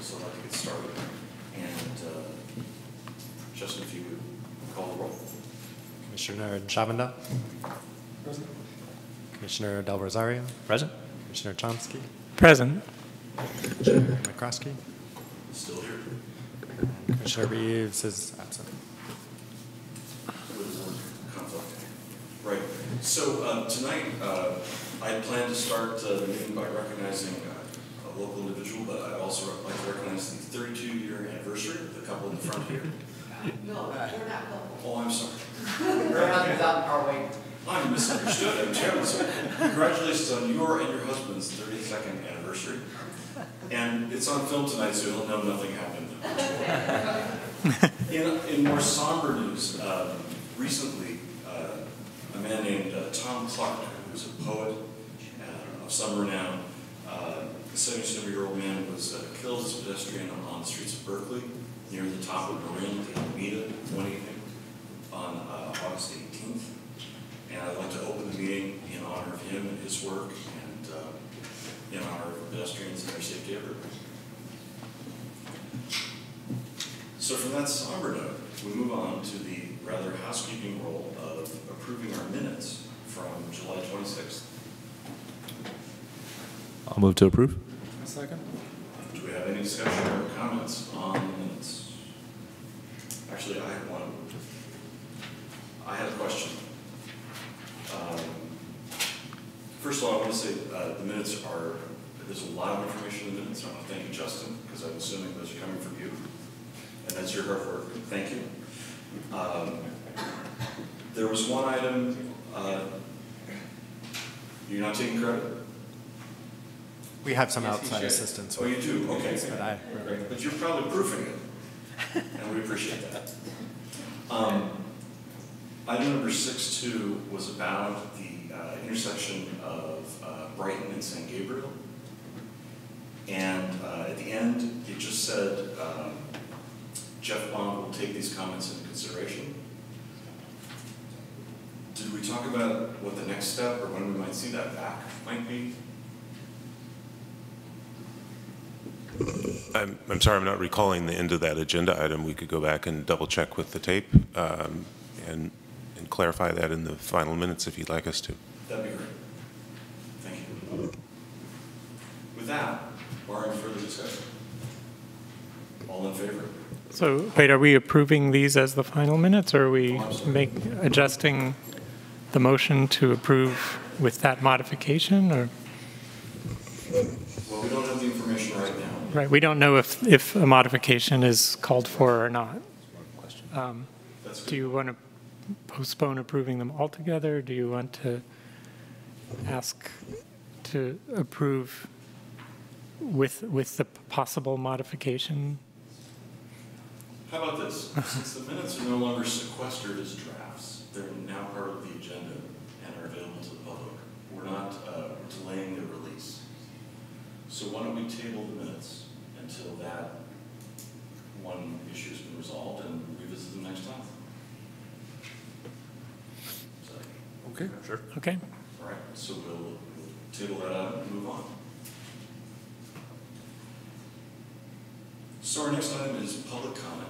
tonight, so I'd like to get started. And uh, Justin, if you would call the roll. Commissioner Chavanda? Commissioner Del Rosario? Present. Commissioner Chomsky? Present. Commissioner McCroskey? Still here? Commissioner Reeves is absent. Right. So uh, tonight, uh, I plan to start uh, the meeting by recognizing uh, a local individual, but I'd also like to recognize the 32-year anniversary of the couple in the front here. No, we're not local. Oh, I'm sorry. Her husband's out in Carway. I'm misunderstood. I'm terribly sorry. Congratulations on your and your husband's 32nd anniversary. And it's on film tonight, so you'll know nothing happened. In, in more somber news, um, recently, uh, a man named uh, Tom Clark, who's a poet uh, of some renown, a 77-year-old man was uh, killed as a pedestrian on the streets of Berkeley, near the top of Marin and Alameda one evening on uh, August 18th. And I'd like to open the meeting in honor of him and his work and uh, in honor of pedestrians and their safety everywhere. So from that somber note, we move on to the rather housekeeping role of approving our minutes from July 26th. I'll move to approve. Second. Do we have any discussion or comments on the minutes? Actually, I have one. I had a question. Um, First of all, I want to say, uh, the minutes are, there's a lot of information in the minutes. I want to thank you, Justin, because I'm assuming those are coming from you. And that's your hard work. Thank you. Um, There was one item, uh, you're not taking credit? We have some outside assistance. Oh, you do? Okay. But I, Great, But you're probably proofing it, and we appreciate that. Um, Item number six two was about the uh, intersection of uh, Brighton and San Gabriel. And uh, at the end, it just said, um, Jeff Bond will take these comments into consideration. Did we talk about what the next step, or when we might see that back might be? I'm, I'm sorry, I'm not recalling the end of that agenda item. We could go back and double check with the tape um, and, and clarify that in the final minutes if you'd like us to. That'd be great. Thank you. With that, barring further discussion, all in favor? So, wait, are we approving these as the final minutes, or are we Oh, make, adjusting the motion to approve with that modification, or? Well, we don't have the information right we don't know if, if a modification is called for or not. Um, Do you want to postpone approving them altogether? Do you want to ask to approve with, with the possible modification? How about this? Since the minutes are no longer sequestered as drafts, they're now part of the agenda and are available to the public. We're not uh, delaying their release. So why don't we table the minutes until that one issue has been resolved and revisit them next time? Is Okay, sure. Okay, All right, so we'll, we'll table that out and move on. So our next item is public comment.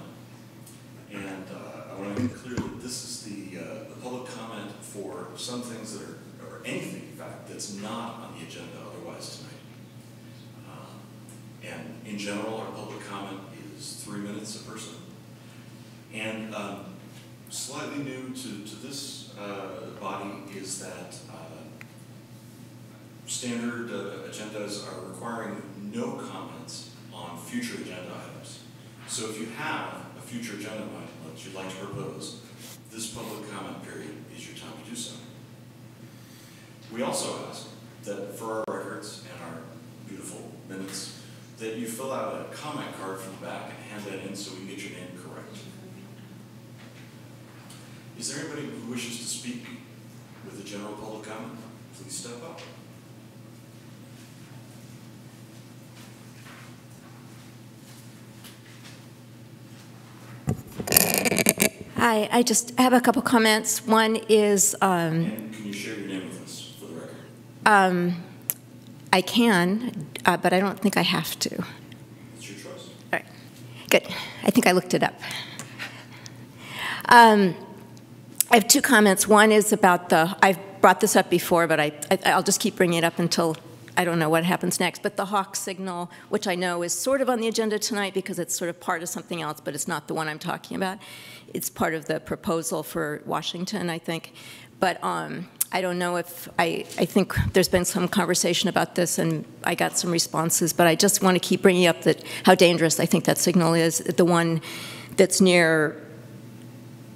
And uh, I want to make clear that this is the, uh, the public comment for some things that are, or anything, in fact, that's not on the agenda otherwise tonight. And in general, our public comment is three minutes a person. And um, slightly new to, to this uh, body is that uh, standard uh, agendas are requiring no comments on future agenda items. So if you have a future agenda item that you'd like to propose, this public comment period is your time to do so. We also ask that for our records and our beautiful minutes, that you fill out a comment card from the back and hand that in so we get your name correct. Is there anybody who wishes to speak with the general public comment? Please step up. Hi, I just have a couple comments. One is, um, And can you share your name with us for the record? um, I can, uh, but I don't think I have to. It's your choice. All right, good. I think I looked it up. Um, I have two comments. One is about the, I've brought this up before, but I, I- I'll just keep bringing it up until I don't know what happens next. But the Hawk signal, which I know is sort of on the agenda tonight because it's sort of part of something else, but it's not the one I'm talking about. It's part of the proposal for Washington, I think. But um, I don't know if, I, I think there's been some conversation about this, and I got some responses, but I just want to keep bringing up that, how dangerous I think that signal is, the one that's near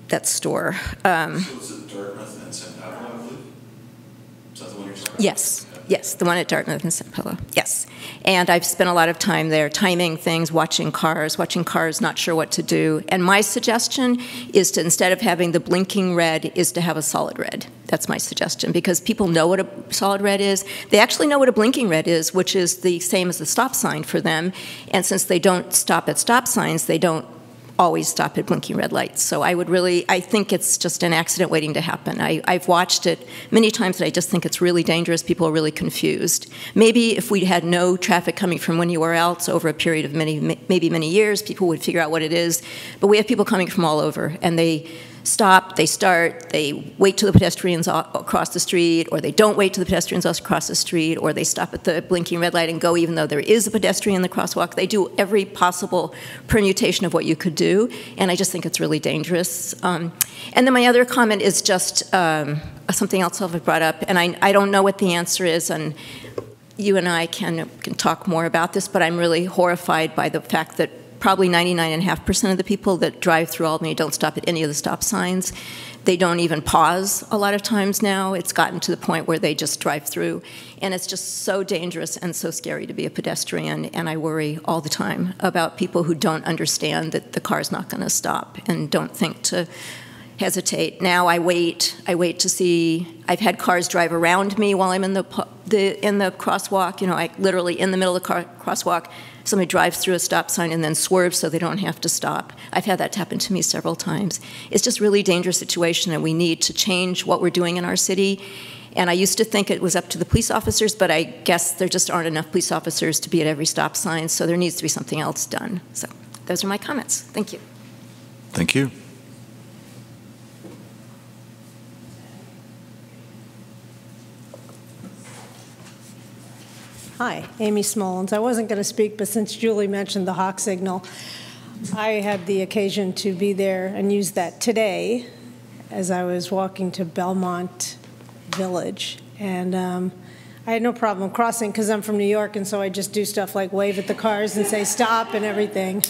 that store. Um, So is it Dartmouth and San Pablo, I believe? Is that the one you're talking about? Yes, yes, the one at Dartmouth and San Pablo, yes. And I've spent a lot of time there timing things, watching cars, watching cars, not sure what to do. And my suggestion is to, instead of having the blinking red, is to have a solid red. That's my suggestion, because people know what a solid red is. They actually know what a blinking red is, which is the same as a stop sign for them. And since they don't stop at stop signs, they don't always stop at blinking red lights. So I would really, I think it's just an accident waiting to happen. I, I've watched it many times, and I just think it's really dangerous. People are really confused. Maybe if we had no traffic coming from anywhere else over a period of many, maybe many years, people would figure out what it is. But we have people coming from all over, and they stop, they start, they wait till the pedestrians across the street, or they don't wait till the pedestrians across the street, or they stop at the blinking red light and go even though there is a pedestrian in the crosswalk. They do every possible permutation of what you could do, and I just think it's really dangerous. Um, and then my other comment is just um, something else I've brought up, and I, I don't know what the answer is, and you and I can, can talk more about this, but I'm really horrified by the fact that probably 99.5% of the people that drive through Albany don't stop at any of the stop signs. They don't even pause a lot of times now. It's gotten to the point where they just drive through. And it's just so dangerous and so scary to be a pedestrian. And I worry all the time about people who don't understand that the car's not going to stop and don't think to hesitate. Now I wait. I wait to see. I've had cars drive around me while I'm in the the in the crosswalk. You know, I literally in the middle of the car, crosswalk. Somebody drives through a stop sign and then swerves so they don't have to stop. I've had that happen to me several times. It's just really dangerous situation, and we need to change what we're doing in our city. And I used to think it was up to the police officers, but I guess there just aren't enough police officers to be at every stop sign, so there needs to be something else done. So those are my comments. Thank you. Thank you. Hi, Amy Smollins. I wasn't going to speak, but since Julie mentioned the hawk signal, I had the occasion to be there and use that today as I was walking to Belmont Village. And um, I had no problem crossing because I'm from New York, and so I just do stuff like wave at the cars and say stop and everything.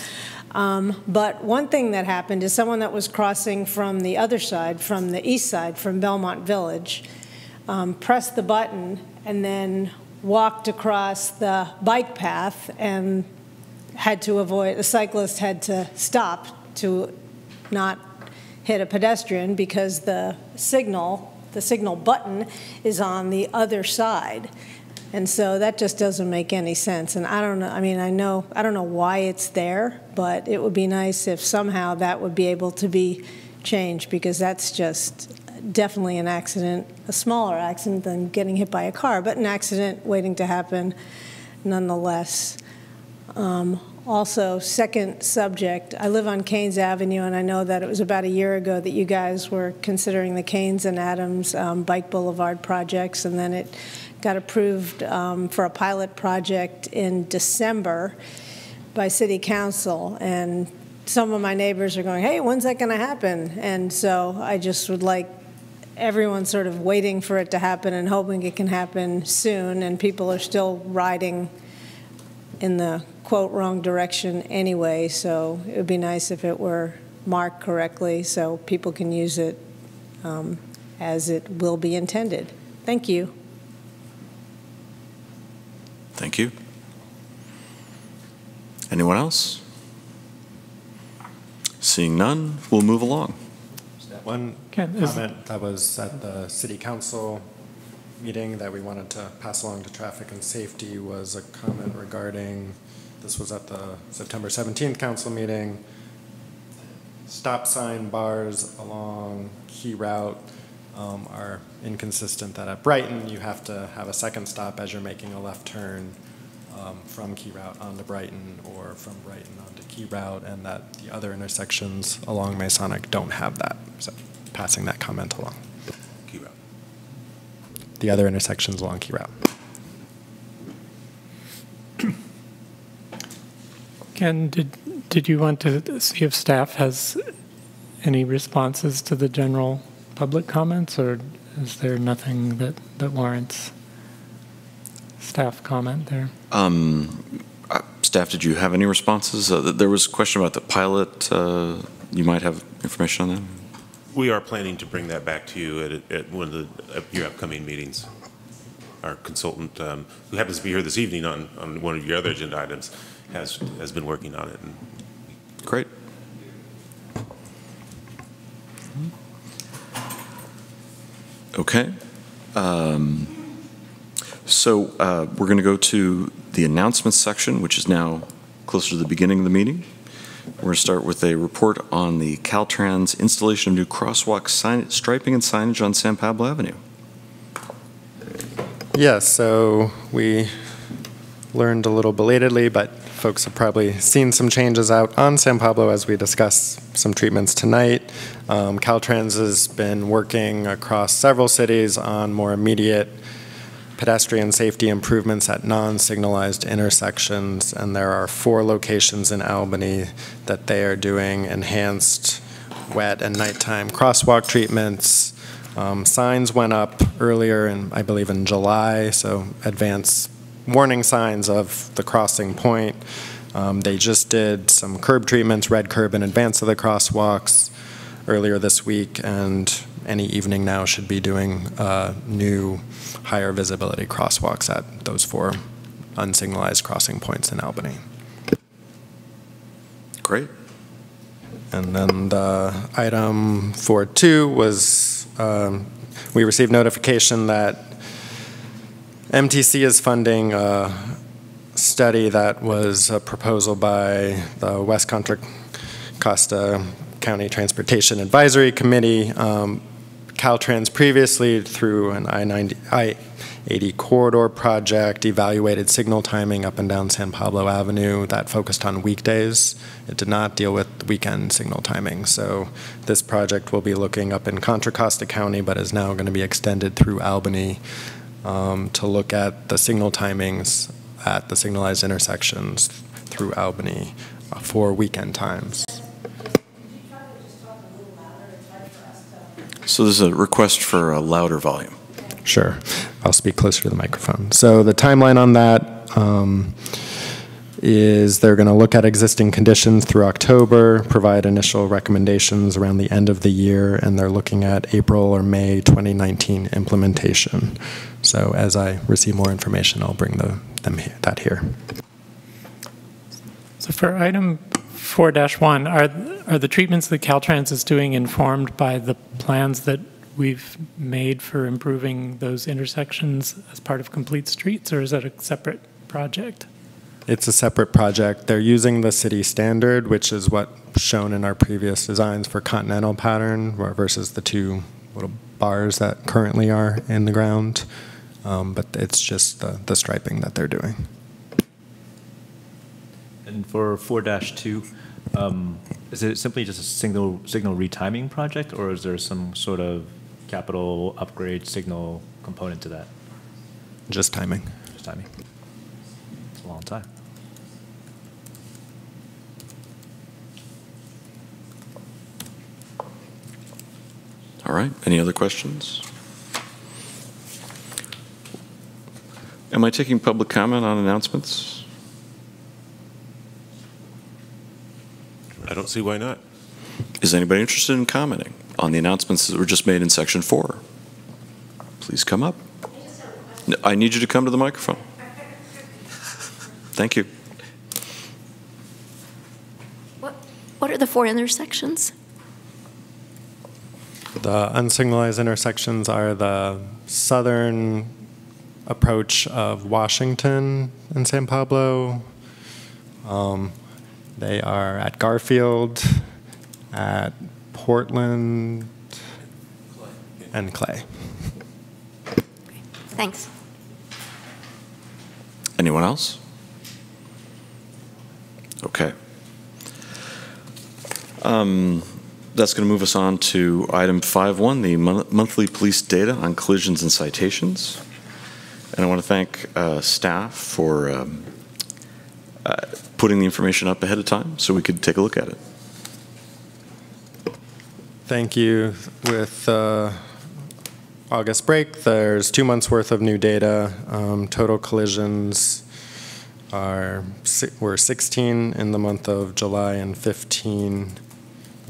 Um, but one thing that happened is someone that was crossing from the other side, from the east side, from Belmont Village, um, pressed the button and then walked across the bike path and had to avoid, the cyclist had to stop to not hit a pedestrian because the signal, the signal button is on the other side. And so that just doesn't make any sense. And I don't know, I mean, I know, I don't know why it's there, but it would be nice if somehow that would be able to be changed because that's just definitely an accident, a smaller accident than getting hit by a car, but an accident waiting to happen nonetheless. Um, also, second subject, I live on Kains Avenue, and I know that it was about a year ago that you guys were considering the Kains and Adams um, Bike Boulevard projects, and then it got approved um, for a pilot project in December by City Council. And some of my neighbors are going, hey, when's that going to happen? And so I just would like everyone sort of waiting for it to happen and hoping it can happen soon, and people are still riding in the quote wrong direction anyway, so it would be nice if it were marked correctly so people can use it um, as it will be intended. Thank you. Thank you. Anyone else? Seeing none, we'll move along. One Ken, is- comment that was at the city council meeting that we wanted to pass along to traffic and safety was a comment regarding, this was at the September 17th council meeting, stop sign bars along Key Route um, are inconsistent, that at Brighton, you have to have a second stop as you're making a left turn um, from Key Route onto Brighton or from Brighton onto Key Route, and that the other intersections along Masonic don't have that. So passing that comment along. Key route. The other intersections along Key Route. Ken, did, did you want to see if staff has any responses to the general public comments, or is there nothing that, that warrants staff comment there? Um, Staff, did you have any responses? Uh, There was a question about the pilot. uh, You might have information on that? We are planning to bring that back to you at, at one of the, uh, your upcoming meetings. Our consultant, um, who happens to be here this evening on, on one of your other agenda items, has, has been working on it. Great. Okay. Um, So uh, we're going to go to the announcements section, which is now closer to the beginning of the meeting. We're going to start with a report on the Caltrans installation of new crosswalk sign, striping and signage on San Pablo Avenue. Yes, so we learned a little belatedly, but folks have probably seen some changes out on San Pablo as we discuss some treatments tonight. Um, Caltrans has been working across several cities on more immediate pedestrian safety improvements at non-signalized intersections, and there are four locations in Albany that they are doing enhanced wet and nighttime crosswalk treatments. Um, Signs went up earlier in, I believe, in July, so advance warning signs of the crossing point. Um, They just did some curb treatments, red curb in advance of the crosswalks earlier this week, and any evening now should be doing uh, new higher visibility crosswalks at those four unsignalized crossing points in Albany. Great. And then the item four two was, um, we received notification that MTC is funding a study that was a proposal by the West Contra Costa County Transportation Advisory Committee. Um, Caltrans previously, through an I-90, I-80 corridor project, evaluated signal timing up and down San Pablo Avenue that focused on weekdays. It did not deal with weekend signal timing. So this project will be looking up in Contra Costa County, but is now going to be extended through Albany um, to look at the signal timings at the signalized intersections through Albany uh, for weekend times. So this is a request for a louder volume. Sure. I'll speak closer to the microphone. So the timeline on that um, is they're going to look at existing conditions through October, provide initial recommendations around the end of the year, and they're looking at April or May 2019 implementation. So as I receive more information, I'll bring the, them that here. So for item 4-1, are, are the treatments that Caltrans is doing informed by the plans that we've made for improving those intersections as part of Complete Streets, or is that a separate project? It's a separate project. They're using the city standard, which is what shown in our previous designs for continental pattern versus the two little bars that currently are in the ground. Um, But it's just the, the striping that they're doing. And for four two, um, is it simply just a signal, signal retiming project, or is there some sort of capital upgrade signal component to that? Just timing. Just timing? It's a long time. All right, any other questions? Am I taking public comment on announcements? I don't see why not. Is anybody interested in commenting on the announcements that were just made in section four? Please come up. No, I need you to come to the microphone. Thank you. What, what are the four intersections? The unsignalized intersections are the southern approach of Washington and San Pablo. Um, They are at Garfield, at Portland, and Clay. Thanks. Anyone else? Okay. Um, That's going to move us on to item 5.1, the mon- monthly police data on collisions and citations. And I want to thank uh, staff for um, uh, putting the information up ahead of time so we could take a look at it. Thank you. With uh, August break, there's two months' worth of new data. Um, Total collisions are, were 16 in the month of July and 15,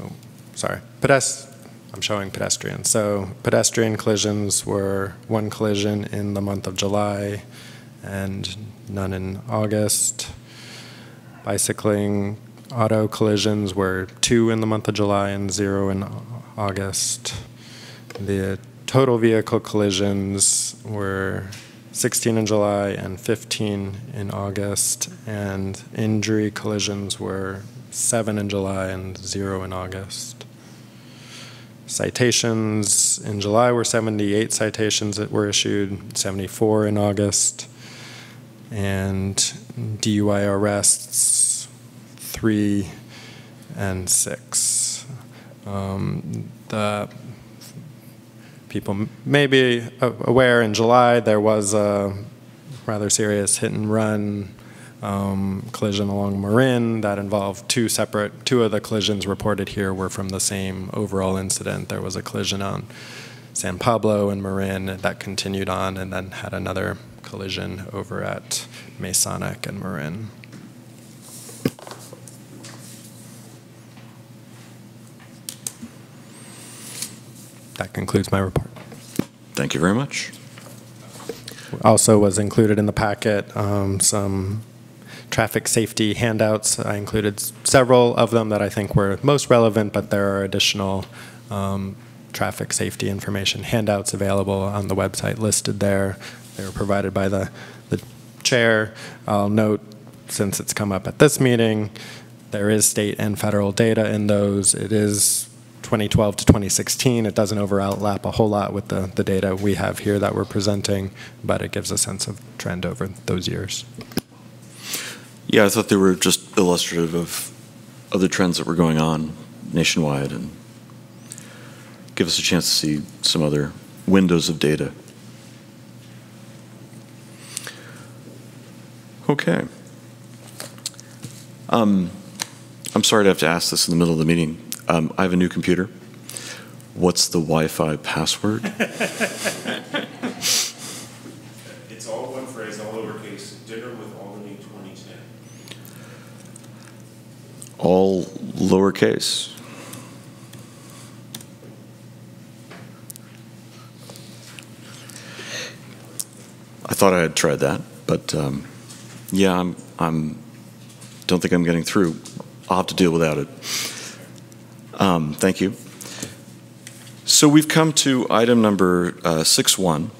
oh, sorry, pedest, I'm showing pedestrian. So pedestrian collisions were one collision in the month of July and none in August. Bicycling auto collisions were two in the month of July and zero in August. The total vehicle collisions were 16 in July and 15 in August, and injury collisions were seven in July and zero in August. Citations in July were 78 citations that were issued, 74 in August, and DUI arrests, three and six. Um, The people may be aware, in July, there was a rather serious hit-and-run um, collision along Marin that involved two separate, two of the collisions reported here were from the same overall incident. There was a collision on San Pablo and Marin that continued on and then had another collision over at Masonic and Marin. That concludes my report. Thank you very much. Also was included in the packet um, some traffic safety handouts. I included several of them that I think were most relevant, but there are additional um, traffic safety information handouts available on the website listed there. They were provided by the, the chair. I'll note, since it's come up at this meeting, there is state and federal data in those. It is 2012 to 2016. It doesn't overlap a whole lot with the, the data we have here that we're presenting, but it gives a sense of trend over those years. Yeah, I thought they were just illustrative of other trends that were going on nationwide and give us a chance to see some other windows of data. Okay. Um, I'm sorry to have to ask this in the middle of the meeting. Um, I have a new computer. What's the Wi-Fi password? It's all one phrase, all lowercase, dinner with Albany 2010. All lowercase. I thought I had tried that, but um, yeah, I'm, I'm, don't think I'm getting through. I'll have to deal without it. Um, thank you. So we've come to item number uh, 6.1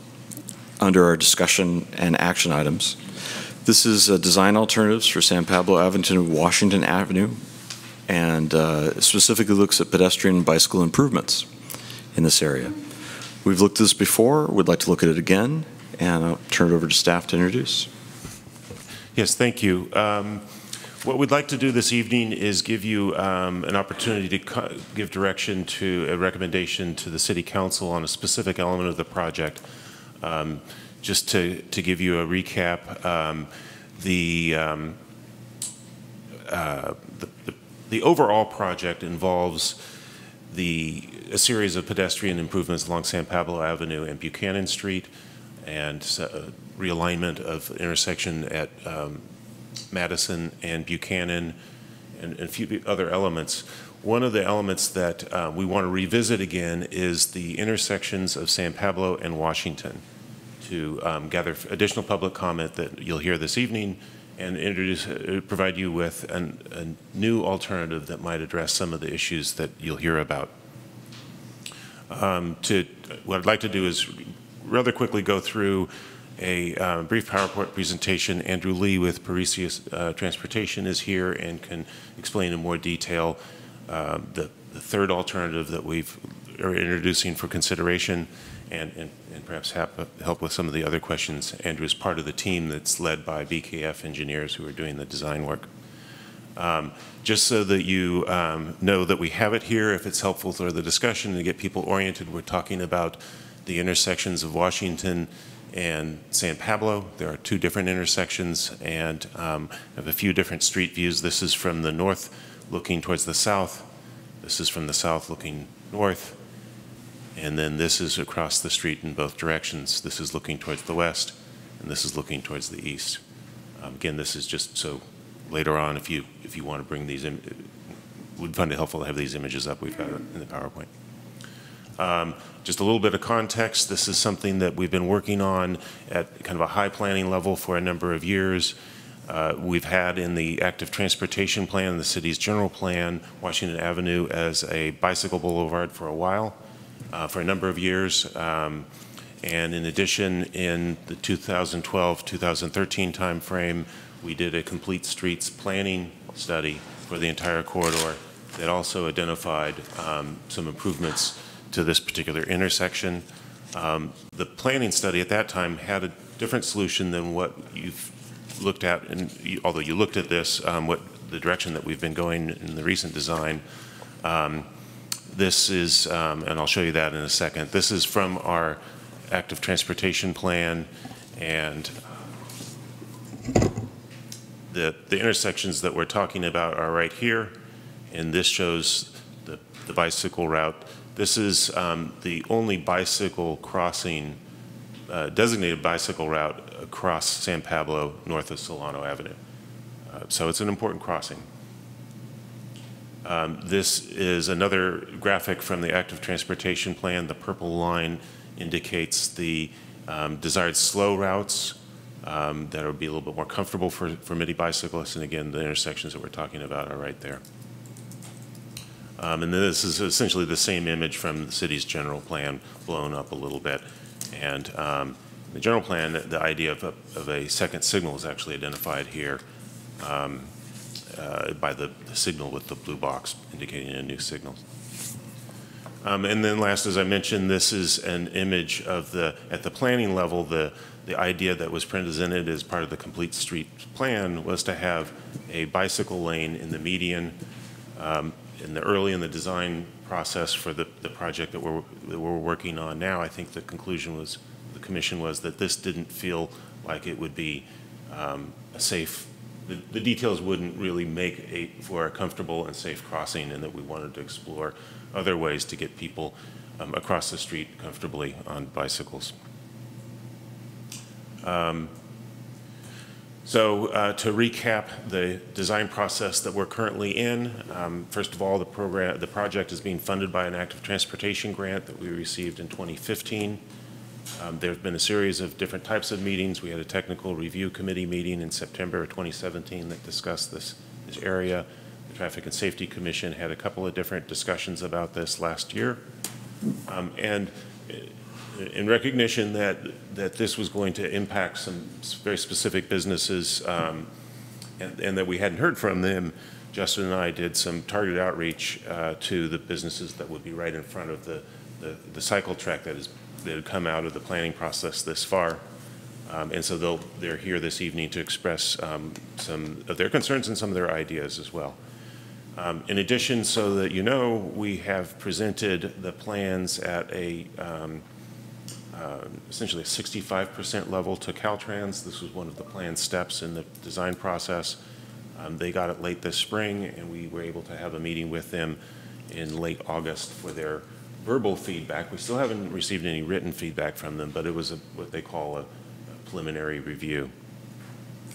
under our discussion and action items. This is uh, design alternatives for San Pablo Avenue to Washington Avenue, and uh, specifically looks at pedestrian and bicycle improvements in this area. We've looked at this before, we'd like to look at it again, and I'll turn it over to staff to introduce. Yes, thank you. Um, What we'd like to do this evening is give you um, an opportunity to give direction to a recommendation to the city council on a specific element of the project. Um, Just to, to give you a recap, um, the, um, uh, the- the- the overall project involves the, a series of pedestrian improvements along San Pablo Avenue and Buchanan Street, and uh, realignment of intersection at um, Madison and Buchanan, and and a few other elements. One of the elements that uh, we want to revisit again is the intersections of San Pablo and Washington, to um, gather additional public comment that you'll hear this evening, and introduce, uh, provide you with an- a new alternative that might address some of the issues that you'll hear about. Um, To, what I'd like to do is rather quickly go through a uh, brief PowerPoint presentation. Andrew Lee with Parisi uh, Transportation is here and can explain in more detail uh, the the third alternative that we've, are introducing for consideration, and and and perhaps hap- help with some of the other questions. Andrew is part of the team that's led by BKF engineers who are doing the design work. Um, Just so that you um, know that we have it here, if it's helpful for the discussion to get people oriented, we're talking about the intersections of Washington and San Pablo. There are two different intersections and um, have a few different street views. This is from the north looking towards the south. This is from the south looking north. And then this is across the street in both directions. This is looking towards the west, and this is looking towards the east. Um, Again, this is just so later on, if you, if you want to bring these in, would find it helpful to have these images up. We've got it in the PowerPoint. Um, Just a little bit of context, this is something that we've been working on at kind of a high planning level for a number of years. Uh, We've had in the active transportation plan, the city's general plan, Washington Avenue as a bicycle boulevard for a while, uh, for a number of years. Um, And in addition, in the 2012-2013 timeframe, we did a complete streets planning study for the entire corridor that also identified um, some improvements to this particular intersection. Um, The planning study at that time had a different solution than what you've looked at, and although you looked at this, um, what, the direction that we've been going in the recent design. Um, This is, um, and I'll show you that in a second, this is from our active transportation plan, and the, the intersections that we're talking about are right here, and this shows the, the bicycle route. This is um, the only bicycle crossing, uh, designated bicycle route across San Pablo north of Solano Avenue. Uh, So it's an important crossing. Um, This is another graphic from the active transportation plan. The purple line indicates the um, desired slow routes um, that would be a little bit more comfortable for, for midi bicyclists. And again, the intersections that we're talking about are right there. Um, And this is essentially the same image from the city's general plan, blown up a little bit. And um, the general plan, the idea of a, of a second signal is actually identified here um, uh, by the, the signal with the blue box indicating a new signal. Um, And then last, as I mentioned, this is an image of the, at the planning level, the, the idea that was presented as part of the complete street plan was to have a bicycle lane in the median. Um, In the early in the design process for the, the project that we're, that we're working on now, I think the conclusion was, the commission was that this didn't feel like it would be um, a safe, the, the details wouldn't really make a, for a comfortable and safe crossing, and that we wanted to explore other ways to get people um, across the street comfortably on bicycles. Um, So uh, to recap the design process that we're currently in, um, first of all, the program, the project is being funded by an active transportation grant that we received in 2015. Um, There have been a series of different types of meetings. We had a technical review committee meeting in September of 2017 that discussed this, this area. The Traffic and Safety Commission had a couple of different discussions about this last year. Um, And in recognition that, that this was going to impact some very specific businesses um, and, and that we hadn't heard from them, Justin and I did some targeted outreach uh, to the businesses that would be right in front of the, the, the cycle track that is, that had come out of the planning process this far. Um, And so they'll, they're here this evening to express um, some of their concerns and some of their ideas as well. Um, In addition, so that you know, we have presented the plans at a, um, uh, essentially a 65% level to Caltrans. This was one of the planned steps in the design process. Um, They got it late this spring, and we were able to have a meeting with them in late August for their verbal feedback. We still haven't received any written feedback from them, but it was a- what they call a a preliminary review.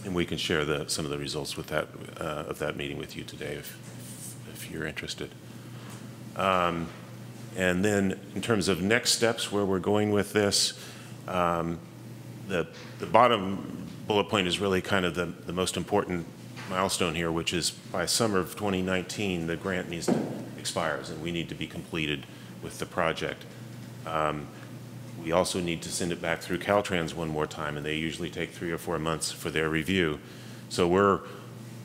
And we can share the, some of the results with that, uh, of that meeting with you today if, if you're interested. Um, And then in terms of next steps, where we're going with this, um, the, the bottom bullet point is really kind of the, the most important milestone here, which is by summer of 2019, the grant needs to expires and we need to be completed with the project. Um, We also need to send it back through Caltrans one more time, and they usually take three or four months for their review. So we're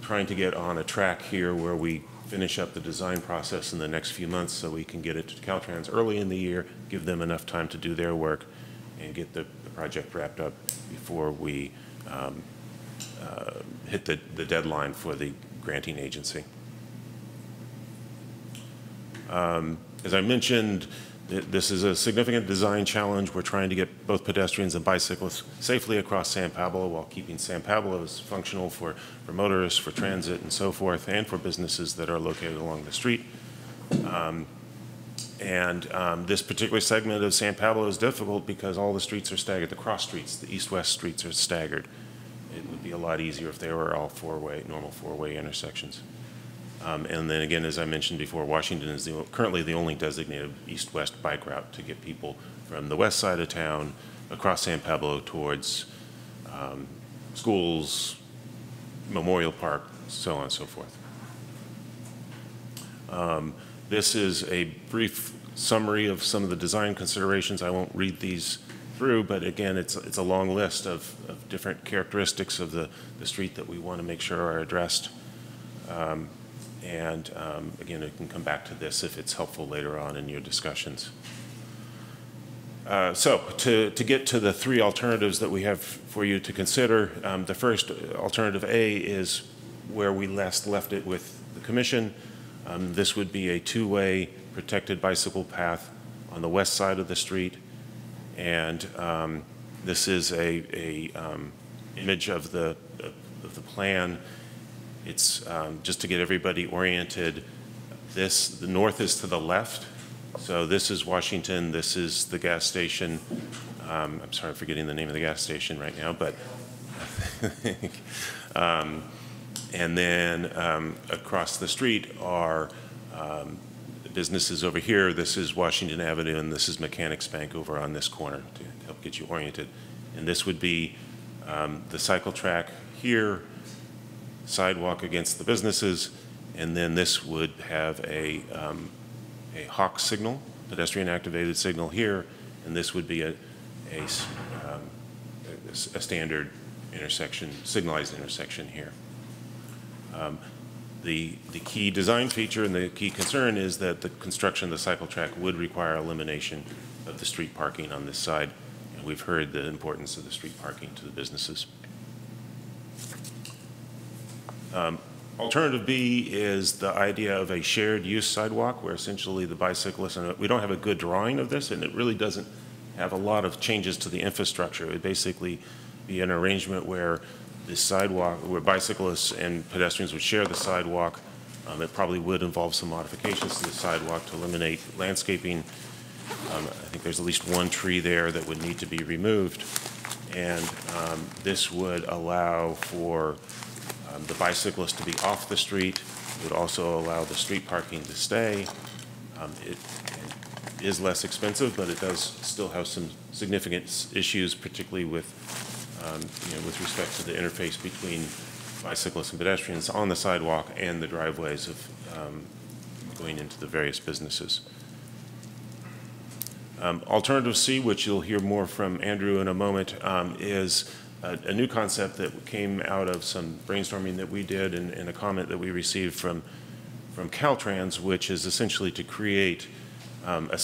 trying to get on a track here where we finish up the design process in the next few months so we can get it to Caltrans early in the year, give them enough time to do their work, and get the, the project wrapped up before we um, uh, hit the, the deadline for the granting agency. Um, As I mentioned, this is a significant design challenge. We're trying to get both pedestrians and bicyclists safely across San Pablo while keeping San Pablo as functional for, for motorists, for transit and so forth, and for businesses that are located along the street. Um, And um, this particular segment of San Pablo is difficult because all the streets are staggered. The cross streets, the east-west streets are staggered. It would be a lot easier if they were all four-way, normal four-way intersections. Um, And then again, as I mentioned before, Washington is the- currently the only designated east-west bike route to get people from the west side of town across San Pablo towards um, schools, Memorial Park, so on and so forth. Um, This is a brief summary of some of the design considerations. I won't read these through, but again, it's, it's a long list of, of different characteristics of the, the street that we want to make sure are addressed. Um, And um, again, I can come back to this if it's helpful later on in your discussions. Uh, So to, to get to the three alternatives that we have for you to consider, um, the first alternative A is where we last left it with the commission. Um, This would be a two-way protected bicycle path on the west side of the street. And um, this is a, a um, image of the, of the plan. It's um, just to get everybody oriented. This, the north is to the left. So this is Washington, this is the gas station. Um, I'm sorry, I'm forgetting the name of the gas station right now, but. Um, And then um, across the street are um, businesses over here. This is Washington Avenue, and this is Mechanics Bank over on this corner to help get you oriented. And this would be um, the cycle track here, sidewalk against the businesses, and then this would have a, um, a hawk signal, pedestrian activated signal here, and this would be a um, a a standard intersection, signalized intersection here. Um, The, the key design feature and the key concern is that the construction of the cycle track would require elimination of the street parking on this side. And we've heard the importance of the street parking to the businesses. Um, Alternative B is the idea of a shared use sidewalk where essentially the bicyclists, and we don't have a good drawing of this, and it really doesn't have a lot of changes to the infrastructure. It would basically be an arrangement where the sidewalk, where bicyclists and pedestrians would share the sidewalk. Um, It probably would involve some modifications to the sidewalk to eliminate landscaping. Um, I think there's at least one tree there that would need to be removed. And um, this would allow for um, the bicyclist to be off the street. It would also allow the street parking to stay. Um, It is less expensive, but it does still have some significant issues, particularly with, um, you know, with respect to the interface between bicyclists and pedestrians on the sidewalk and the driveways of um, going into the various businesses. Um, Alternative C, which you'll hear more from Andrew in a moment, um, is a, new concept that came out of some brainstorming that we did and, and a comment that we received from, from Caltrans, which is essentially to create um, a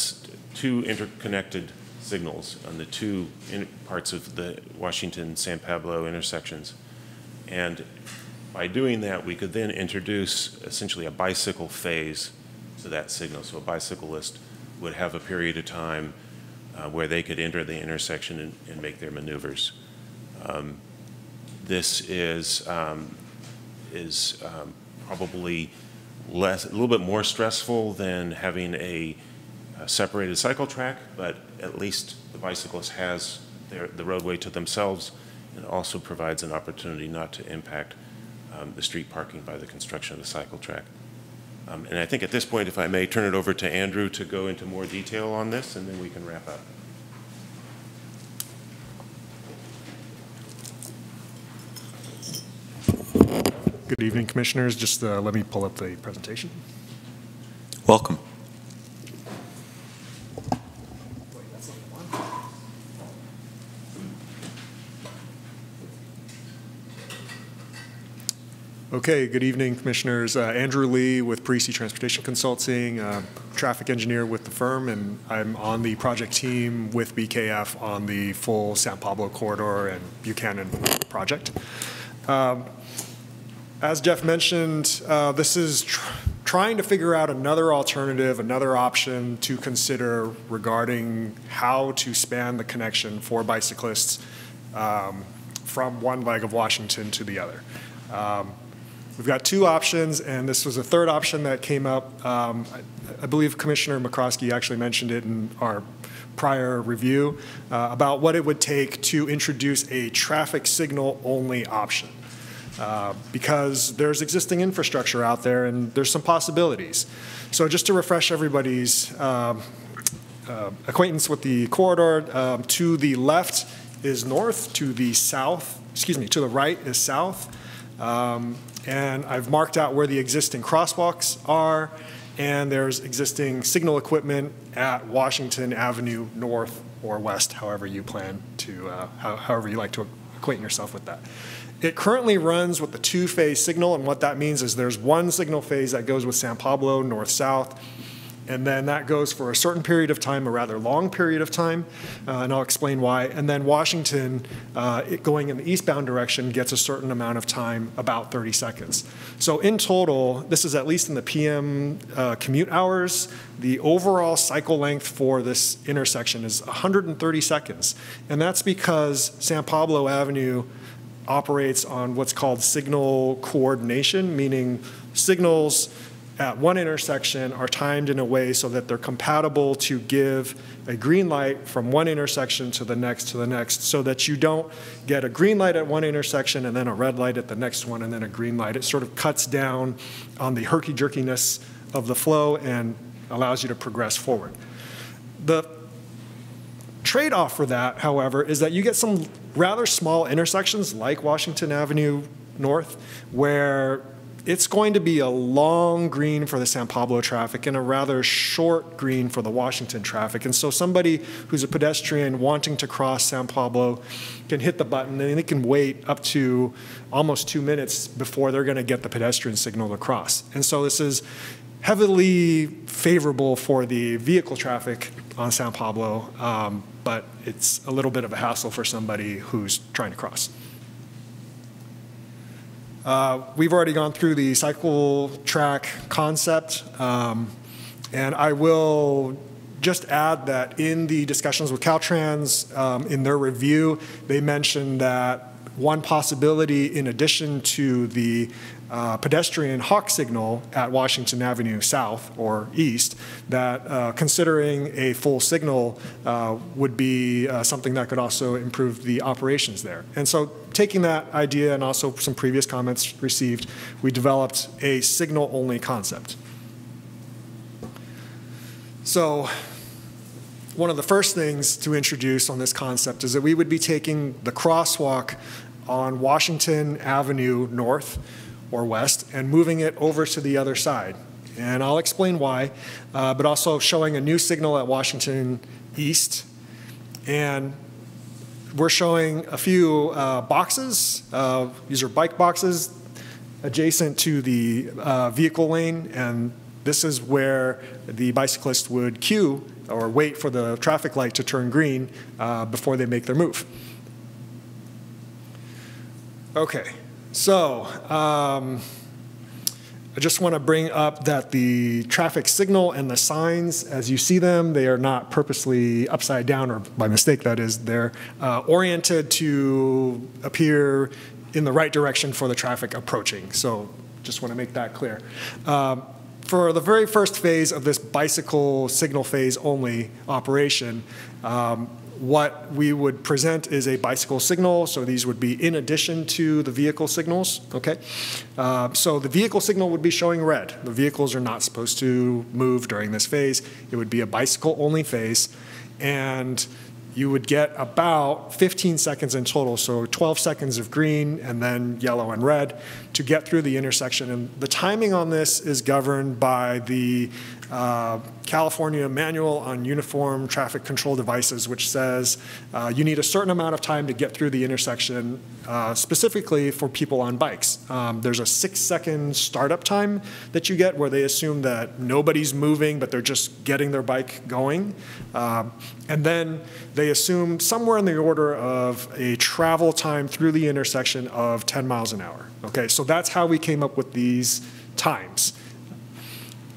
two interconnected signals on the two parts of the Washington-San Pablo intersections. And by doing that, we could then introduce essentially a bicycle phase to that signal. So a bicyclist would have a period of time uh, where they could enter the intersection and, and make their maneuvers. Um, This is, um, is um, probably less, a little bit more stressful than having a a separated cycle track, but at least the bicyclist has their, the roadway to themselves, and also provides an opportunity not to impact um, the street parking by the construction of the cycle track. Um, And I think at this point, if I may, turn it over to Andrew to go into more detail on this, and then we can wrap up. Good evening, Commissioners. Just uh, let me pull up the presentation. Welcome. Okay, good evening, Commissioners. Uh, Andrew Lee with Parisi Transportation Consulting, uh, traffic engineer with the firm, and I'm on the project team with BKF on the full San Pablo corridor and Buchanan project. Um, As Jeff mentioned, uh, this is tr- trying to figure out another alternative, another option to consider regarding how to span the connection for bicyclists um, from one leg of Washington to the other. Um, We've got two options, and this was a third option that came up. Um, I I believe Commissioner McCroskey actually mentioned it in our prior review uh, about what it would take to introduce a traffic signal-only option. Uh, Because there's existing infrastructure out there, and there's some possibilities. So just to refresh everybody's um, uh, acquaintance with the corridor, um, to the left is north, to the south, excuse me, to the right is south. Um, And I've marked out where the existing crosswalks are, and there's existing signal equipment at Washington Avenue North or West, however you plan to, uh, how- however you like to acquaint yourself with that. It currently runs with the two-phase signal, and what that means is there's one signal phase that goes with San Pablo, north-south, and then that goes for a certain period of time, a rather long period of time, uh, and I'll explain why. And then Washington, uh, going in the eastbound direction, gets a certain amount of time, about 30 seconds. So in total, this is at least in the PM uh, commute hours, the overall cycle length for this intersection is 130 seconds. And that's because San Pablo Avenue operates on what's called signal coordination, meaning signals at one intersection are timed in a way so that they're compatible to give a green light from one intersection to the next to the next, so that you don't get a green light at one intersection and then a red light at the next one and then a green light. It sort of cuts down on the herky-jerkiness of the flow and allows you to progress forward. The trade-off for that, however, is that you get some rather small intersections like Washington Avenue North, where it's going to be a long green for the San Pablo traffic and a rather short green for the Washington traffic. And so somebody who's a pedestrian wanting to cross San Pablo can hit the button and they can wait up to almost two minutes before they're going to get the pedestrian signal to cross. And so this is heavily favorable for the vehicle traffic on San Pablo, um, but it's a little bit of a hassle for somebody who's trying to cross. Uh, We've already gone through the cycle track concept, um, and I will just add that in the discussions with Caltrans, um, in their review, they mentioned that one possibility, in addition to the uh, pedestrian hawk signal at Washington Avenue South or East, that uh, considering a full signal uh, would be uh, something that could also improve the operations there. And so, taking that idea and also some previous comments received, we developed a signal only concept. So, one of the first things to introduce on this concept is that we would be taking the crosswalk on Washington Avenue North or West and moving it over to the other side. And I'll explain why, uh, but also showing a new signal at Washington East. And we're showing a few uh, boxes. Uh, these are bike boxes adjacent to the uh, vehicle lane, and this is where the bicyclist would queue or wait for the traffic light to turn green uh, before they make their move. Okay, so um, I just want to bring up that the traffic signal and the signs, as you see them, they are not purposely upside down or by mistake, that is. They're uh, oriented to appear in the right direction for the traffic approaching. So just want to make that clear. Um, for the very first phase of this bicycle signal phase only operation, um, what we would present is a bicycle signal. So these would be in addition to the vehicle signals. Okay. Uh, so the vehicle signal would be showing red. The vehicles are not supposed to move during this phase. It would be a bicycle only phase. And you would get about 15 seconds in total, so 12 seconds of green and then yellow and red to get through the intersection. And the timing on this is governed by the uh, California Manual on Uniform Traffic Control Devices, which says uh, you need a certain amount of time to get through the intersection, uh, specifically for people on bikes. Um, there's a six second startup time that you get where they assume that nobody's moving, but they're just getting their bike going. Um, and then they assume somewhere in the order of a travel time through the intersection of 10 miles an hour. Okay, so that's how we came up with these times.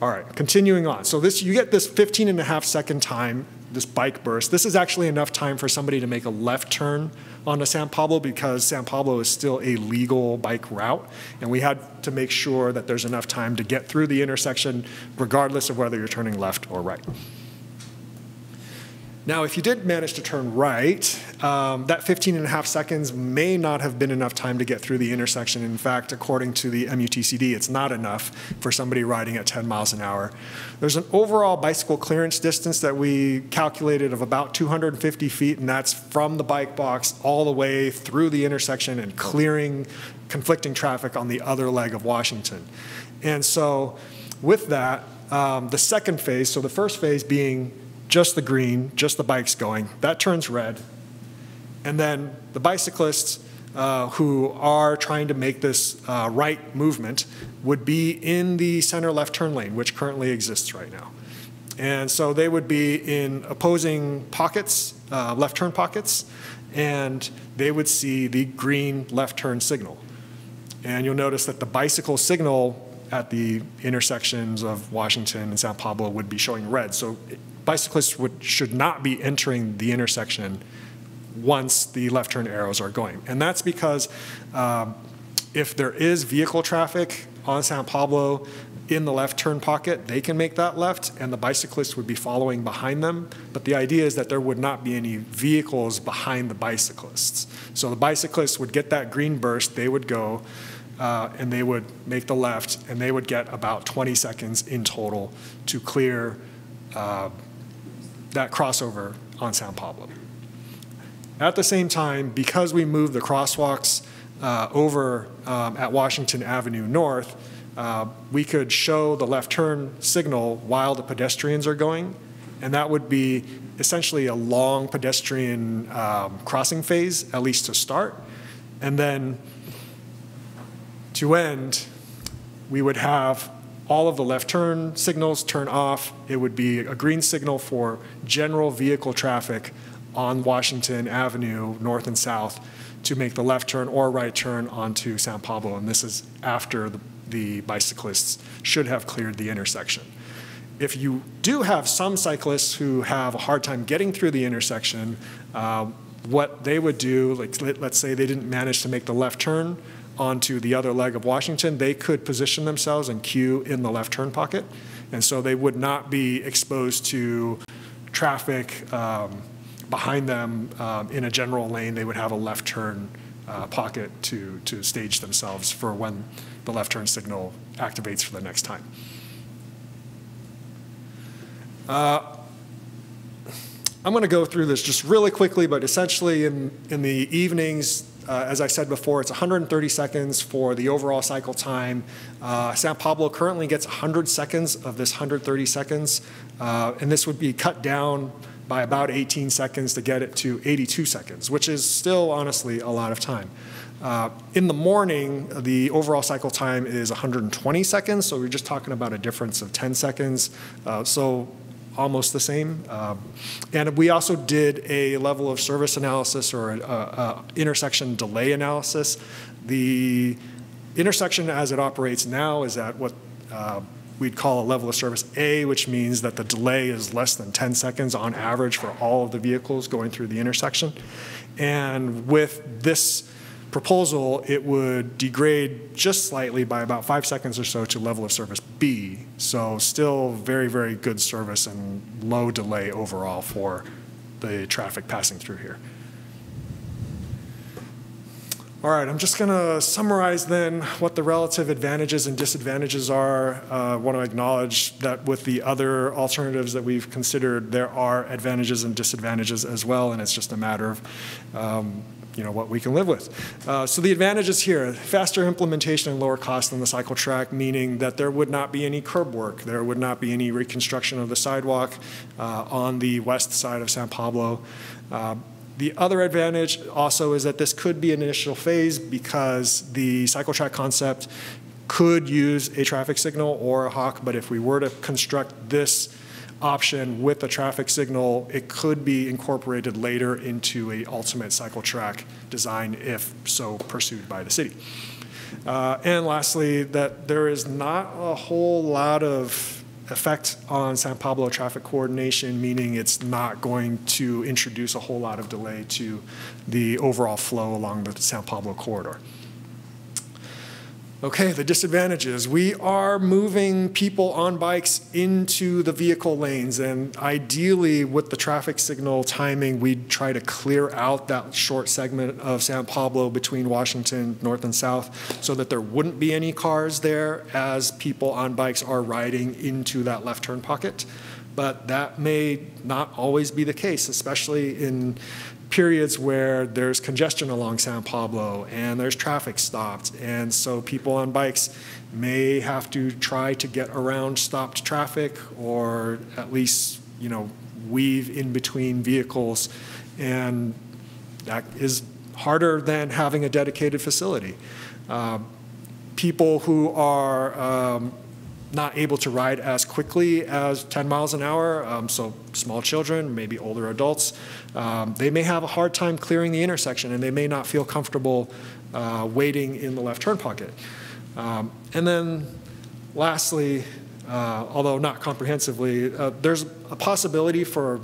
All right, continuing on. So this, you get this 15 and a half second time, this bike burst. This is actually enough time for somebody to make a left turn onto San Pablo because San Pablo is still a legal bike route. And we had to make sure that there's enough time to get through the intersection regardless of whether you're turning left or right. Now, if you did manage to turn right, um, that 15 and a half seconds may not have been enough time to get through the intersection. In fact, according to the MUTCD, it's not enough for somebody riding at 10 miles an hour. There's an overall bicycle clearance distance that we calculated of about 250 feet, and that's from the bike box all the way through the intersection and clearing conflicting traffic on the other leg of Washington. And so, with that, um, the second phase, so the first phase being just the green, just the bikes going. That turns red. And then the bicyclists uh, who are trying to make this uh, right movement would be in the center left turn lane, which currently exists right now. And so they would be in opposing pockets, uh, left turn pockets, and they would see the green left turn signal. And you'll notice that the bicycle signal at the intersections of Washington and San Pablo would be showing red. So bicyclists would, should not be entering the intersection once the left turn arrows are going. And that's because um, if there is vehicle traffic on San Pablo in the left turn pocket, they can make that left and the bicyclists would be following behind them. But the idea is that there would not be any vehicles behind the bicyclists. So the bicyclists would get that green burst, they would go, uh, and they would make the left, and they would get about 20 seconds in total to clear uh, that crossover on San Pablo. At the same time, because we moved the crosswalks uh, over um, at Washington Avenue North, uh, we could show the left turn signal while the pedestrians are going, and that would be essentially a long pedestrian um, crossing phase, at least to start. And then to end, we would have all of the left turn signals turn off. It would be a green signal for general vehicle traffic on Washington Avenue, north and south, to make the left turn or right turn onto San Pablo. And this is after the, the bicyclists should have cleared the intersection. If you do have some cyclists who have a hard time getting through the intersection, uh, what they would do, like let's say they didn't manage to make the left turn, onto the other leg of Washington, they could position themselves and queue in the left turn pocket. And so they would not be exposed to traffic um, behind them um, in a general lane. They would have a left turn uh, pocket to, to stage themselves for when the left turn signal activates for the next time. Uh, I'm going to go through this just really quickly, but essentially in, in the evenings, uh, as I said before, it's 130 seconds for the overall cycle time. Uh, San Pablo currently gets 100 seconds of this 130 seconds, uh, and this would be cut down by about 18 seconds to get it to 82 seconds, which is still honestly a lot of time. Uh, in the morning, the overall cycle time is 120 seconds, so we're just talking about a difference of 10 seconds. Uh, so almost the same. Um, and we also did a level of service analysis or a, a, a intersection delay analysis. The intersection as it operates now is at what uh, we'd call a level of service A, which means that the delay is less than 10 seconds on average for all of the vehicles going through the intersection. And with this proposal, it would degrade just slightly by about five seconds or so to level of service B. So still very, very good service and low delay overall for the traffic passing through here. All right, I'm just going to summarize then what the relative advantages and disadvantages are. Uh, I want to acknowledge that with the other alternatives that we've considered, there are advantages and disadvantages as well, and it's just a matter of um, you know, what we can live with. Uh, so the advantages here, faster implementation and lower cost than the cycle track, meaning that there would not be any curb work, there would not be any reconstruction of the sidewalk uh, on the west side of San Pablo. Uh, the other advantage also is that this could be an initial phase because the cycle track concept could use a traffic signal or a hawk, but if we were to construct this option with a traffic signal, it could be incorporated later into a ultimate cycle track design if so pursued by the city. Uh, And lastly, that there is not a whole lot of effect on San Pablo traffic coordination, meaning it's not going to introduce a whole lot of delay to the overall flow along the San Pablo corridor. Okay, the disadvantages. We are moving people on bikes into the vehicle lanes, and ideally, with the traffic signal timing, we'd try to clear out that short segment of San Pablo between Washington, north and south, so that there wouldn't be any cars there as people on bikes are riding into that left turn pocket. But that may not always be the case, especially in periods where there's congestion along San Pablo and there's traffic stopped. And so people on bikes may have to try to get around stopped traffic or at least, you know, weave in between vehicles. And that is harder than having a dedicated facility. Uh, people who are um, not able to ride as quickly as 10 miles an hour, um, so small children, maybe older adults, um, they may have a hard time clearing the intersection and they may not feel comfortable uh, waiting in the left turn pocket. Um, and then lastly, uh, although not comprehensively, uh, there's a possibility for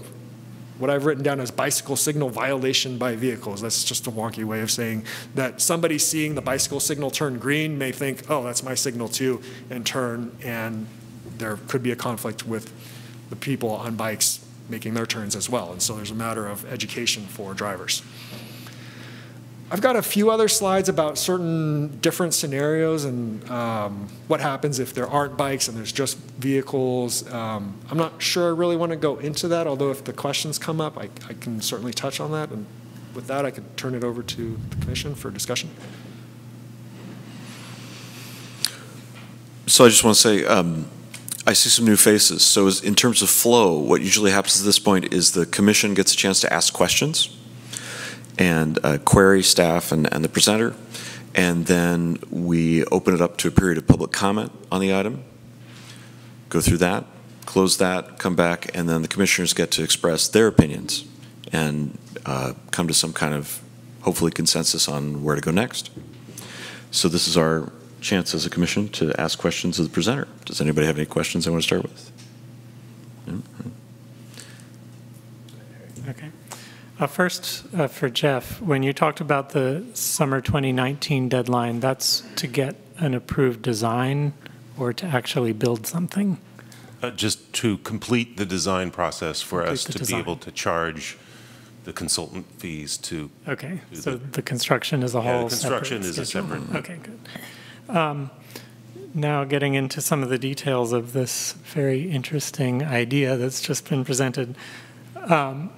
what I've written down as bicycle signal violation by vehicles. That's just a wonky way of saying that somebody seeing the bicycle signal turn green may think, oh, that's my signal too, and turn, and there could be a conflict with the people on bikes making their turns as well. And so there's a matter of education for drivers. I've got a few other slides about certain different scenarios and um, what happens if there aren't bikes and there's just vehicles. Um, I'm not sure I really want to go into that, although if the questions come up, I, I can certainly touch on that. And with that, I could turn it over to the commission for discussion. So I just want to say, um, I see some new faces. So in terms of flow, what usually happens at this point is the commission gets a chance to ask questions and uh, query staff and, and the presenter, and then we open it up to a period of public comment on the item, go through that, close that, come back, and then the commissioners get to express their opinions and uh, come to some kind of, hopefully, consensus on where to go next. So this is our chance as a commission to ask questions of the presenter. Does anybody have any questions they want to start with? Okay. Uh, First, uh, for Jeff, when you talked about the summer 2019 deadline, that's to get an approved design or to actually build something? Uh, Just to complete the design process for us Complete the to be able to charge the consultant fees to, Okay, so the- the construction is a Yeah, the whole construction separate is a schedule. separate- Okay, good. Um, Now, getting into some of the details of this very interesting idea that's just been presented. Um,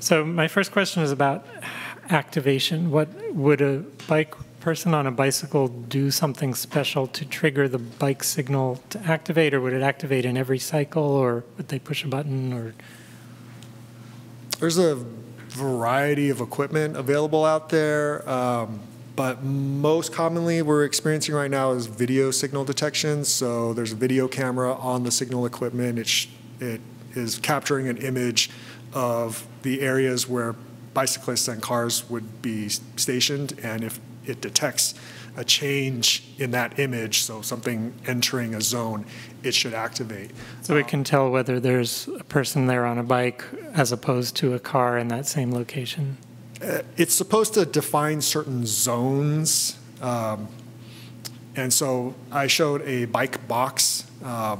So my first question is about activation. What, would a bike person on a bicycle do something special to trigger the bike signal to activate, or would it activate in every cycle, or would they push a button, or? There's a variety of equipment available out there, um, but most commonly we're experiencing right now is video signal detection. So there's a video camera on the signal equipment. It, it is capturing an image of the areas where bicyclists and cars would be stationed, and if it detects a change in that image, so something entering a zone, it should activate. So it can tell whether there's a person there on a bike as opposed to a car in that same location? Uh, It's supposed to define certain zones. um, And so I showed a bike box. uh,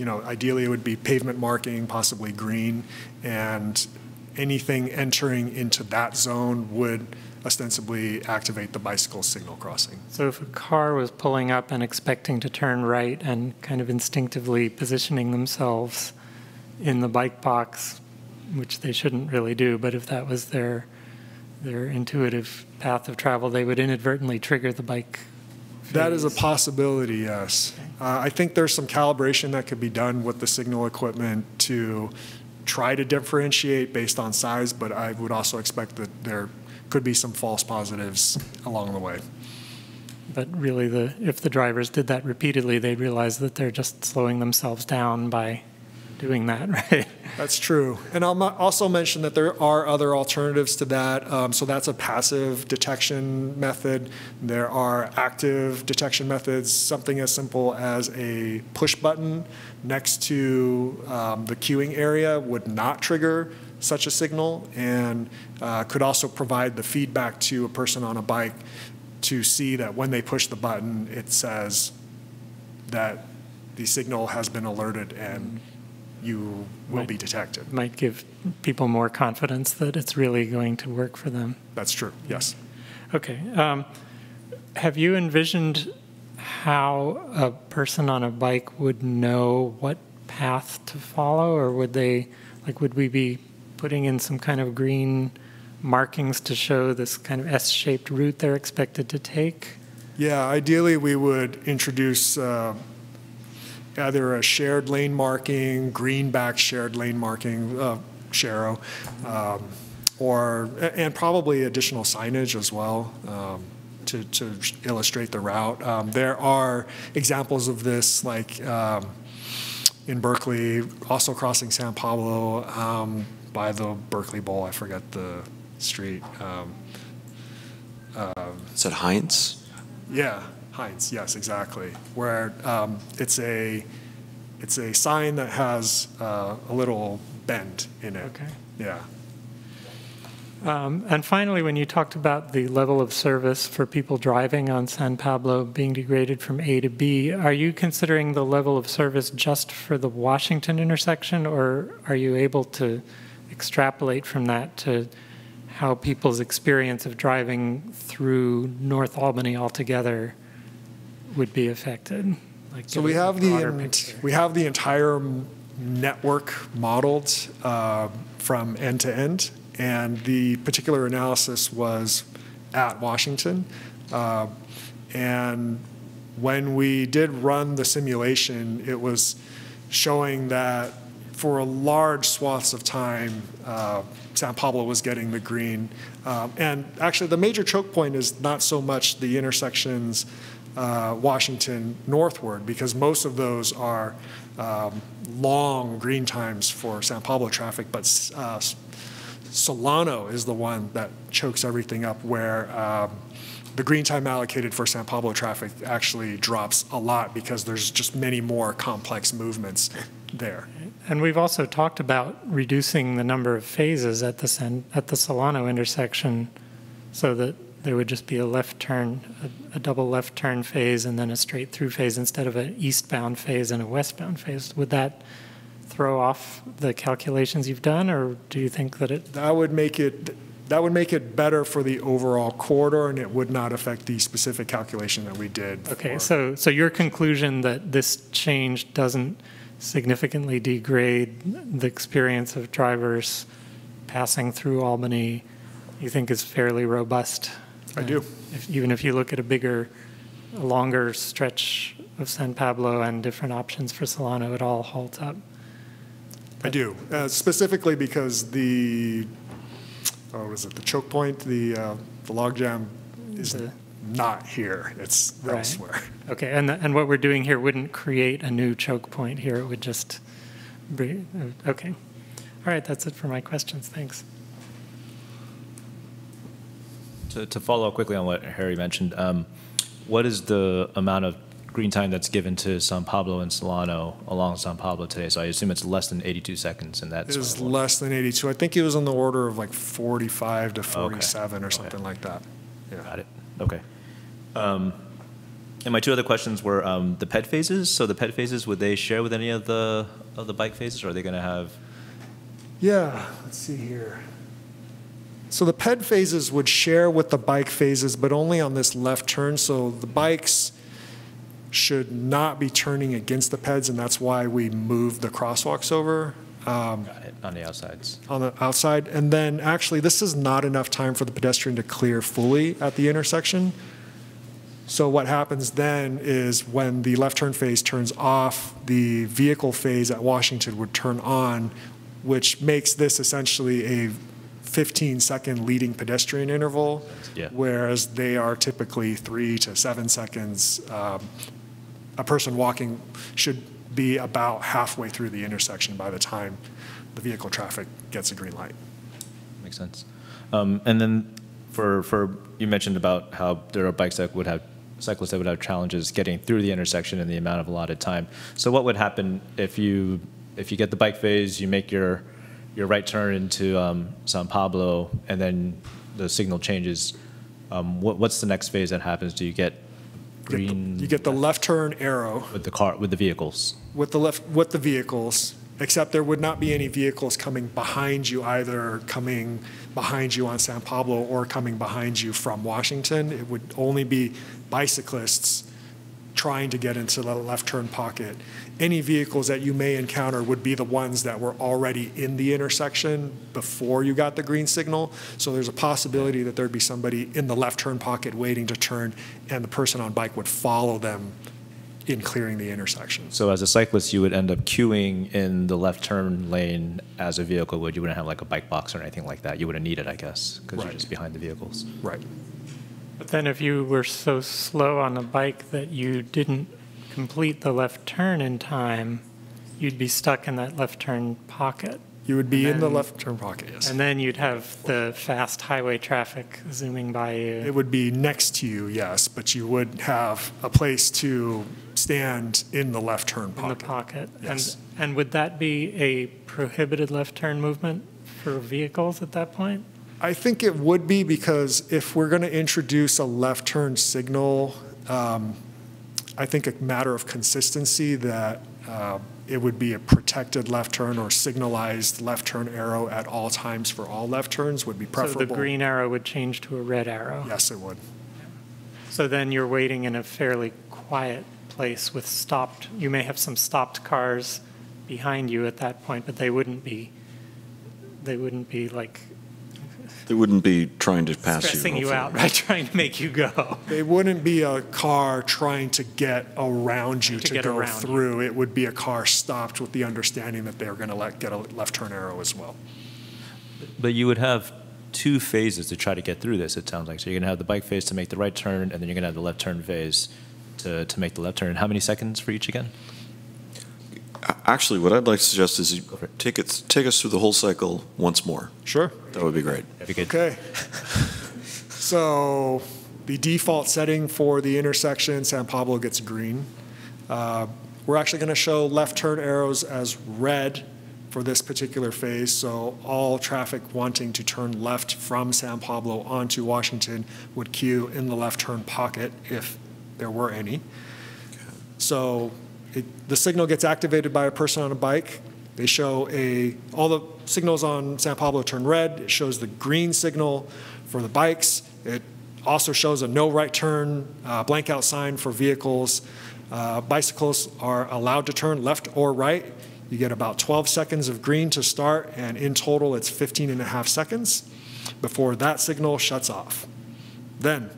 You know, ideally it would be pavement marking, possibly green, and anything entering into that zone would ostensibly activate the bicycle signal crossing. So if a car was pulling up and expecting to turn right and kind of instinctively positioning themselves in the bike box, which they shouldn't really do, but if that was their, their intuitive path of travel, they would inadvertently trigger the bike. That is a possibility, yes. Uh, I think there's some calibration that could be done with the signal equipment to try to differentiate based on size, but I would also expect that there could be some false positives along the way. But really, the, if the drivers did that repeatedly, they'd realize that they're just slowing themselves down by doing that, right? That's true. And I'll also mention that there are other alternatives to that. Um, So that's a passive detection method. There are active detection methods, something as simple as a push button next to um, the queuing area would not trigger such a signal and uh, could also provide the feedback to a person on a bike to see that when they push the button, it says that the signal has been alerted and you will be detected. Might give people more confidence that it's really going to work for them. That's true, yes. Okay. Um, have you envisioned how a person on a bike would know what path to follow, or would they, like, would we be putting in some kind of green markings to show this kind of S-shaped route they're expected to take? Yeah, ideally, we would introduce uh, either a shared lane marking, greenback shared lane marking, uh, Sharrow, um, or, and probably additional signage as well um, to, to illustrate the route. Um, There are examples of this, like um, in Berkeley, also crossing San Pablo um, by the Berkeley Bowl, I forget the street. Um, Is that Heinz? Yeah, Heinz. Yes, exactly. Where um, it's a it's a sign that has uh, a little bend in it. Okay. Yeah. Um, and finally, when you talked about the level of service for people driving on San Pablo being degraded from A to B, are you considering the level of service just for the Washington intersection, or are you able to extrapolate from that to how people's experience of driving through North Albany altogether would be affected? Like, So we have the we have the entire network modeled uh, from end to end, and the particular analysis was at Washington. Uh, and when we did run the simulation, it was showing that for a large swaths of time, uh, San Pablo was getting the green. Um, and actually, the major choke point is not so much the intersections uh, Washington northward, because most of those are um, long green times for San Pablo traffic, but uh, Solano is the one that chokes everything up, where um, the green time allocated for San Pablo traffic actually drops a lot because there's just many more complex movements there. And we've also talked about reducing the number of phases at the at the Solano intersection so that there would just be a left turn, a, a double left turn phase and then a straight through phase instead of an eastbound phase and a westbound phase. Would that throw off the calculations you've done or do you think that it, That would make it, that would make it better for the overall corridor, and it would not affect the specific calculation that we did. okay, for- so, so your conclusion that this change doesn't significantly degrade the experience of drivers passing through Albany, you think is fairly robust? I do. If, even if you look at a bigger, a longer stretch of San Pablo and different options for Solano, it all holds up. I do, uh, specifically because the, oh, was it the choke point, the, uh, the logjam is The- not here, it's Right. elsewhere. Okay, and, and what we're doing here wouldn't create a new choke point here, it would just, be, okay. All right, that's it for my questions, thanks. To, to follow up quickly on what Harry mentioned, um, what is the amount of green time that's given to San Pablo and Solano along San Pablo today? So I assume it's less than 82 seconds, and It that's is less than 82, I think it was on the order of like 45 to 47 or Okay. something like that. Yeah. Got it. Okay. Um, and my two other questions were um, the ped phases. So the ped phases, would they share with any of the of the bike phases, or are they going to have? Yeah, let's see here. So the PED phases would share with the bike phases, but only on this left turn. So the bikes should not be turning against the PEDs, and that's why we moved the crosswalks over um, Got it on the outsides. on the outside. And then actually, this is not enough time for the pedestrian to clear fully at the intersection. So what happens then is when the left turn phase turns off, the vehicle phase at Washington would turn on, which makes this essentially a 15-second leading pedestrian interval, Yeah. whereas they are typically three to seven seconds. Um, A person walking should be about halfway through the intersection by the time the vehicle traffic gets a green light. Makes sense. Um, and then for, for, you mentioned about how there are bikes that would have, cyclists that would have challenges getting through the intersection in the amount of allotted time. So what would happen if you, if you get the bike phase, you make your, your right turn into um, San Pablo, and then the signal changes? Um, what, what's the next phase that happens? Do you get You get the- green? You get the left turn arrow With the car, with the vehicles? with the left, with the vehicles, except there would not be any vehicles coming behind you, either coming behind you on San Pablo or coming behind you from Washington. It would only be bicyclists trying to get into the left turn pocket. Any vehicles that you may encounter would be the ones that were already in the intersection before you got the green signal. So there's a possibility that there'd be somebody in the left turn pocket waiting to turn, and the person on bike would follow them in clearing the intersection. So as a cyclist, you would end up queuing in the left turn lane as a vehicle would. You wouldn't have like a bike box or anything like that. You wouldn't need it, I guess, because you're just behind the vehicles. Right. But then if you were so slow on a bike that you didn't complete the left turn in time, you'd be stuck in that left turn pocket. You would be in the left turn pocket, yes. And then you'd have the fast highway traffic zooming by you. It would be next to you, yes, but you would have a place to stand in the left turn In the pocket. pocket. Yes. And, and would that be a prohibited left turn movement for vehicles at that point? I think it would be because if we're going to introduce a left turn signal, um, I think a matter of consistency that uh, it would be a protected left turn or signalized left turn arrow at all times for all left turns would be preferable. So the green arrow would change to a red arrow? Yes, it would. So then you're waiting in a fairly quiet place with stopped, you may have some stopped cars behind you at that point, but they wouldn't be, they wouldn't be like They wouldn't be trying to pass you. stressing you out, hopefully. right, trying to make you go. It wouldn't be a car trying to get around you To to, get go around you. through. It would be a car stopped with the understanding that they were going to let, get a left turn arrow as well. But you would have two phases to try to get through this, it sounds like. So you're going to have the bike phase to make the right turn, and then you're going to have the left turn phase to, to make the left turn. How many seconds for each again? A- Actually, what I'd like to suggest is you take it, take us through the whole cycle once more. Sure. That would be great. That'd be good. Okay. So the default setting for the intersection, San Pablo gets green. Uh, We're actually going to show left turn arrows as red for this particular phase, so all traffic wanting to turn left from San Pablo onto Washington would queue in the left turn pocket if there were any. So it, the signal gets activated by a person on a bike. They show a, all the signals on San Pablo turn red. It shows the green signal for the bikes. It also shows a no right turn uh, blank out sign for vehicles. Uh, bicyclists are allowed to turn left or right. You get about 12 seconds of green to start, and in total, it's 15 and a half seconds before that signal shuts off. Then,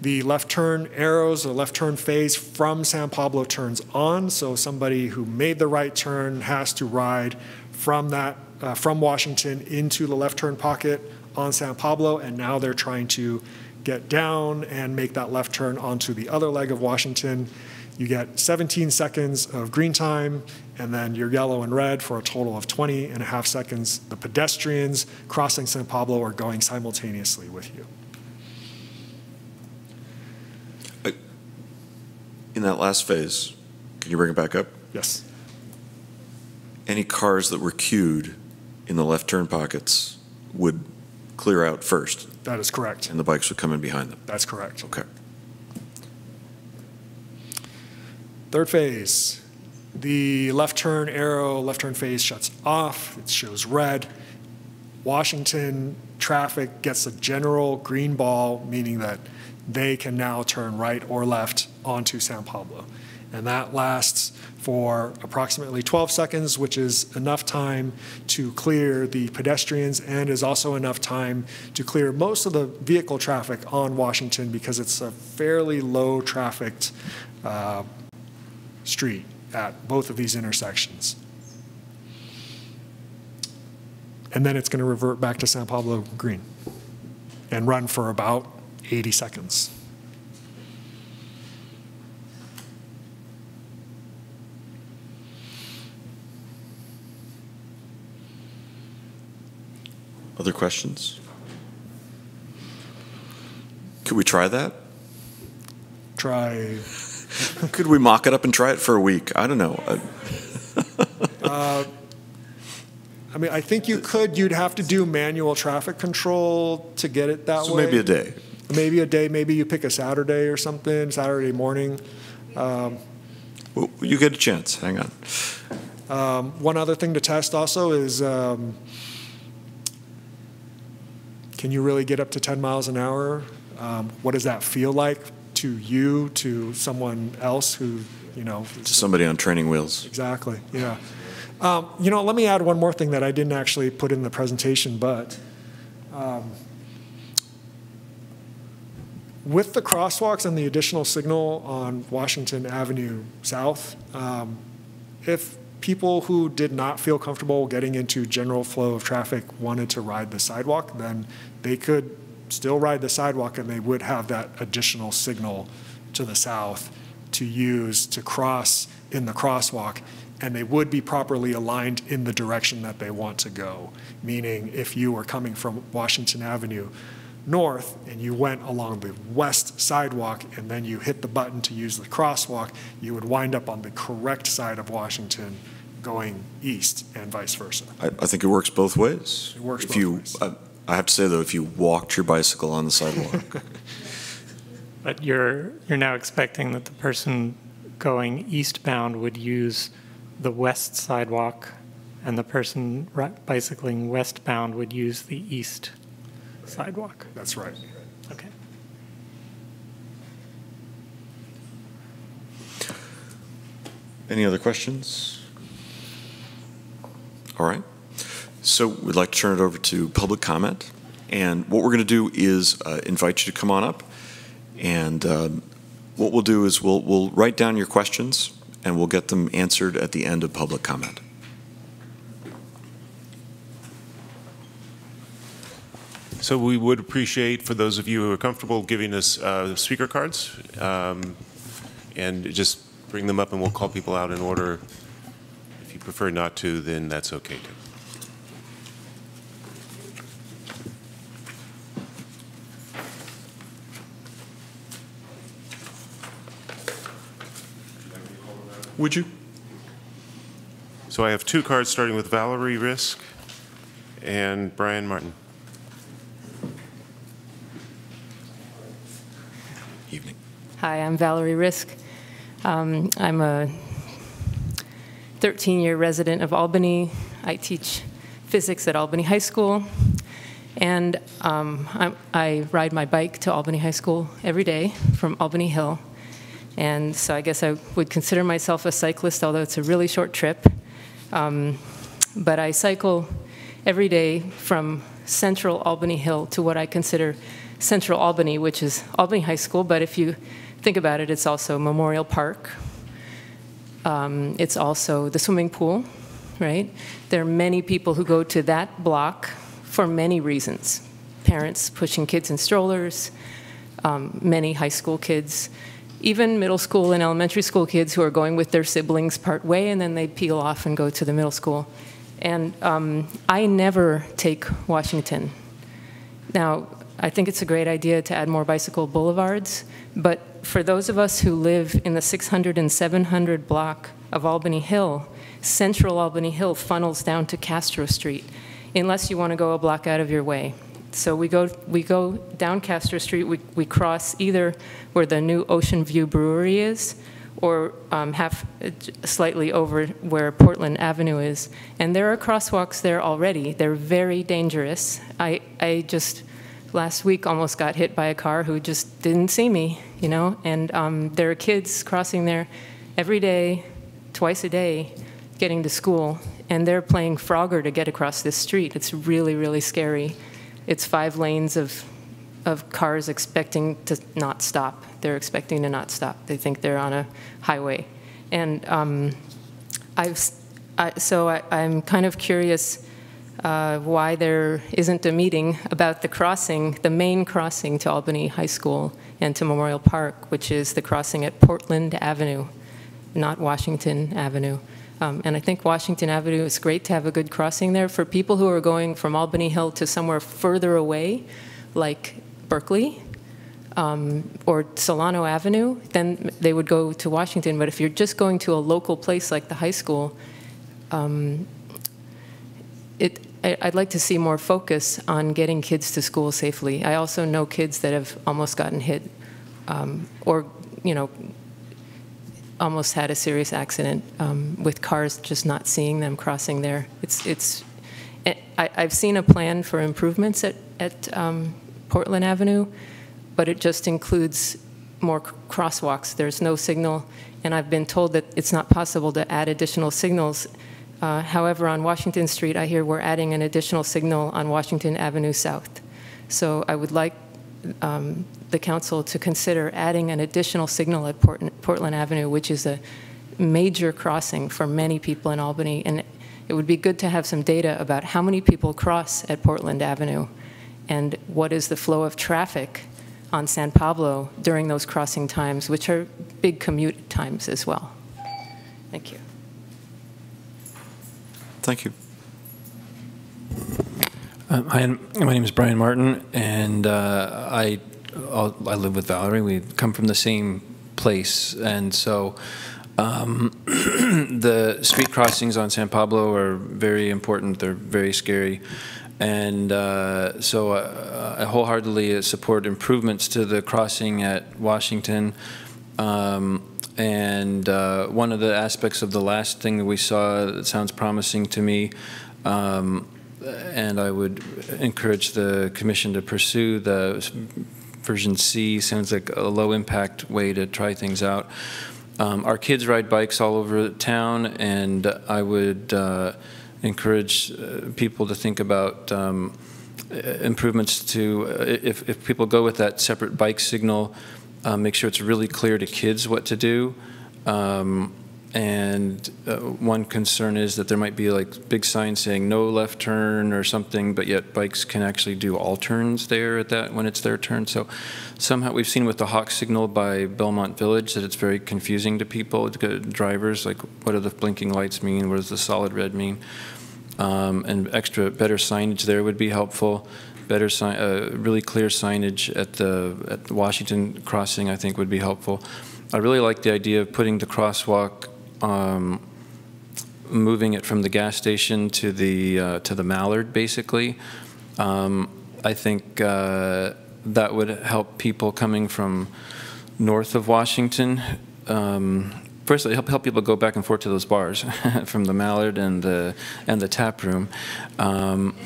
the left turn arrows or left turn phase from San Pablo turns on. So somebody who made the right turn has to ride from that uh, from Washington into the left turn pocket on San Pablo, and now they're trying to get down and make that left turn onto the other leg of Washington. You get 17 seconds of green time, and then you're yellow and red for a total of 20 and a half seconds. The pedestrians crossing San Pablo are going simultaneously with you. In that last phase, can you bring it back up? Yes. Any cars that were queued in the left turn pockets would clear out first, That is correct. and the bikes would come in behind them. That's correct. Okay. Third phase, the left turn arrow, left turn phase shuts off. It shows red. Washington traffic gets a general green ball, meaning that they can now turn right or left onto San Pablo. And that lasts for approximately 12 seconds, which is enough time to clear the pedestrians and is also enough time to clear most of the vehicle traffic on Washington because it's a fairly low trafficked uh, street at both of these intersections. And then it's going to revert back to San Pablo Green and run for about 80 seconds. Other questions? Could we try that? Try. Could we mock it up and try it for a week? I don't know. uh, I mean, I think you could. You'd have to do manual traffic control to get it that so way. So maybe a day. Maybe a day, maybe you pick a Saturday or something, Saturday morning. Um, Well, You get a chance, hang on. Um, One other thing to test also is, um, can you really get up to 10 miles an hour? Um, What does that feel like to you, to someone else who, you know? To somebody on training wheels. Exactly, yeah. Um, You know, let me add one more thing that I didn't actually put in the presentation, but um, with the crosswalks and the additional signal on Washington Avenue South, um, if people who did not feel comfortable getting into general flow of traffic wanted to ride the sidewalk, then they could still ride the sidewalk and they would have that additional signal to the south to use to cross in the crosswalk. And they would be properly aligned in the direction that they want to go. Meaning, if you were coming from Washington Avenue north and you went along the west sidewalk and then you hit the button to use the crosswalk, you would wind up on the correct side of Washington going east and vice versa. I, I think it works both ways. It works If both you, ways. I- I have to say, though, if you walked your bicycle on the sidewalk, But you're, you're now expecting that the person going eastbound would use the west sidewalk, and the person bicycling westbound would use the east sidewalk. That's right. Okay. any other questions? All right. So we'd like to turn it over to public comment. And what we're going to do is uh, invite you to come on up. And um, what we'll do is we'll, we'll write down your questions and we'll get them answered at the end of public comment. So we would appreciate, for those of you who are comfortable, giving us uh, speaker cards, um, and just bring them up and we'll call people out in order. If you prefer not to, then that's okay too. Would you? So I have two cards, starting with Valerie Risk and Brian Martin. Hi, I'm Valerie Risk. Um, I'm a 13-year resident of Albany. I teach physics at Albany High School, and um, I, I ride my bike to Albany High School every day from Albany Hill. And so I guess I would consider myself a cyclist, although it's a really short trip. Um, but I cycle every day from central Albany Hill to what I consider central Albany, which is Albany High School. But if you think about it, it's also Memorial Park. Um, it's also the swimming pool, right? There are many people who go to that block for many reasons. Parents pushing kids in strollers, um, many high school kids, even middle school and elementary school kids who are going with their siblings part way and then they peel off and go to the middle school. And um, I never take Washington. Now, I think it's a great idea to add more bicycle boulevards, but for those of us who live in the 600 and 700 block of Albany Hill, central Albany Hill funnels down to Castro Street, unless you want to go a block out of your way. So we go, we go down Castro Street, we, we cross either where the new Ocean View Brewery is, or um, half, slightly over where Portland Avenue is. And there are crosswalks there already. They're very dangerous. I, I just, last week, almost got hit by a car who just didn't see me, you know? And um, there are kids crossing there every day, twice a day, getting to school, and they're playing Frogger to get across this street. It's really, really scary. It's five lanes of, of cars expecting to not stop. They're expecting to not stop. They think they're on a highway. And um, I've, I, so I, I'm kind of curious uh, why there isn't a meeting about the crossing, the main crossing to Albany High School and to Memorial Park, which is the crossing at Portland Avenue, not Washington Avenue. Um, And I think Washington Avenue is great to have a good crossing there. For people who are going from Albany Hill to somewhere further away, like Berkeley um, or Solano Avenue, then they would go to Washington. But if you're just going to a local place like the high school, um, it, I'd like to see more focus on getting kids to school safely. I also know kids that have almost gotten hit um, or, you know, almost had a serious accident um, with cars just not seeing them crossing there. It's, it's, it- I, I've seen a plan for improvements at, at um, Portland Avenue, but it just includes more crosswalks. There's no signal, and I've been told that it's not possible to add additional signals. Uh, However, on Washington Street, I hear we're adding an additional signal on Washington Avenue South. So I would like um, the council to consider adding an additional signal at Port- Portland Avenue, which is a major crossing for many people in Albany. And it would be good to have some data about how many people cross at Portland Avenue and what is the flow of traffic on San Pablo during those crossing times, which are big commute times as well. Thank you. Thank you. Um, Hi, my name is Brian Martin, and uh, I I live with Valerie. We come from the same place, and so um, the street crossings on San Pablo are very important. They're very scary, and uh, so uh, I wholeheartedly support improvements to the crossing at Washington. Um, and uh, one of the aspects of the last thing that we saw that sounds promising to me um, and I would encourage the commission to pursue the version C. Sounds like a low-impact way to try things out. Um, Our kids ride bikes all over the town, and I would uh, encourage uh, people to think about um, improvements to, uh, if, if people go with that separate bike signal, uh, make sure it's really clear to kids what to do. Um, and uh, one concern is that there might be like big signs saying no left turn or something, but yet bikes can actually do all turns there at that when it's their turn. So somehow we've seen with the hawk signal by Belmont Village that it's very confusing to people, to drivers, like what do the blinking lights mean? What does the solid red mean? Um, and extra, better signage there would be helpful. Better sign, uh, really clear signage at the, at the Washington crossing, I think would be helpful. I really like the idea of putting the crosswalk, um, moving it from the gas station to the, uh, to the Mallard, basically. Um, I think uh, that would help people coming from north of Washington. Um, Firstly, help, help people go back and forth to those bars from the Mallard and the, and the tap room. Um,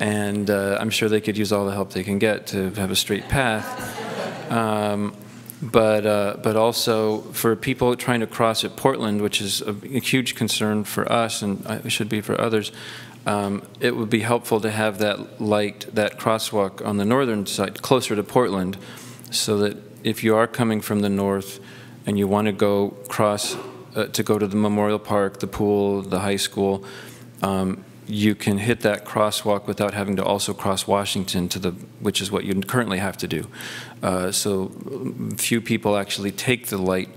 and uh, I'm sure they could use all the help they can get to have a straight path. Um, but uh, but also for people trying to cross at Portland, which is a, a huge concern for us and uh, should be for others. Um, it would be helpful to have that light, that crosswalk on the northern side, closer to Portland, so that if you are coming from the north and you want to go cross uh, to go to the Memorial Park, the pool, the high school, um, you can hit that crosswalk without having to also cross Washington to the, which is what you currently have to do. Uh, so few people actually take the light.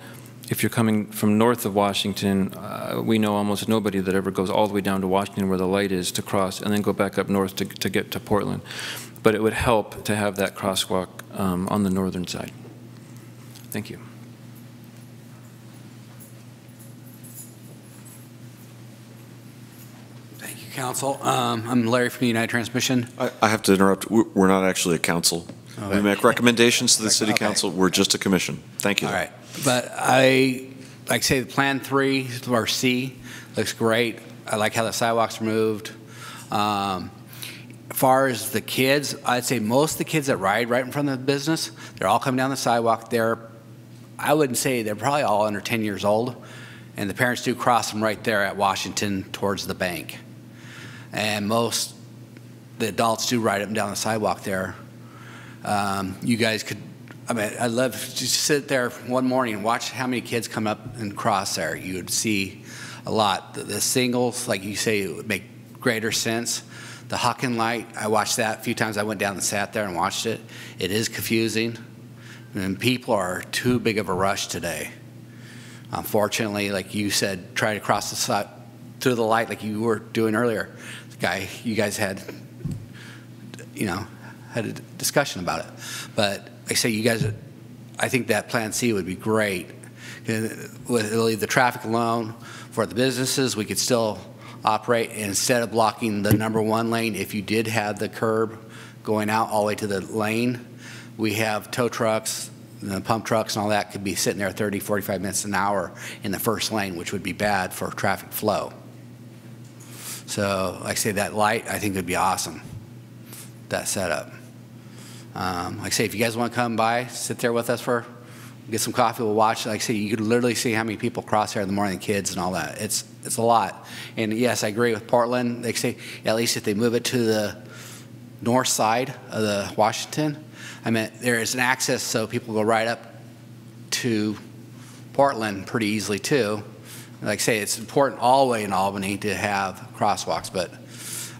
If you're coming from north of Washington, uh, we know almost nobody that ever goes all the way down to Washington where the light is to cross and then go back up north to, to get to Portland. But it would help to have that crosswalk um, on the northern side. Thank you. Thank you, Council. Um, I'm Larry from United Transmission. I, I have to interrupt. We're we're not actually a council. We make recommendations to the city Okay. council. We're just a commission. Thank you. All right. But I, like say, the Plan 3, or C, looks great. I like how the sidewalks are moved. Um, As far as the kids, I'd say most of the kids that ride right in front of the business, they're all coming down the sidewalk. They're, I wouldn't say, they're probably all under 10 years old. And the parents do cross them right there at Washington towards the bank. And most, the adults do ride up and down the sidewalk there. Um, You guys could, I mean, I'd love to sit there one morning and watch how many kids come up and cross there. You would see a lot. The, the singles, like you say, would make greater sense. The Hawken light, I watched that a few times. I went down and sat there and watched it. It is confusing. And people are too big of a rush today. Unfortunately, like you said, try to cross the to the light like you were doing earlier. Guy, you guys had, you know, had a discussion about it. But I say, you guys, I think that Plan C would be great. It'll leave the traffic alone for the businesses. We could still operate instead of blocking the number one lane. If you did have the curb going out all the way to the lane, we have tow trucks, the pump trucks and all that could be sitting there 30, 45 minutes an hour in the first lane, which would be bad for traffic flow. So, like I say, that light I think would be awesome. That setup. Um, like I say, if you guys want to come by, sit there with us for get some coffee. We'll watch. Like I say, you could literally see how many people cross there in the morning, kids and all that. It's it's a lot. And yes, I agree with Portland. They say at least if they move it to the north side of the Washington, I mean there is an access so people go right up to Portland pretty easily too. Like I say, it's important all the way in Albany to have crosswalks, but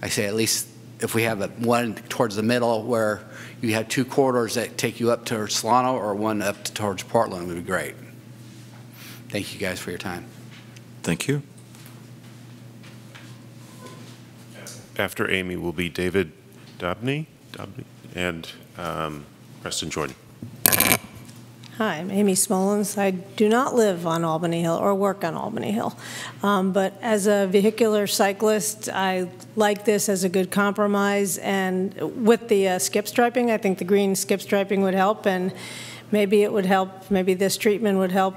I say at least if we have a, one towards the middle where you have two corridors that take you up to Solano or one up towards Portland would be great. Thank you guys for your time. Thank you. After Amy will be David Dobney, Dobney and um, Preston Jordan. Hi, I'm Amy Smolens. I do not live on Albany Hill or work on Albany Hill. Um, but as a vehicular cyclist, I like this as a good compromise. And with the uh, skip striping, I think the green skip striping would help. And maybe it would help, maybe this treatment would help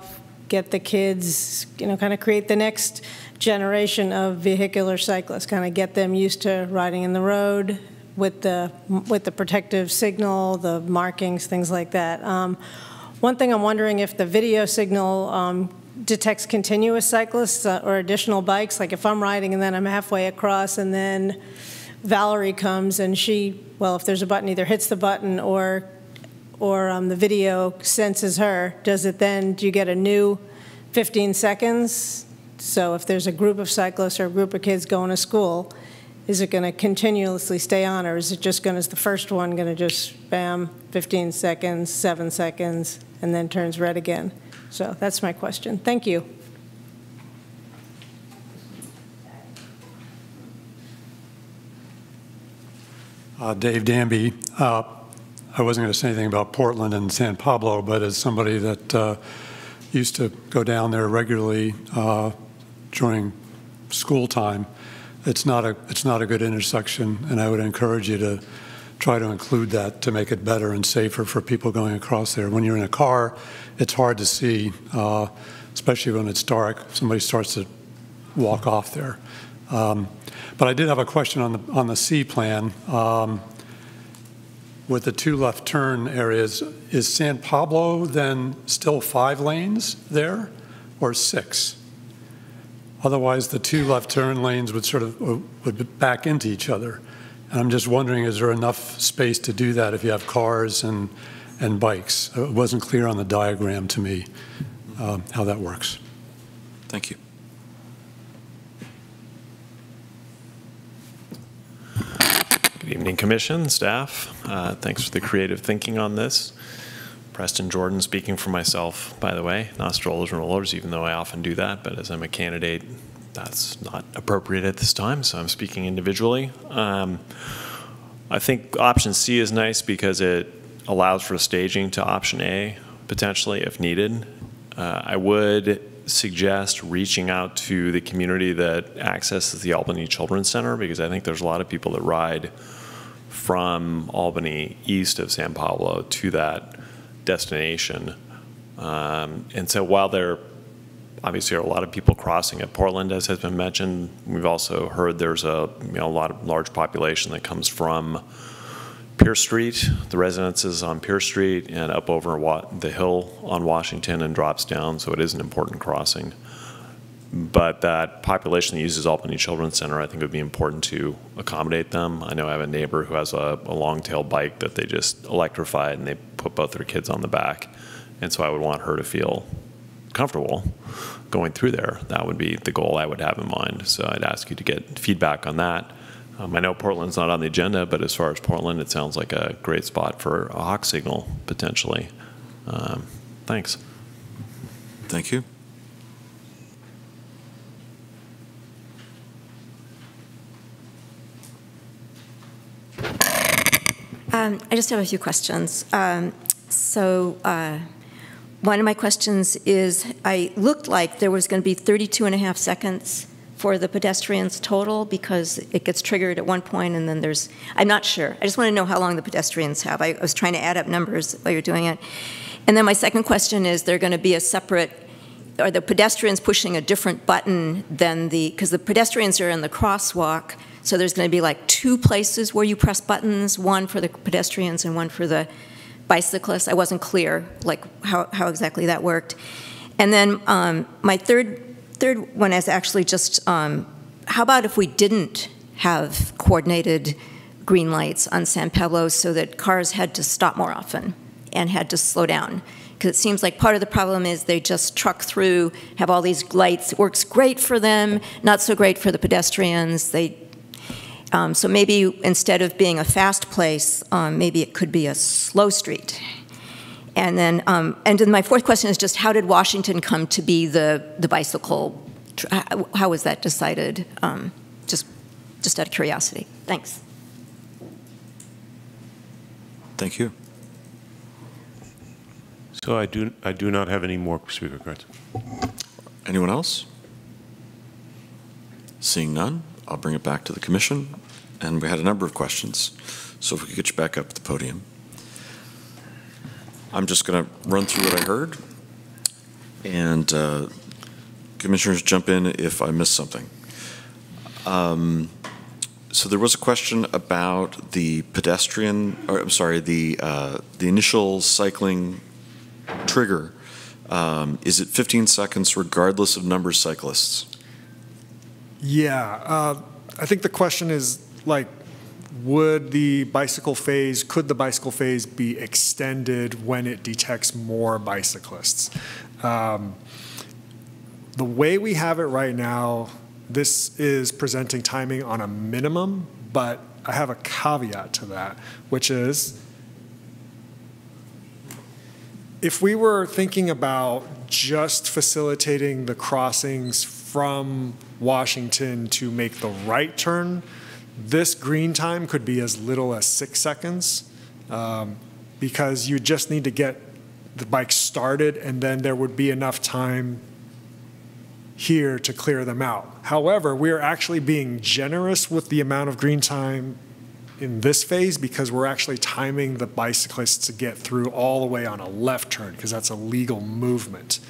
get the kids, you know, kind of create the next generation of vehicular cyclists, kind of get them used to riding in the road with the, with the protective signal, the markings, things like that. Um, one thing I'm wondering if the video signal um, detects continuous cyclists uh, or additional bikes, like if I'm riding and then I'm halfway across and then Valerie comes and she, well, if there's a button, either hits the button or or um, the video senses her, does it then, do you get a new 15 seconds? So if there's a group of cyclists or a group of kids going to school, is it going to continuously stay on, or is it just going to, is the first one going to just bam, 15 seconds, seven seconds, and then turns red again? So that's my question. Thank you. Uh, Dave Danby. Uh, I wasn't going to say anything about Portland and San Pablo, but as somebody that uh, used to go down there regularly uh, during school time, it's not a it's not a good intersection, and I would encourage you to try to include that to make it better and safer for people going across there. When you're in a car, it's hard to see, uh, especially when it's dark. Somebody starts to walk off there. Um, but I did have a question on the on the C plan. Um, with the two left turn areas, is San Pablo then still five lanes there or six? Otherwise, the two left turn lanes would sort of would back into each other. And I'm just wondering, is there enough space to do that if you have cars and, and bikes? It wasn't clear on the diagram to me uh, how that works. Thank you. Good evening, Commission, staff. Uh, thanks for the creative thinking on this. Preston Jordan speaking for myself, by the way, not strollers and rollers, even though I often do that, but as I'm a candidate, that's not appropriate at this time, so I'm speaking individually. Um, I think option C is nice because it allows for staging to option A, potentially, if needed. Uh, I would suggest reaching out to the community that accesses the Albany Children's Center because I think there's a lot of people that ride from Albany east of San Pablo to that destination. Um, and so while there obviously are a lot of people crossing at Portland, as has been mentioned, we've also heard there's a you know a lot of large population that comes from Pierce Street, the residences on Pierce Street, and up over the hill on Washington and drops down. So it is an important crossing but that population that uses Albany Children's Center, I think would be important to accommodate them. I know I have a neighbor who has a, a long tail bike that they just electrified and they put both their kids on the back. And so I would want her to feel comfortable going through there. That would be the goal I would have in mind. So I'd ask you to get feedback on that. Um, I know Portland's not on the agenda, but as far as Portland, it sounds like a great spot for a hawk signal potentially. Um, thanks. Thank you. Um, I just have a few questions. Um, so. Uh, one of my questions is I looked like there was going to be 32 and a half seconds for the pedestrians total because it gets triggered at one point and then there's, I'm not sure. I just want to know how long the pedestrians have. I, was trying to add up numbers while you're doing it. And then my second question is there going to be a separate, are the pedestrians pushing a different button than the, because the pedestrians are in the crosswalk, so there's going to be like two places where you press buttons, one for the pedestrians and one for the bicyclists. I wasn't clear, like how, how exactly that worked. And then um, my third third one is actually just um, how about if we didn't have coordinated green lights on San Pablo so that cars had to stop more often and had to slow down? Because it seems like part of the problem is they just truck through, have all these lights. It works great for them, not so great for the pedestrians. They um, so maybe instead of being a fast place, um, maybe it could be a slow street. And then, um, and then my fourth question is just how did Washington come to be the, the bicycle? How, how was that decided? Um, just, just out of curiosity. Thanks. Thank you. So I do, I do not have any more speaker cards. Anyone else? Seeing none, I'll bring it back to the commission. And we had a number of questions. So if we could get you back up at the podium. I'm just going to run through what I heard. And uh, commissioners jump in if I miss something. Um, so there was a question about the pedestrian, or I'm sorry, the uh, the initial cycling trigger. Um, is it 15 seconds regardless of number of cyclists? Yeah, uh, I think the question is like, would the bicycle phase, could the bicycle phase be extended when it detects more bicyclists? Um, the way we have it right now, this is presenting timing on a minimum, but I have a caveat to that, which is if we were thinking about just facilitating the crossings from Washington to make the right turn, this green time could be as little as six seconds um, because you just need to get the bike started and then there would be enough time here to clear them out. However, we are actually being generous with the amount of green time in this phase because we're actually timing the bicyclists to get through all the way on a left turn because that's a legal movement.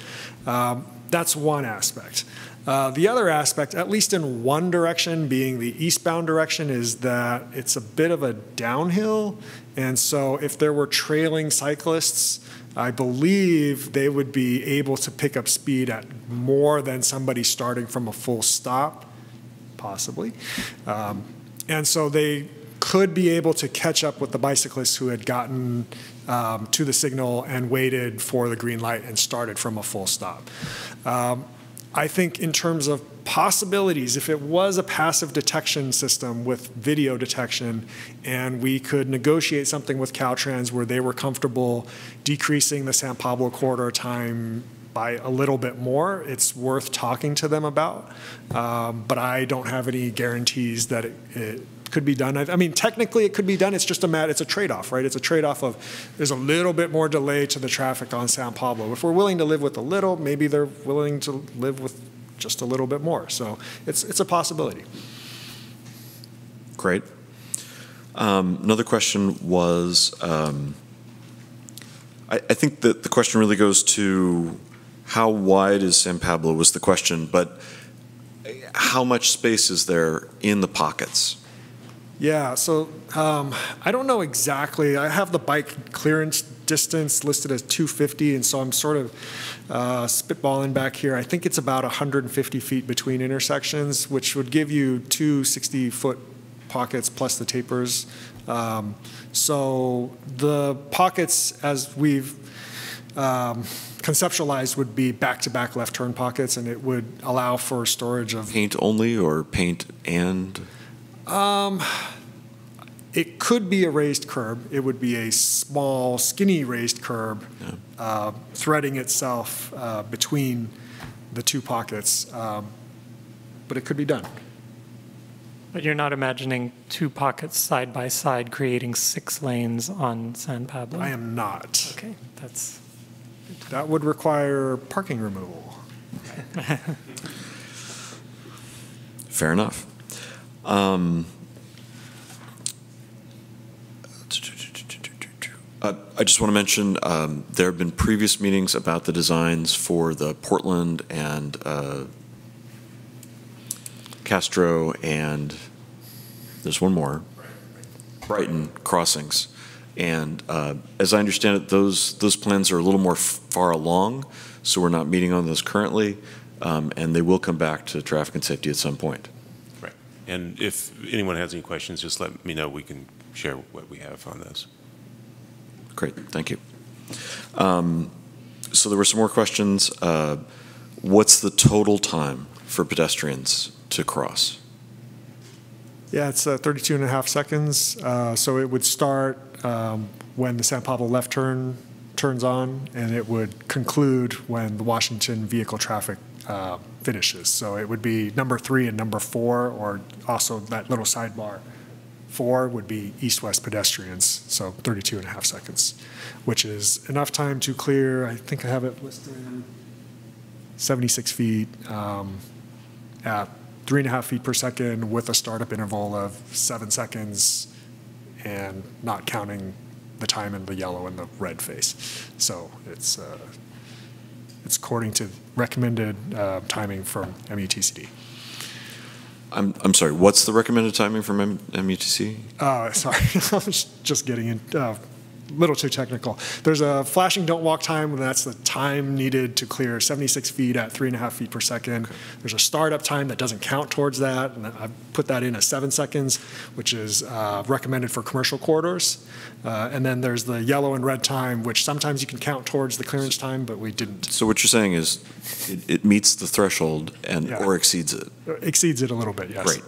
Um, that's one aspect. Uh, the other aspect, at least in one direction, being the eastbound direction, is that it's a bit of a downhill. And so if there were trailing cyclists, I believe they would be able to pick up speed at more than somebody starting from a full stop, possibly. Um, and so they could be able to catch up with the bicyclists who had gotten um, to the signal and waited for the green light and started from a full stop. Um, I think in terms of possibilities, if it was a passive detection system with video detection and we could negotiate something with Caltrans where they were comfortable decreasing the San Pablo corridor time by a little bit more, it's worth talking to them about. Um, but I don't have any guarantees that it, it could be done. I, mean, technically it could be done. It's just a matter, it's a trade-off, right? It's a trade-off of there's a little bit more delay to the traffic on San Pablo. If we're willing to live with a little, maybe they're willing to live with just a little bit more. So it's, it's a possibility. Great. Um, another question was, um, I, I think that the question really goes to how wide is San Pablo was the question, but how much space is there in the pockets? Yeah, so um, I don't know exactly. I have the bike clearance distance listed as 250, and so I'm sort of uh, spitballing back here. I think it's about 150 feet between intersections, which would give you two 60-foot pockets plus the tapers. Um, so the pockets, as we've um, conceptualized, would be back-to-back left turn pockets, and it would allow for storage of paint only or paint and um, it could be a raised curb. It would be a small, skinny raised curb, yeah. uh, threading itself uh, between the two pockets. Um, but it could be done. But you're not imagining two pockets side by side creating six lanes on San Pablo? I am not. Okay, that's, That would require parking removal. Fair enough. Um, I just want to mention, um, there have been previous meetings about the designs for the Portland and uh, Castro and, there's one more, Brighton crossings. And uh, as I understand it, those, those plans are a little more far along, so we're not meeting on those currently, um, and they will come back to traffic and safety at some point. Right. And if anyone has any questions, just let me know. We can share what we have on this. Great, thank you. Um, So there were some more questions. Uh, What's the total time for pedestrians to cross? Yeah, it's uh, 32 and a half seconds. Uh, So it would start um, when the San Pablo left turn turns on, and it would conclude when the Washington vehicle traffic uh, finishes. So it would be number three and number four, or also that little sidebar. Four would be east-west pedestrians, so 32 and a half seconds, which is enough time to clear, I think I have it listed, 76 feet um, at three and a half feet per second with a startup interval of seven seconds and not counting the time in the yellow and the red face. So it's, uh, it's according to recommended uh, timing from MUTCD. I'm, I'm sorry, what's the recommended timing from M- MUTC? Uh, sorry, I was just getting in, uh, little too technical. There's a flashing don't walk time, and that's the time needed to clear 76 feet at three and a half feet per second. There's a startup time that doesn't count towards that, and I put that in as seven seconds, which is uh, recommended for commercial corridors. Uh, and then there's the yellow and red time, which sometimes you can count towards the clearance time, but we didn't. So what you're saying is it, it meets the threshold and, Yeah. or exceeds it? Exceeds it a little bit, yes. Great.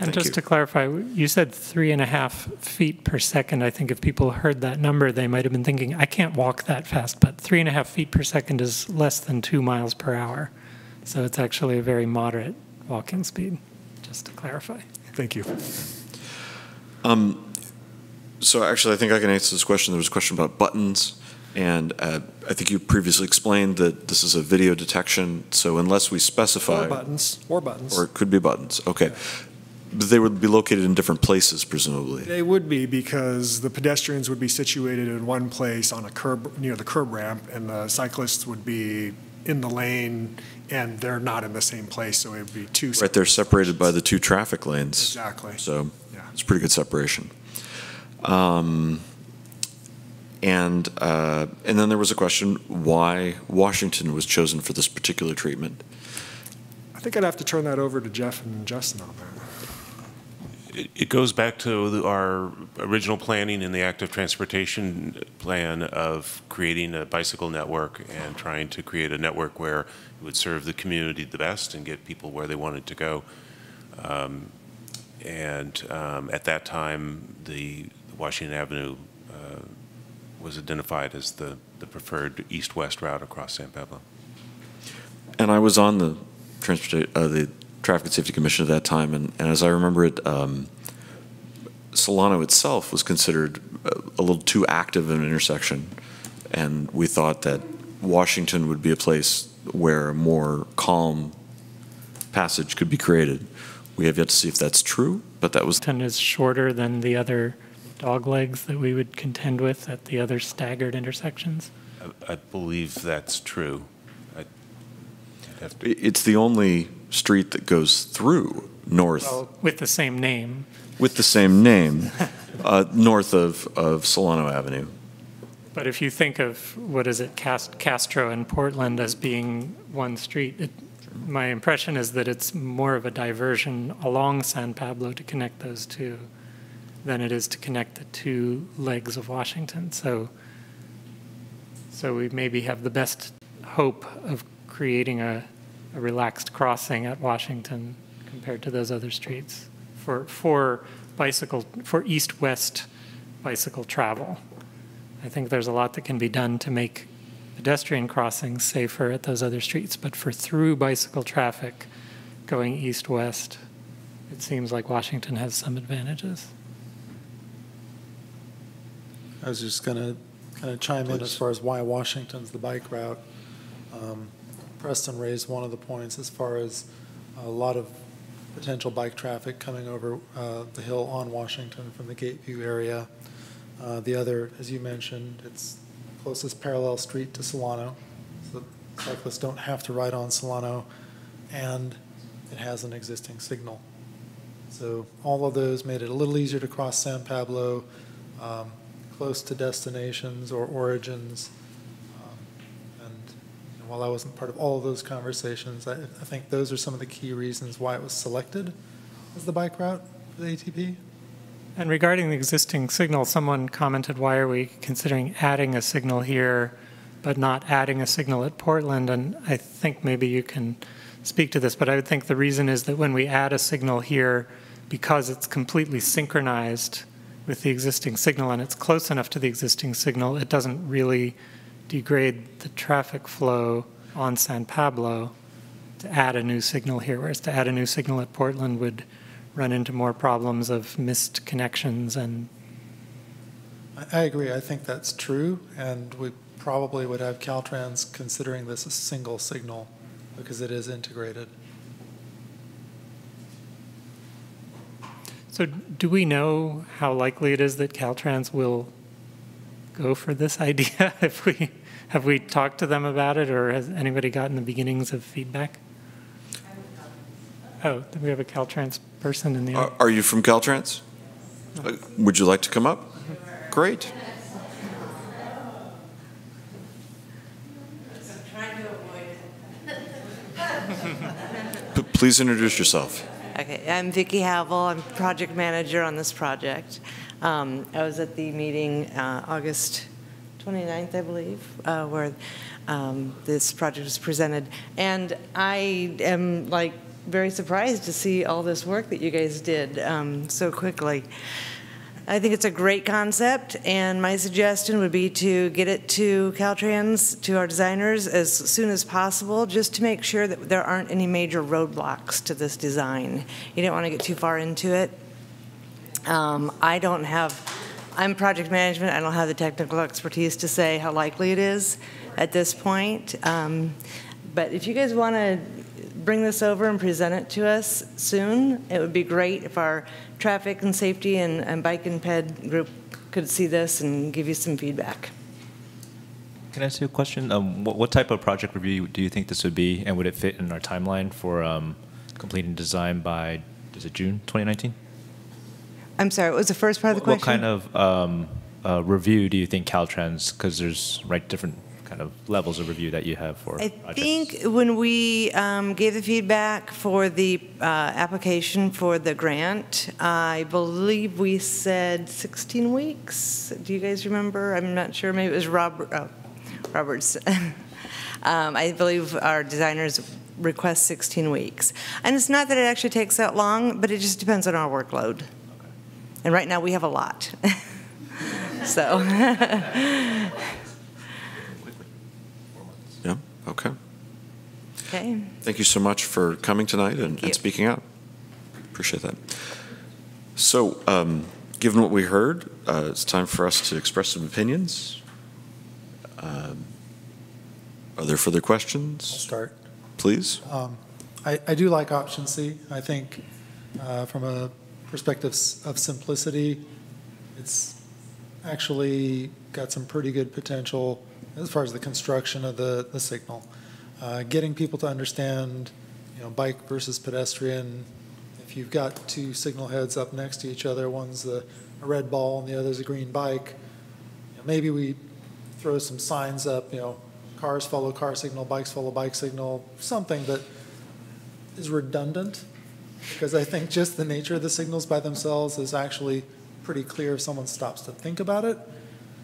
And Thank just you. to clarify, you said three and a half feet per second. I think if people heard that number, they might have been thinking, I can't walk that fast, but three and a half feet per second is less than two miles per hour. So it's actually a very moderate walking speed, just to clarify. Thank you. Um, so actually, I think I can answer this question. There was a question about buttons, and uh, I think you previously explained that this is a video detection. So unless we specify, Or buttons, or buttons. or it could be buttons. Okay, but they would be located in different places, presumably. They would be because the pedestrians would be situated in one place on a curb, near the curb ramp, and the cyclists would be in the lane, and they're not in the same place, so it would be two. Right, they're separated by the two traffic lanes. Exactly. So Yeah. it's pretty good separation. Um, and uh, and then there was a question why Washington was chosen for this particular treatment. I think I'd have to turn that over to Jeff and Justin on that. It it goes back to the- our original planning in the active transportation plan of creating a bicycle network and trying to create a network where it would serve the community the best and get people where they wanted to go. Um, And um, at that time, the Washington Avenue uh, was identified as the the preferred east-west route across San Pablo. And I was on the transportation, uh, the Traffic and Safety Commission at that time, and, and as I remember it, um, Solano itself was considered a, a little too active an intersection, and we thought that Washington would be a place where a more calm passage could be created. We have yet to see if that's true, but that was Ten is shorter than the other dog legs that we would contend with at the other staggered intersections. I- I believe that's true. I- I'd have to- it's the only street that goes through north Well, with the same name. with the same name, uh, north of, of Solano Avenue. But if you think of, what is it, Cast- Castro and Portland as being one street, it, my impression is that it's more of a diversion along San Pablo to connect those two than it is to connect the two legs of Washington. So, so we maybe have the best hope of creating a, a relaxed crossing at Washington compared to those other streets for, for bicycle, for east-west bicycle travel. I think there's a lot that can be done to make pedestrian crossings safer at those other streets, but for through bicycle traffic going east-west, it seems like Washington has some advantages. I was just going to kind of chime in as far as why Washington's the bike route. Um, Preston raised one of the points as far as a lot of potential bike traffic coming over uh, the hill on Washington from the Gateview area. Uh, The other, as you mentioned, it's closest parallel street to Solano, so cyclists don't have to ride on Solano, and it has an existing signal. So all of those made it a little easier to cross San Pablo, um, close to destinations or origins. Um, And you know, while I wasn't part of all of those conversations, I, I think those are some of the key reasons why it was selected as the bike route for the ATP. And regarding the existing signal, someone commented, why are we considering adding a signal here, but not adding a signal at Portland? And I think maybe you can speak to this, but I would think the reason is that when we add a signal here, because it's completely synchronized with the existing signal and it's close enough to the existing signal, it doesn't really degrade the traffic flow on San Pablo to add a new signal here, whereas to add a new signal at Portland would run into more problems of missed connections and I, I agree. I think that's true, and we probably would have Caltrans considering this a single signal because it is integrated. So do we know how likely it is that Caltrans will go for this idea? If we, have we talked to them about it, or has anybody gotten the beginnings of feedback? Oh, we have a Caltrans person in the Are are you from Caltrans? Uh, Would you like to come up? Great. Please introduce yourself. Okay, I'm Vicki Havel. I'm project manager on this project. Um, I was at the meeting uh, August 29th, I believe, uh, where um, this project was presented. And I am like very surprised to see all this work that you guys did um, so quickly. I think it's a great concept, and my suggestion would be to get it to Caltrans, to our designers, as soon as possible, just to make sure that there aren't any major roadblocks to this design. You don't want to get too far into it. Um, I don't have, I'm project management, I don't have the technical expertise to say how likely it is at this point. Um, But if you guys want to bring this over and present it to us soon, it would be great if our traffic and safety and, and bike and ped group could see this and give you some feedback. Can I ask you a question? Um, what, what type of project review do you think this would be, and would it fit in our timeline for um, completing design by, is it June 2019? I'm sorry, what was the first part of the What question? What kind of um, uh, review do you think Caltrans, because there's right different kind of levels of review that you have for I projects? think when we um, gave the feedback for the uh, application for the grant, I believe we said 16 weeks. Do you guys remember? I'm not sure. Maybe it was Robert, oh, Roberts. Um, I believe our designers request 16 weeks. And it's not that it actually takes that long, but it just depends on our workload. And right now, we have a lot. So. Yeah, okay. Okay. Thank you so much for coming tonight and and speaking out. Appreciate that. So, um, given what we heard, uh, it's time for us to express some opinions. Um, Are there further questions? I'll start. Please. Um, I, I do like option C. I think uh, from a perspective of simplicity, it's actually got some pretty good potential as far as the construction of the, the signal. Uh, Getting people to understand, you know, bike versus pedestrian. If you've got two signal heads up next to each other, one's a a red ball and the other's a green bike, you know, maybe we throw some signs up, you know, cars follow car signal, bikes follow bike signal, something that is redundant, because I think just the nature of the signals by themselves is actually pretty clear if someone stops to think about it.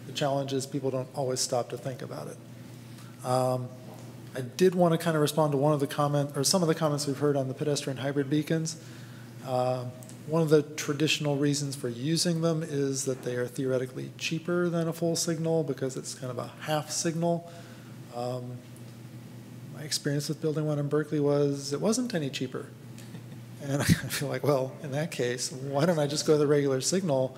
The challenge is people don't always stop to think about it. Um, I did want to kind of respond to one of the comment, or some of the comments we've heard on the pedestrian hybrid beacons. Uh, One of the traditional reasons for using them is that they are theoretically cheaper than a full signal because it's kind of a half signal. Um, My experience with building one in Berkeley was it wasn't any cheaper. And I feel like, well, in that case, why don't I just go to the regular signal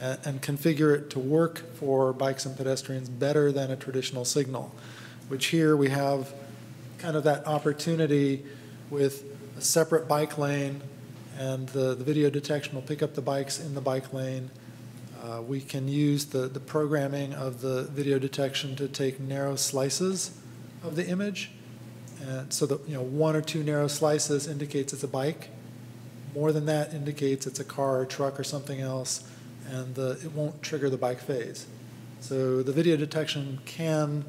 and, and configure it to work for bikes and pedestrians better than a traditional signal? Which here we have kind of that opportunity with a separate bike lane, and the, the video detection will pick up the bikes in the bike lane. Uh, we can use the, the programming of the video detection to take narrow slices of the image. And so that, you know, one or two narrow slices indicates it's a bike. More than that indicates it's a car or truck or something else, and the, it won't trigger the bike phase. So the video detection can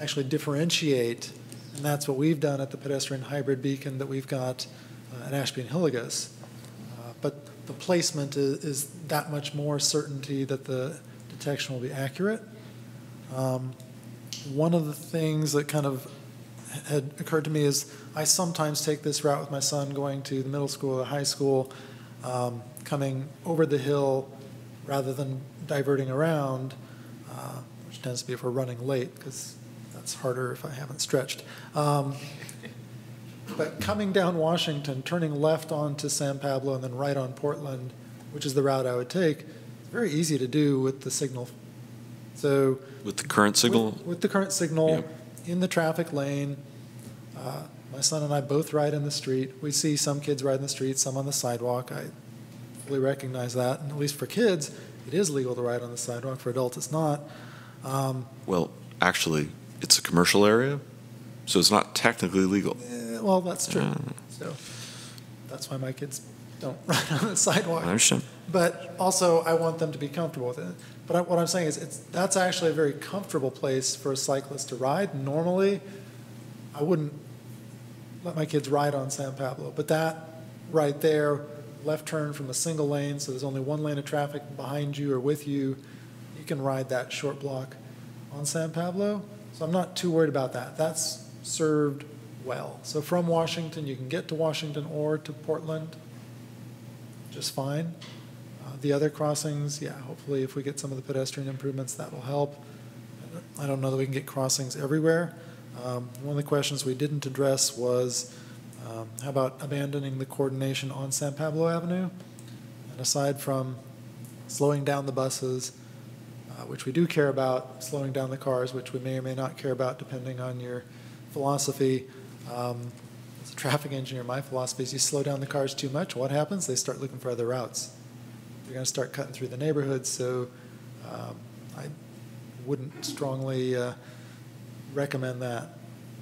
actually differentiate, and that's what we've done at the pedestrian hybrid beacon that we've got uh, at Ashby and Hillegass. Uh, but the placement is, is that much more certainty that the detection will be accurate. Um, one of the things that kind of had occurred to me is I sometimes take this route with my son going to the middle school or high school, um, coming over the hill rather than diverting around, uh, which tends to be if we're running late because that's harder if I haven't stretched. Um, but coming down Washington, turning left onto San Pablo and then right on Portland, which is the route I would take, it's very easy to do with the signal. So With the current signal? with, with the current signal in the traffic lane, uh, my son and I both ride in the street. We see some kids ride in the street, some on the sidewalk. I fully recognize that, and at least for kids, it is legal to ride on the sidewalk. For adults, it's not. Um, Well, actually, it's a commercial area, so it's not technically legal. eh, well, that's true. So that's why my kids don't ride on the sidewalk. I understand. But also, I want them to be comfortable with it. But I, what I'm saying is, it's, that's actually a very comfortable place for a cyclist to ride. Normally, I wouldn't let my kids ride on San Pablo, but that right there, left turn from a single lane, so there's only one lane of traffic behind you or with you, you can ride that short block on San Pablo. So I'm not too worried about that. That's served well. So from Washington, you can get to Washington or to Portland just fine. Uh, The other crossings, yeah, hopefully if we get some of the pedestrian improvements, that will help. I don't know that we can get crossings everywhere. Um, One of the questions we didn't address was, um, how about abandoning the coordination on San Pablo Avenue? And aside from slowing down the buses, uh, which we do care about, slowing down the cars, which we may or may not care about depending on your philosophy, um, as a traffic engineer, my philosophy is you slow down the cars too much, what happens? They start looking for other routes. They're going to start cutting through the neighborhoods, so um, I wouldn't strongly uh, recommend that.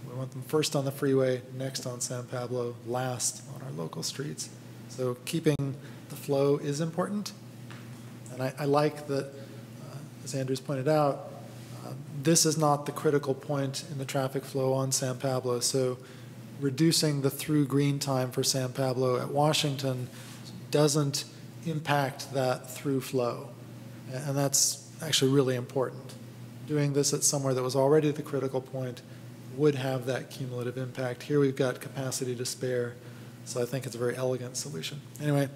We want them first on the freeway, next on San Pablo, last on our local streets. So keeping the flow is important. And I, I like that, uh, as Andrews pointed out, uh, this is not the critical point in the traffic flow on San Pablo. So reducing the through green time for San Pablo at Washington doesn't impact that through flow. And that's actually really important. Doing this at somewhere that was already the critical point would have that cumulative impact. Here we've got capacity to spare, so I think it's a very elegant solution. Anyway,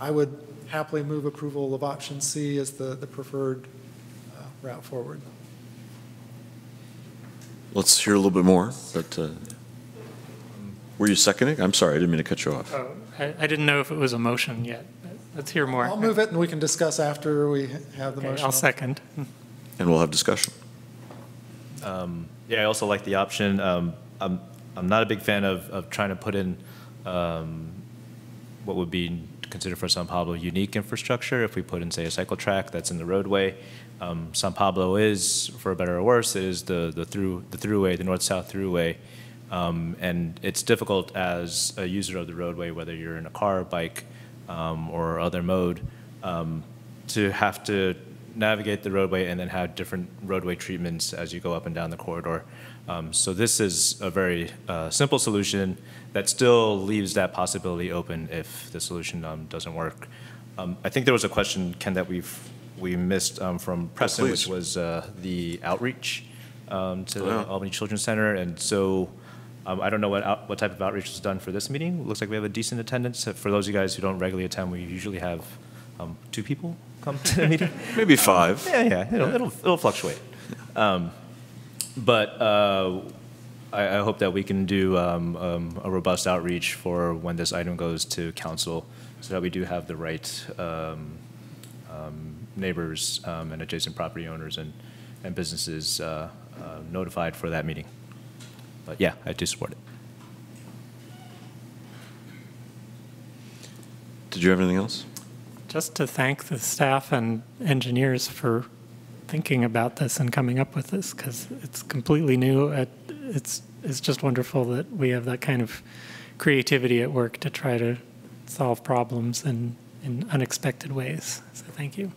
I would happily move approval of option C as the, the preferred uh, route forward. Let's hear a little bit more, but uh, were you seconding? I'm sorry, I didn't mean to cut you off. Oh, I, I didn't know if it was a motion yet. Let's hear more. I'll move it and we can discuss after we have the Okay, motion. I'll second. And we'll have discussion. Um, Yeah, I also like the option. Um, I'm, I'm not a big fan of, of trying to put in um, what would be considered for San Pablo unique infrastructure. If we put in, say, a cycle track that's in the roadway, um, San Pablo is, for better or worse, it is the, the through, the throughway, the north-south throughway. Um, And it's difficult as a user of the roadway, whether you're in a car, bike, um, or other mode, um, to have to navigate the roadway and then have different roadway treatments as you go up and down the corridor. Um, So this is a very uh, simple solution that still leaves that possibility open if the solution um, doesn't work. Um, I think there was a question, Ken, that we've, we missed um, from Preston, which was uh, the outreach um, to Oh, the. Albany Children's Center. And so um, I don't know what, out- what type of outreach was done for this meeting. It Looks like we have a decent attendance. For those of you guys who don't regularly attend, we usually have um, two people come to the meeting. Maybe five. Yeah, yeah, it'll, it'll, it'll fluctuate. Um, But uh, I, I hope that we can do um, um, a robust outreach for when this item goes to council, so that we do have the right um, um, neighbors um, and adjacent property owners and, and businesses uh, uh, notified for that meeting. But yeah, I do support it. Did you have anything else? Just to thank the staff and engineers for thinking about this and coming up with this, because it's completely new. It- It's, it's just wonderful that we have that kind of creativity at work to try to solve problems in, in unexpected ways. So thank you.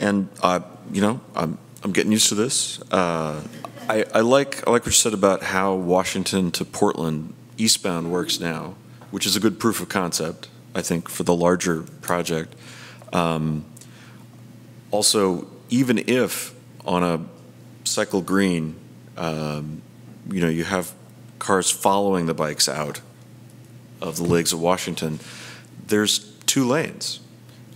And, uh, you know, I'm, I'm getting used to this. Uh, I, I like, I like what you said about how Washington to Portland eastbound works now, which is a good proof of concept, I think, for the larger project. Um, Also, even if on a cycle green, um, you know, you have cars following the bikes out of the legs of Washington, there's two lanes.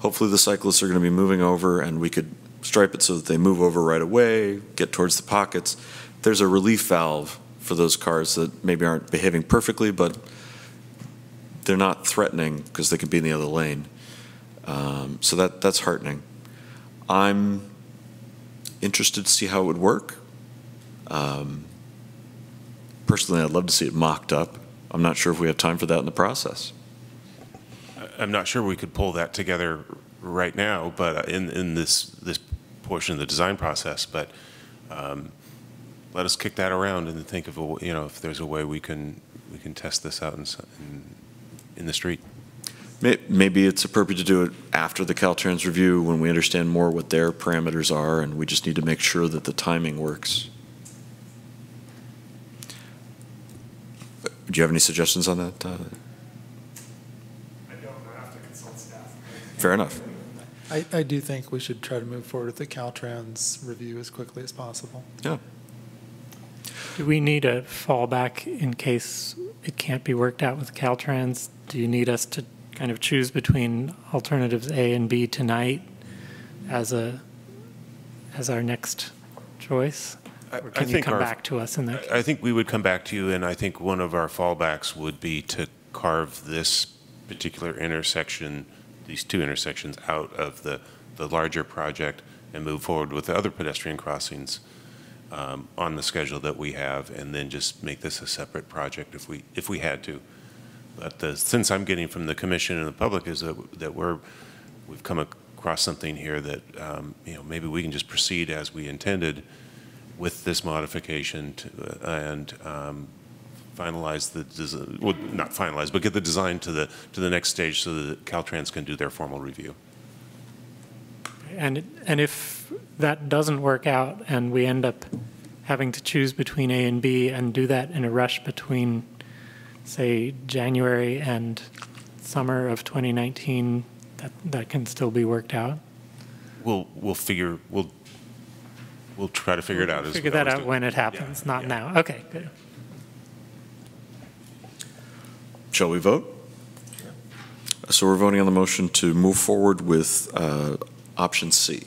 Hopefully, the cyclists are going to be moving over, and we could stripe it so that they move over right away, get towards the pockets. There's a relief valve for those cars that maybe aren't behaving perfectly, but they're not threatening because they can be in the other lane. Um, so that that's heartening. I'm interested to see how it would work. Um, personally, I'd love to see it mocked up. I'm not sure if we have time for that in the process. I'm not sure we could pull that together right now, but in, in this, this portion of the design process, but um, let us kick that around and think of, a w- you know, if there's a way we can, we can test this out in, in, in the street. Maybe it's appropriate to do it after the Caltrans review when we understand more what their parameters are, and we just need to make sure that the timing works. Do you have any suggestions on that? uh, I don't, I have to consult staff. Fair enough. I, I do think we should try to move forward with the Caltrans review as quickly as possible. Yeah. Do we need a fallback in case it can't be worked out with Caltrans? Do you need us to kind of choose between alternatives A and B tonight as a, as our next choice? I- Or I can you think come our- back to us in that? I think we would come back to you, and I think one of our fallbacks would be to carve this particular intersection, these two intersections, out of the, the larger project and move forward with the other pedestrian crossings um, on the schedule that we have, and then just make this a separate project if we, if we had to. But the sense I'm getting from the commission and the public is that, that we're, we've come across something here that, um, you know, maybe we can just proceed as we intended with this modification to, uh, and um, finalize the, desi- well, not finalize, but get the design to the, to the next stage so that Caltrans can do their formal review. And, and if that doesn't work out and we end up having to choose between A and B and do that in a rush between, say, January and summer of 2019, that, that can still be worked out? We'll, we'll figure, we'll, we'll try to figure it out. Figure that out doing. when it happens, not now. Okay, good. Shall we vote? So we're voting on the motion to move forward with uh, option C.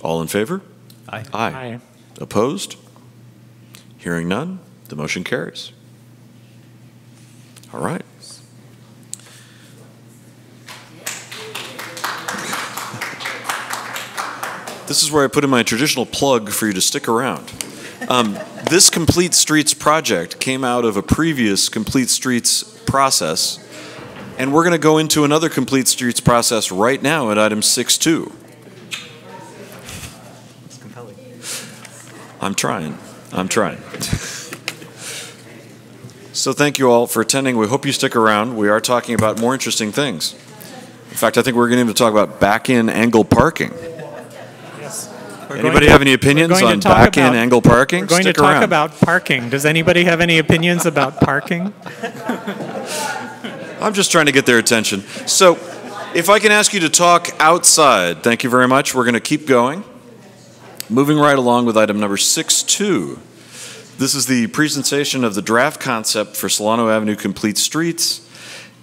All in favor? Aye. Aye. Aye. Opposed? Hearing none, the motion carries. All right. This is where I put in my traditional plug for you to stick around. Um, This Complete Streets project came out of a previous Complete Streets process, and we're going to go into another Complete Streets process right now at item 6.2. I'm trying. I'm trying. So thank you all for attending. We hope you stick around. We are talking about more interesting things. In fact, I think we're going to talk about back-in angle parking. We're Anybody going to- have any opinions on back-in angle parking? We're going Stick to talk around. about parking. Does anybody have any opinions about parking? I'm just trying to get their attention. So, if I can ask you to talk outside, thank you very much. We're going to keep going. Moving right along with item number 6.2. This is the presentation of the draft concept for Solano Avenue Complete Streets.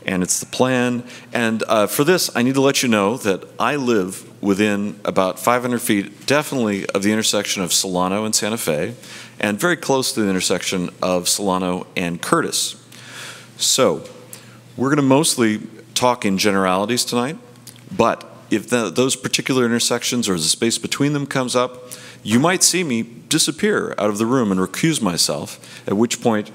and it's the plan. And uh, for this, I need to let you know that I live within about 500 feet, definitely, of the intersection of Solano and Santa Fe, and very close to the intersection of Solano and Curtis. So, we're going to mostly talk in generalities tonight, but if the, those particular intersections or the space between them comes up, you might see me disappear out of the room and recuse myself, at which point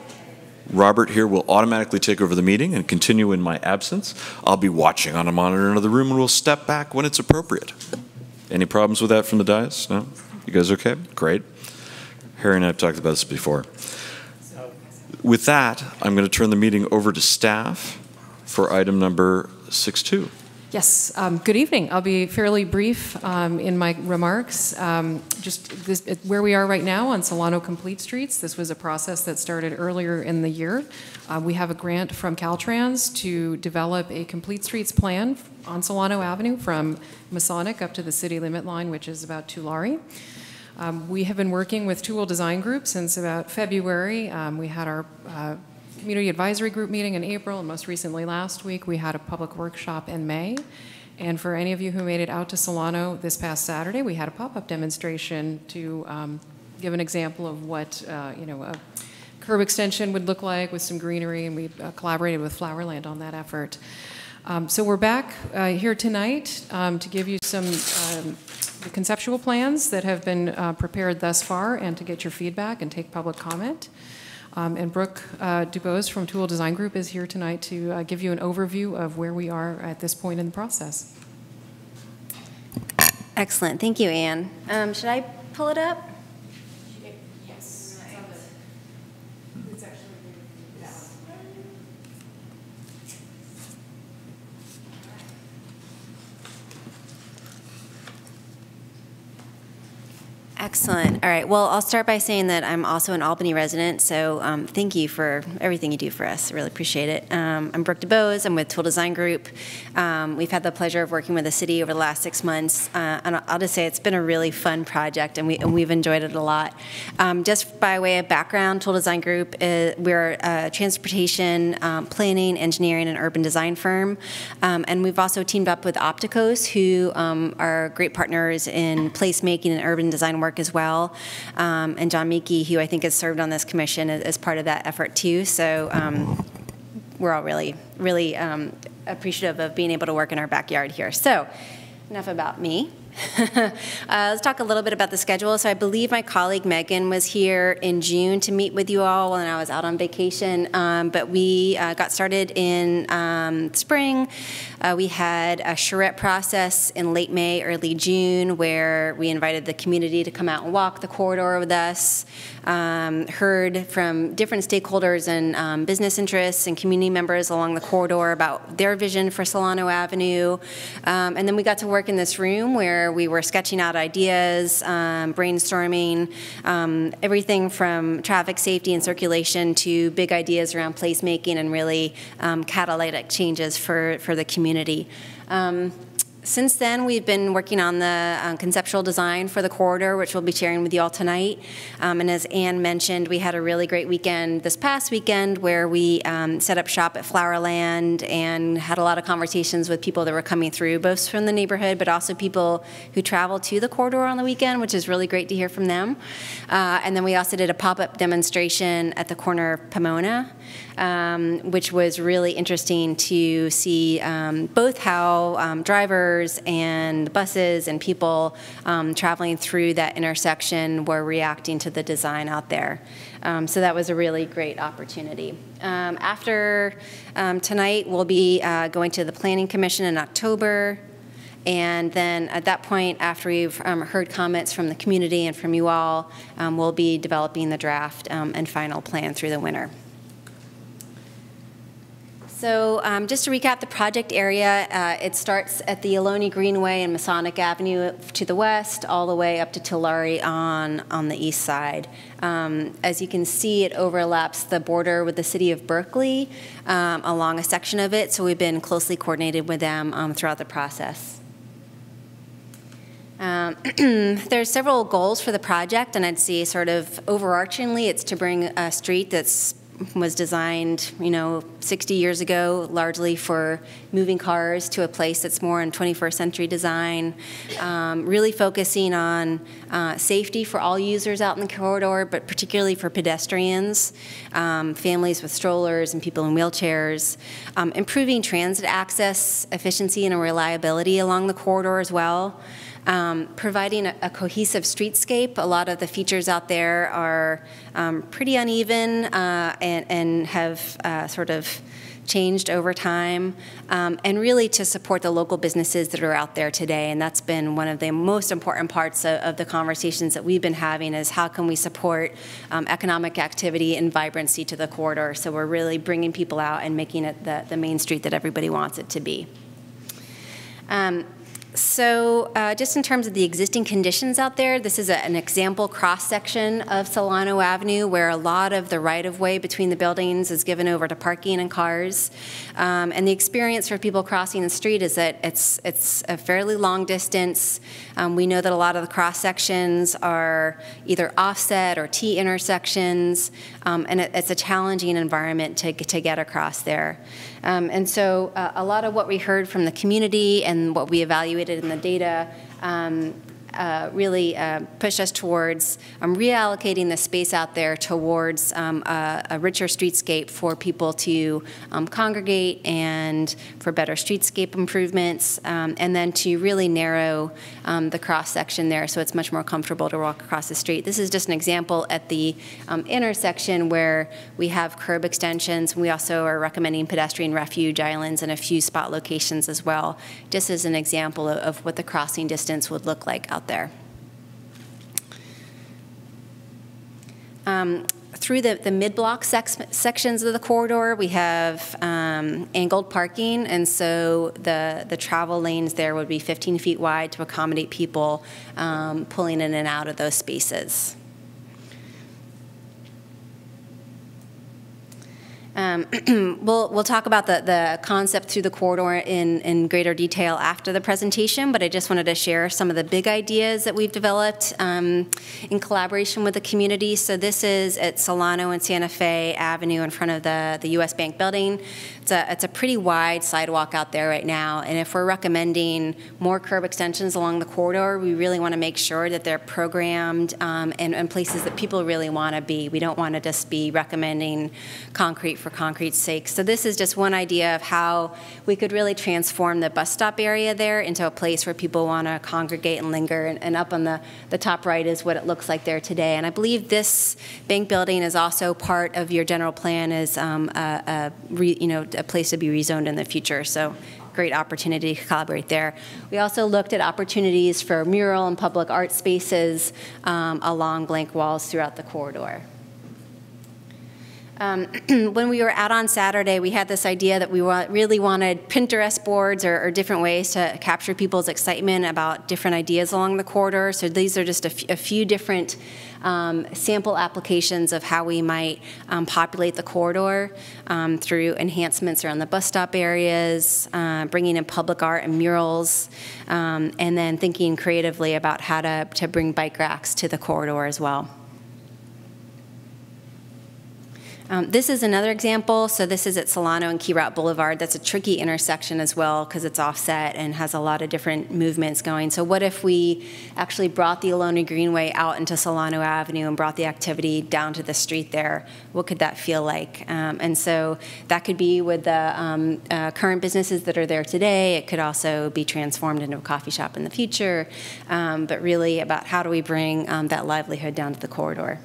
Robert here will automatically take over the meeting and continue in my absence. I'll be watching on a monitor in another room and we'll step back when it's appropriate. Any problems with that from the dais? No? You guys okay? Great. Harry and I have talked about this before. With that, I'm going to turn the meeting over to staff for item number 6.2. Yes, um, good evening. I'll be fairly brief um, in my remarks. Um, just this, where we are right now on Solano Complete Streets, this was a process that started earlier in the year. Uh, we have a grant from Caltrans to develop a complete streets plan on Solano Avenue from Masonic up to the city limit line, which is about Tulare. Um, we have been working with Toole Design Group since about February. Um, we had our uh, Community Advisory Group meeting in April, and most recently last week, we had a public workshop in May. And for any of you who made it out to Solano this past Saturday, we had a pop-up demonstration to um, give an example of what, uh, you know, a curb extension would look like with some greenery, and we uh, collaborated with Flowerland on that effort. Um, so we're back uh, here tonight um, to give you some um, conceptual plans that have been uh, prepared thus far and to get your feedback and take public comment. Um, and Brooke uh, Dubose from Toole Design Group is here tonight to uh, give you an overview of where we are at this point in the process. Excellent. Thank you, Anne. Um, should I pull it up? Excellent. All right. Well, I'll start by saying that I'm also an Albany resident, so um, thank you for everything you do for us. I really appreciate it. Um, I'm Brooke DeBose. I'm with Toole Design Group. Um, we've had the pleasure of working with the city over the last six months, uh, and I'll just say it's been a really fun project, and, we, and we've enjoyed it a lot. Um, just by way of background, Toole Design Group, is, we're a transportation, um, planning, engineering, and urban design firm, um, and we've also teamed up with Opticos, who are great partners in placemaking and urban design work as well. Um, and John Meeke, who I think has served on this commission as, as part of that effort too. So um, we're all really, really um, appreciative of being able to work in our backyard here. So enough about me. Uh, let's talk a little bit about the schedule. So I believe my colleague Megan was here in June to meet with you all when I was out on vacation. Um, but we uh, got started in um, spring. Uh, we had a charrette process in late May, early June, where we invited the community to come out and walk the corridor with us. Um, heard from different stakeholders and um, business interests and community members along the corridor about their vision for Solano Avenue. Um, and then we got to work in this room where we were sketching out ideas, um, brainstorming, um, everything from traffic safety and circulation to big ideas around placemaking and really um, catalytic changes for, for the community. Since then, we've been working on the um, conceptual design for the corridor, which we'll be sharing with you all tonight. Um, and as Anne mentioned, we had a really great weekend this past weekend where we um, set up shop at Flowerland and had a lot of conversations with people that were coming through, both from the neighborhood, but also people who travel to the corridor on the weekend, which is really great to hear from them. Uh, and then we also did a pop-up demonstration at the corner of Pomona um, which was really interesting to see um, both how um, drivers and buses and people um, traveling through that intersection were reacting to the design out there. Um, so that was a really great opportunity. after tonight, we'll be uh, going to the Planning Commission in October. And then at that point, after we've um, heard comments from the community and from you all, um, we'll be developing the draft um, and final plan through the winter. So um, just to recap the project area, uh, it starts at the Ohlone Greenway and Masonic Avenue to the west, all the way up to Tulare on, on the east side. Um, as you can see, it overlaps the border with the city of Berkeley um, along a section of it, so we've been closely coordinated with them um, throughout the process. Um, there's several goals for the project, and I'd say sort of overarchingly, it's to bring a street that's was designed, you know, 60 years ago, largely for moving cars to a place that's more in 21st century design. Um, really focusing on uh, safety for all users out in the corridor, but particularly for pedestrians, um, families with strollers, and people in wheelchairs. Um, improving transit access, efficiency, and reliability along the corridor as well um, providing a, a, cohesive streetscape. A lot of the features out there are um, pretty uneven uh, and, and, have uh, sort of changed over time, um, and really to support the local businesses that are out there today. And that's been one of the most important parts of, of the conversations that we've been having is how can we support um, economic activity and vibrancy to the corridor. So we're really bringing people out and making it the, the main street that everybody wants it to be. Um, so uh, just in terms of the existing conditions out there, this is a, an example cross-section of Solano Avenue where a lot of the right-of-way between the buildings is given over to parking and cars. Um, and the experience for people crossing the street is that it's, it's a fairly long distance. Um, we know that a lot of the cross-sections are either offset or T-intersections, um, and it, it's a challenging environment to, to get across there. Um, and so uh, a lot of what we heard from the community and what we evaluated in the data um, uh, really uh, push us towards um, reallocating the space out there towards um, a, a, richer streetscape for people to um, congregate and for better streetscape improvements, um, and then to really narrow um, the cross section there so it's much more comfortable to walk across the street. This is just an example at the intersection where we have curb extensions. We also are recommending pedestrian refuge islands and a few spot locations as well, just as an example of, of what the crossing distance would look like out there. Um, through the, the mid-block sections of the corridor, we have um, angled parking, and so the, the travel lanes there would be 15 feet wide to accommodate people um, pulling in and out of those spaces. Um, we'll, we'll talk about the, the concept through the corridor in, in greater detail after the presentation, but I just wanted to share some of the big ideas that we've developed um, in collaboration with the community. So this is at Solano and Santa Fe Avenue in front of the, the U.S. Bank building. It's a, it's a pretty wide sidewalk out there right now, and if we're recommending more curb extensions along the corridor, we really want to make sure that they're programmed um, in, in places that people really want to be. We don't want to just be recommending concrete for concrete's sake. So this is just one idea of how we could really transform the bus stop area there into a place where people want to congregate and linger, and, and up on the, the top right is what it looks like there today. And I believe this bank building is also part of your general plan as um, a, a re, you know, a place to be rezoned in the future. So great opportunity to collaborate there. We also looked at opportunities for mural and public art spaces um, along blank walls throughout the corridor. Um, when we were out on Saturday, we had this idea that we really wanted Pinterest boards or, or, different ways to capture people's excitement about different ideas along the corridor. So these are just a, few different um, sample applications of how we might um, populate the corridor um, through enhancements around the bus stop areas, uh, bringing in public art and murals, um, and then thinking creatively about how to, to bring bike racks to the corridor as well. Um, this is another example. So this is at Solano and Key Route Boulevard. That's a tricky intersection as well because it's offset and has a lot of different movements going. So what if we actually brought the Ohlone Greenway out into Solano Avenue and brought the activity down to the street there? What could that feel like? Um, and so that could be with the um, uh, current businesses that are there today. It could also be transformed into a coffee shop in the future. Um, but really about how do we bring um, that livelihood down to the corridor?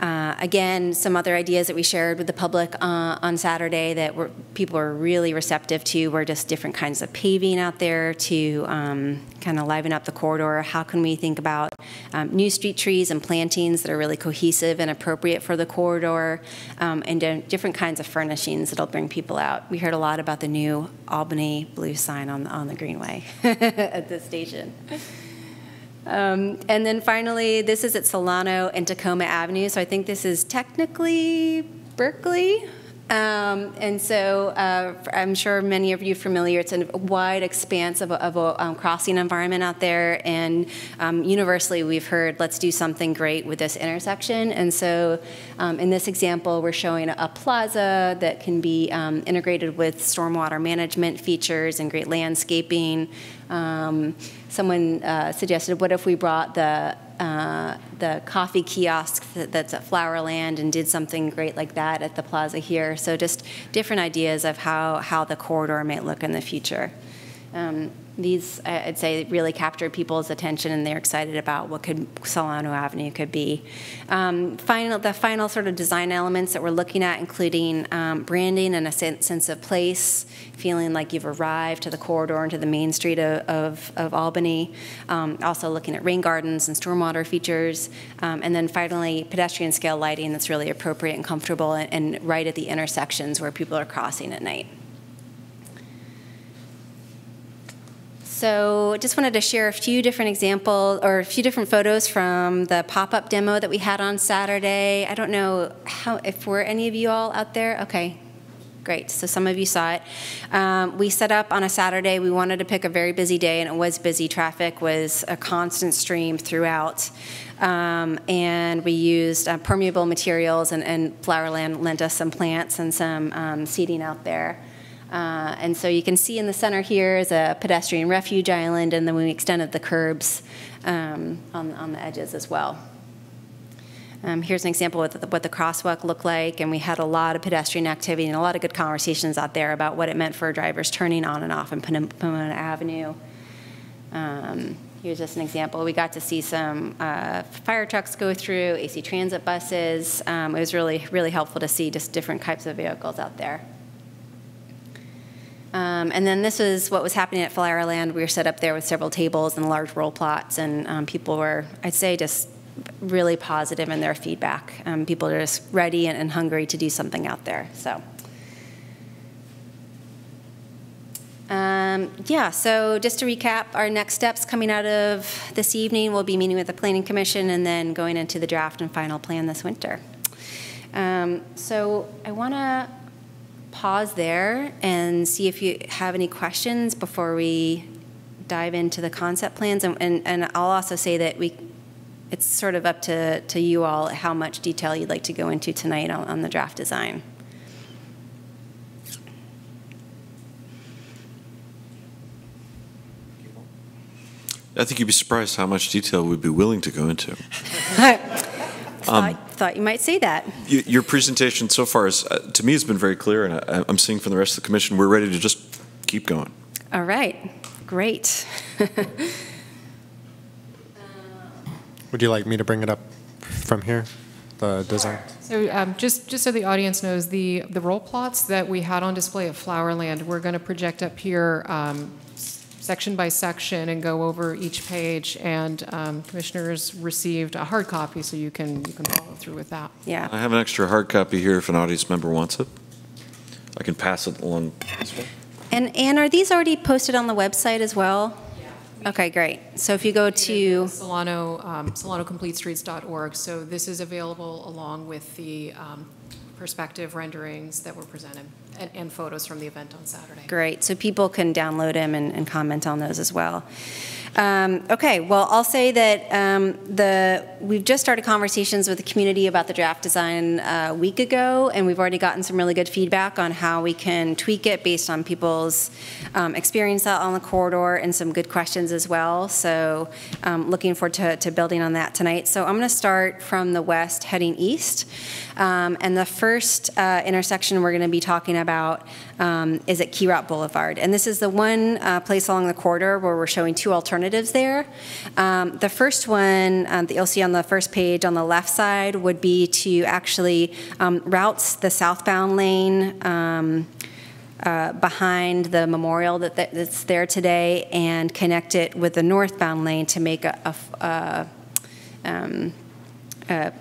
Uh, again, some other ideas that we shared with the public uh, on Saturday that were, people were really receptive to were just different kinds of paving out there to um, kind of liven up the corridor. How can we think about um, new street trees and plantings that are really cohesive and appropriate for the corridor, um, and different kinds of furnishings that'll bring people out. We heard a lot about the new Albany blue sign on on the Greenway at the station. Um, and then finally, this is at Solano and Tacoma Avenue. So I think this is technically Berkeley Um, and so uh, I'm sure many of you familiar. It's a wide expanse of a, of a um, crossing environment out there, and um, universally we've heard, let's do something great with this intersection. And so um, in this example, we're showing a plaza that can be um, integrated with stormwater management features and great landscaping. Um, someone uh, suggested, what if we brought the uh, the coffee kiosk that, that's at Flowerland and did something great like that at the plaza here. So just different ideas of how, how the corridor might look in the future. Um, these, I'd say, really captured people's attention, and they're excited about what could Solano Avenue could be. Um, final, the final sort of design elements that we're looking at, including um, branding and a sense of place, feeling like you've arrived to the corridor and to the main street of, of, of Albany. Um, also looking at rain gardens and stormwater features, um, and then finally pedestrian scale lighting that's really appropriate and comfortable, and, and right at the intersections where people are crossing at night. So I just wanted to share a few different examples or a few different photos from the pop-up demo that we had on Saturday. I don't know how if were any of you all out there. Okay, great. So some of you saw it. Um, we set up on a Saturday. We wanted to pick a very busy day, and it was busy. Traffic was a constant stream throughout. Um, and we used uh, permeable materials, and, and Flowerland lent us some plants and some um, seating out there. Uh, and so you can see in the center here is a pedestrian refuge island, and then we extended the curbs um, on, on the edges as well. Um, here's an example of what the crosswalk looked like, and we had a lot of pedestrian activity and a lot of good conversations out there about what it meant for drivers turning on and off in Pomona Avenue. Um, here's just an example. We got to see some uh, fire trucks go through, AC Transit buses. Um, it was really, really helpful to see just different types of vehicles out there. Um, and then this is what was happening at Flowerland. We were set up there with several tables and large roll plots, and um, people were, I'd say, just really positive in their feedback. Um, people are just ready and, and, hungry to do something out there. So, um, yeah. So just to recap, our next steps coming out of this evening, we'll be meeting with the Planning Commission and then going into the draft and final plan this winter. Um, so I want to pause there and see if you have any questions before we dive into the concept plans. And, and, and I'll also say that we, it's sort of up to, to you all how much detail you'd like to go into tonight on, on the draft design. I think you'd be surprised how much detail we'd be willing to go into. Um, thought you might say that. You, your presentation so far is, uh, to me, has been very clear, and I, I'm seeing from the rest of the commission, we're ready to just keep going. All right, great. Would you like me to bring it up from here, the design? So um, just, just so the audience knows, the, the roll plots that we had on display at Flowerland, we're going to project up here um, section by section and go over each page. And um, commissioners received a hard copy, so you can you can follow through with that. Yeah. I have an extra hard copy here if an audience member wants it. I can pass it along. And and are these already posted on the website as well? Yeah. Okay, great. So if you go to Solano, um, SolanoCompleteStreets.org, so this is available along with the um, perspective renderings that were presented and, and, photos from the event on Saturday. Great. So people can download them and, and comment on those as well. Um, okay, well, I'll say that um, the we've just started conversations with the community about the draft design uh, a week ago, and we've already gotten some really good feedback on how we can tweak it based on people's um, experience out on the corridor and some good questions as well. So um, looking forward to, to, building on that tonight. So I'm going to start from the west heading east. Um, and the first uh, intersection we're going to be talking about um, is at Key Route Boulevard. And this is the one uh, place along the corridor where we're showing two alternatives there. Um, the first one um, that you'll see on the first page on the left side would be to actually um, route the southbound lane um, uh, behind the memorial that, that's there today and connect it with the northbound lane to make a, a, a, um, a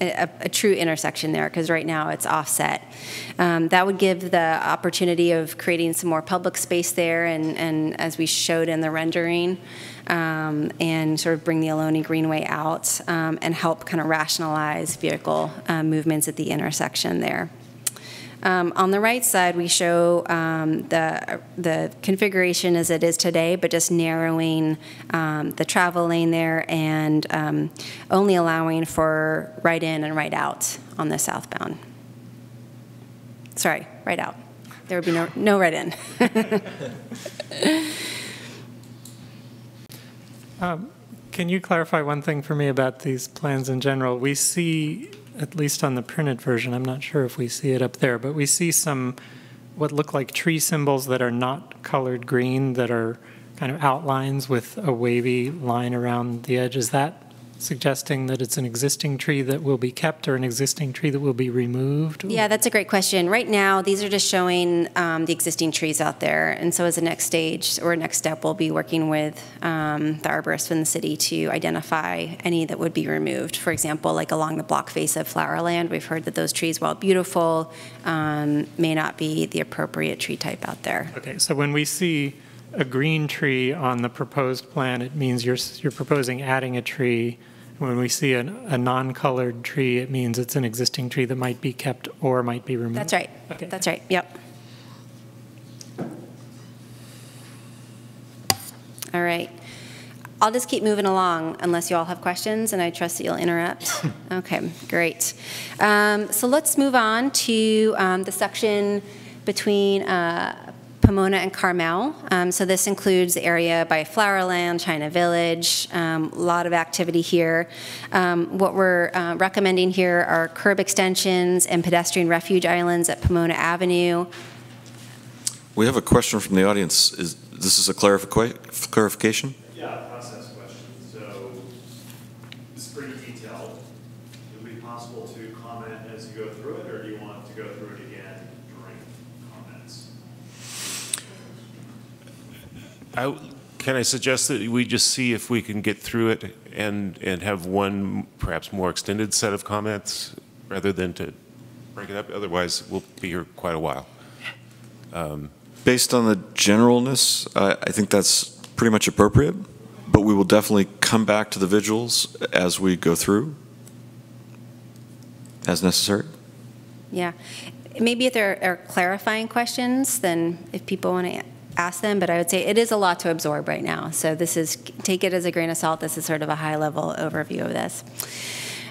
a, a true intersection there, because right now it's offset. Um, That would give the opportunity of creating some more public space there, and, and as we showed in the rendering, um, and sort of bring the Ohlone Greenway out um, and help kind of rationalize vehicle uh, movements at the intersection there. Um, on the right side, we show um, the, the configuration as it is today, but just narrowing um, the travel lane there and um, only allowing for right in and right out on the southbound. Sorry, right out. There would be no, no right in. Um, Can you clarify one thing for me about these plans in general? We see, at least on the printed version, I'm not sure if we see it up there, but we see some, what look like tree symbols that are not colored green, that are kind of outlines with a wavy line around the edge. Is that suggesting that it's an existing tree that will be kept or an existing tree that will be removed? Yeah, that's a great question. Right now, these are just showing um, the existing trees out there. And so, as a next stage or next step, we'll be working with um, the arborist in the city to identify any that would be removed. For example, like along the block face of Flowerland, we've heard that those trees, while beautiful, um, may not be the appropriate tree type out there. Okay, so when we see a green tree on the proposed plan, it means you're, you're proposing adding a tree. When we see an, a non-colored tree, it means it's an existing tree that might be kept or might be removed. That's right. That's right. Yep. All right. I'll just keep moving along unless you all have questions, and I trust that you'll interrupt. Okay, great. Um, so let's move on to um, the section between uh, Pomona and Carmel. Um, so this includes the area by Flowerland, China Village, um, a lot of activity here. Um, what we're uh, recommending here are curb extensions and pedestrian refuge islands at Pomona Avenue. We have a question from the audience. Is this is a clarifi- clarification? Yeah, process question. So it's pretty detailed. Would it be possible to comment as you go through it, or do you want to go through it again during comments? I, can I suggest that we just see if we can get through it and, and have one perhaps more extended set of comments rather than to break it up? Otherwise, we'll be here quite a while. Um, Based on the generalness, I, I think that's pretty much appropriate, but we will definitely come back to the vigils as we go through, as necessary. Yeah. Maybe if there are clarifying questions, then if people want to ask them, but I would say it is a lot to absorb right now. So this is, take it as a grain of salt. This is sort of a high level overview of this.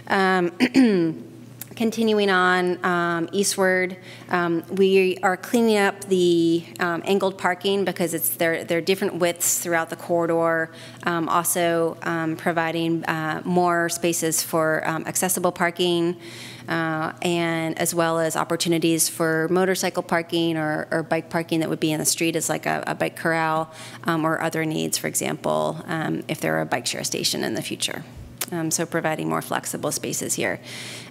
Um, continuing on um, eastward, um, we are cleaning up the um, angled parking because it's there. There are different widths throughout the corridor. Um, also, um, providing uh, more spaces for um, accessible parking. Uh, and as well as opportunities for motorcycle parking or, or, bike parking that would be in the street as like a, a bike corral um, or other needs, for example, um, if there are a bike share station in the future. Um, so providing more flexible spaces here.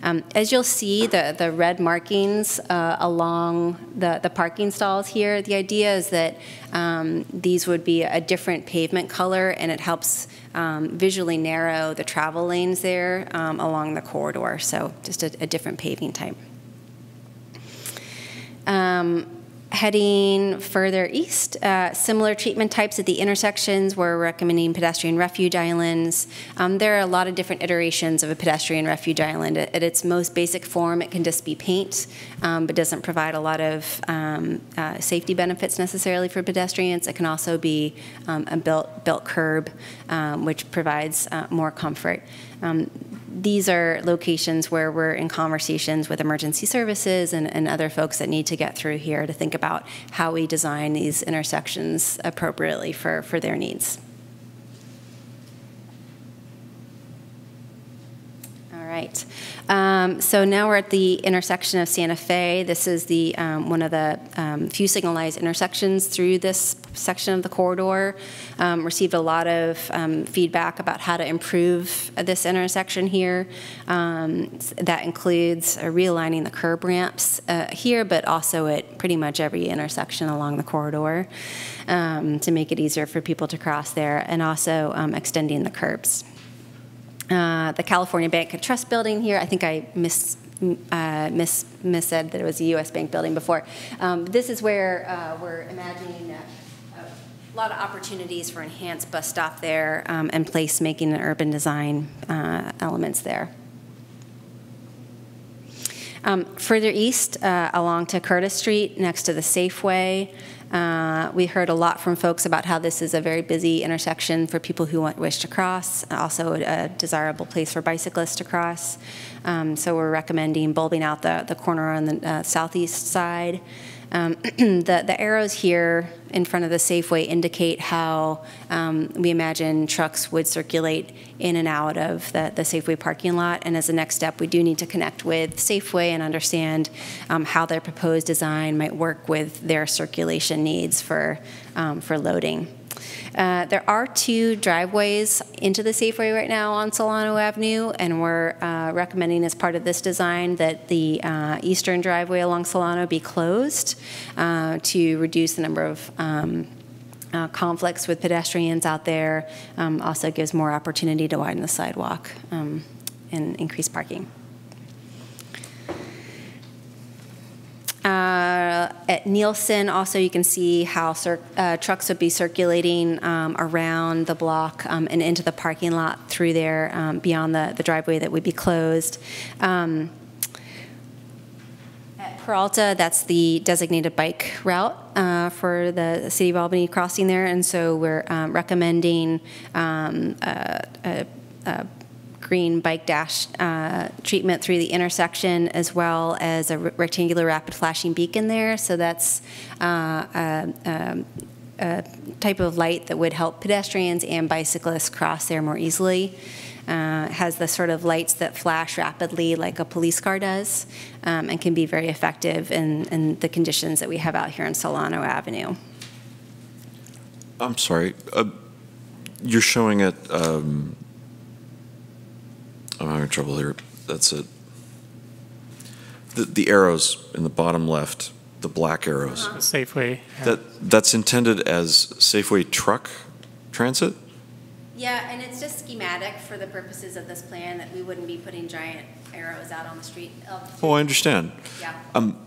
Um, as you'll see, the, the red markings uh, along the, the parking stalls here, the idea is that um, these would be a different pavement color and it helps um, visually narrow the travel lanes there um, along the corridor. So just a, a different paving type. Um, Heading further east, uh, similar treatment types at the intersections. We're recommending pedestrian refuge islands. Um, there are a lot of different iterations of a pedestrian refuge island. At, at its most basic form, it can just be paint, um, but doesn't provide a lot of um, uh, safety benefits necessarily for pedestrians. It can also be um, a built, built curb, um, which provides uh, more comfort. Um, these are locations where we're in conversations with emergency services and, and, other folks that need to get through here to think about how we design these intersections appropriately for, for their needs. All right. Um, so now we're at the intersection of Santa Fe. This is the um, one of the um, few signalized intersections through this section of the corridor. Um, received a lot of um, feedback about how to improve this intersection here. Um, that includes uh, realigning the curb ramps uh, here, but also at pretty much every intersection along the corridor to make it easier for people to cross there, and also extending the curbs. Uh, the California Bank and Trust Building here. I think I mis, uh, mis, mis said that it was a U.S. Bank building before. Um, this is where uh, we're imagining a, a lot of opportunities for enhanced bus stop there um, and placemaking and urban design uh, elements there. Um, further east, uh, along to Curtis Street, next to the Safeway, uh, we heard a lot from folks about how this is a very busy intersection for people who want, wish to cross, also a desirable place for bicyclists to cross. Um, so we're recommending bulbing out the, the corner on the uh, southeast side. Um, the, the arrows here in front of the Safeway indicate how um, we imagine trucks would circulate in and out of the, the Safeway parking lot. And as a next step, we do need to connect with Safeway and understand um, how their proposed design might work with their circulation needs for, um, for loading. Uh, there are two driveways into the Safeway right now on Solano Avenue, and we're uh, recommending as part of this design that the uh, eastern driveway along Solano be closed uh, to reduce the number of um, uh, conflicts with pedestrians out there. Um, also gives more opportunity to widen the sidewalk um, and increase parking. At Neilson, also you can see how uh, trucks would be circulating um, around the block um, and into the parking lot through there um, beyond the, the driveway that would be closed. Um, at Peralta, that's the designated bike route uh, for the City of Albany crossing there, and so we're um, recommending um, a, a green bike dash uh, treatment through the intersection, as well as a rectangular rapid flashing beacon there. So that's uh, a, a, a, type of light that would help pedestrians and bicyclists cross there more easily. Uh, has the sort of lights that flash rapidly like a police car does um, and can be very effective in, in, the conditions that we have out here in Solano Avenue. I'm sorry. Uh, you're showing it um, I'm having trouble here. That's it. The, the arrows in the bottom left, the black arrows. Uh-huh. Safeway. That that's intended as Safeway truck transit. Yeah, and it's just schematic for the purposes of this plan that we wouldn't be putting giant arrows out on the street. Oh, I understand. Yeah. Um,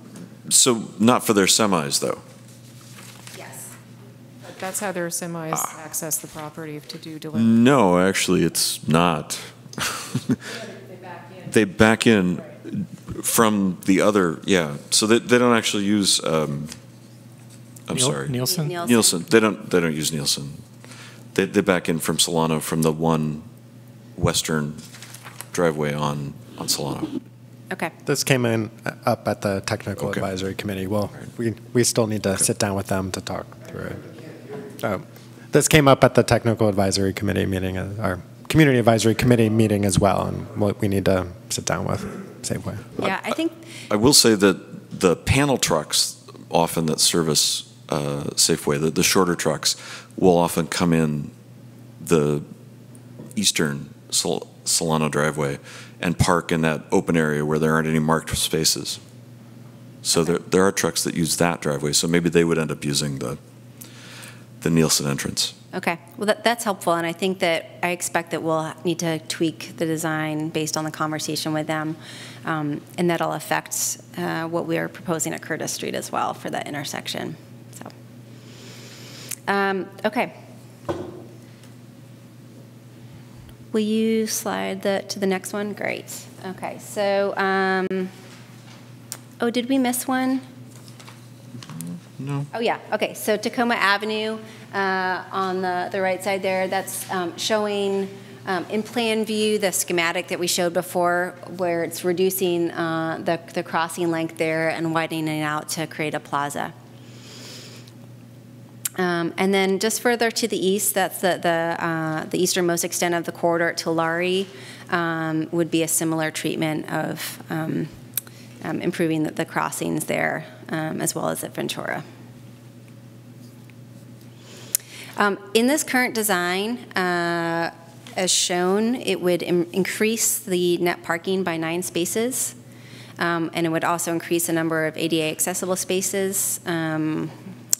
so not for their semis though. Yes. But that's how their semis ah. access the property to do delivery. No, actually, it's not. they back in from the other, yeah. So they, they don't actually use. Um, I'm Niel- sorry, Neilson? Neilson. Neilson. They don't. They don't use Neilson. They they back in from Solano from the one western driveway on on Solano. Okay. This came in uh, up at the technical Okay. advisory committee. Well, we, we still need to sit down with them to talk through it. Oh, This came up at the technical advisory committee meeting, uh, our community advisory committee meeting as well, and what we need to sit down with Safeway. Yeah, I think I will say that the panel trucks often that service uh, Safeway, the, the shorter trucks, will often come in the eastern Sol- Solano driveway and park in that open area where there aren't any marked spaces. So there, there are trucks that use that driveway, so maybe they would end up using the, the Neilson entrance. Okay, well, that, that's helpful, and I think that I expect that we'll need to tweak the design based on the conversation with them, um, and that'll affect uh, what we are proposing at Curtis Street as well for that intersection. So, um, okay. Will you slide the, to the next one? Great. Okay, so, um, oh, did we miss one? No. Oh, yeah, okay, so Tacoma Avenue uh, on the, the right side there, that's um, showing um, in plan view the schematic that we showed before where it's reducing uh, the, the crossing length there and widening it out to create a plaza. Um, and then just further to the east, that's the, the, uh, the easternmost extent of the corridor at Tulare, um, would be a similar treatment of um, um improving the, the, crossings there, um, as well as at Ventura. Um, in this current design, uh, as shown, it would Im increase the net parking by nine spaces, and it would also increase the number of ADA accessible spaces Um,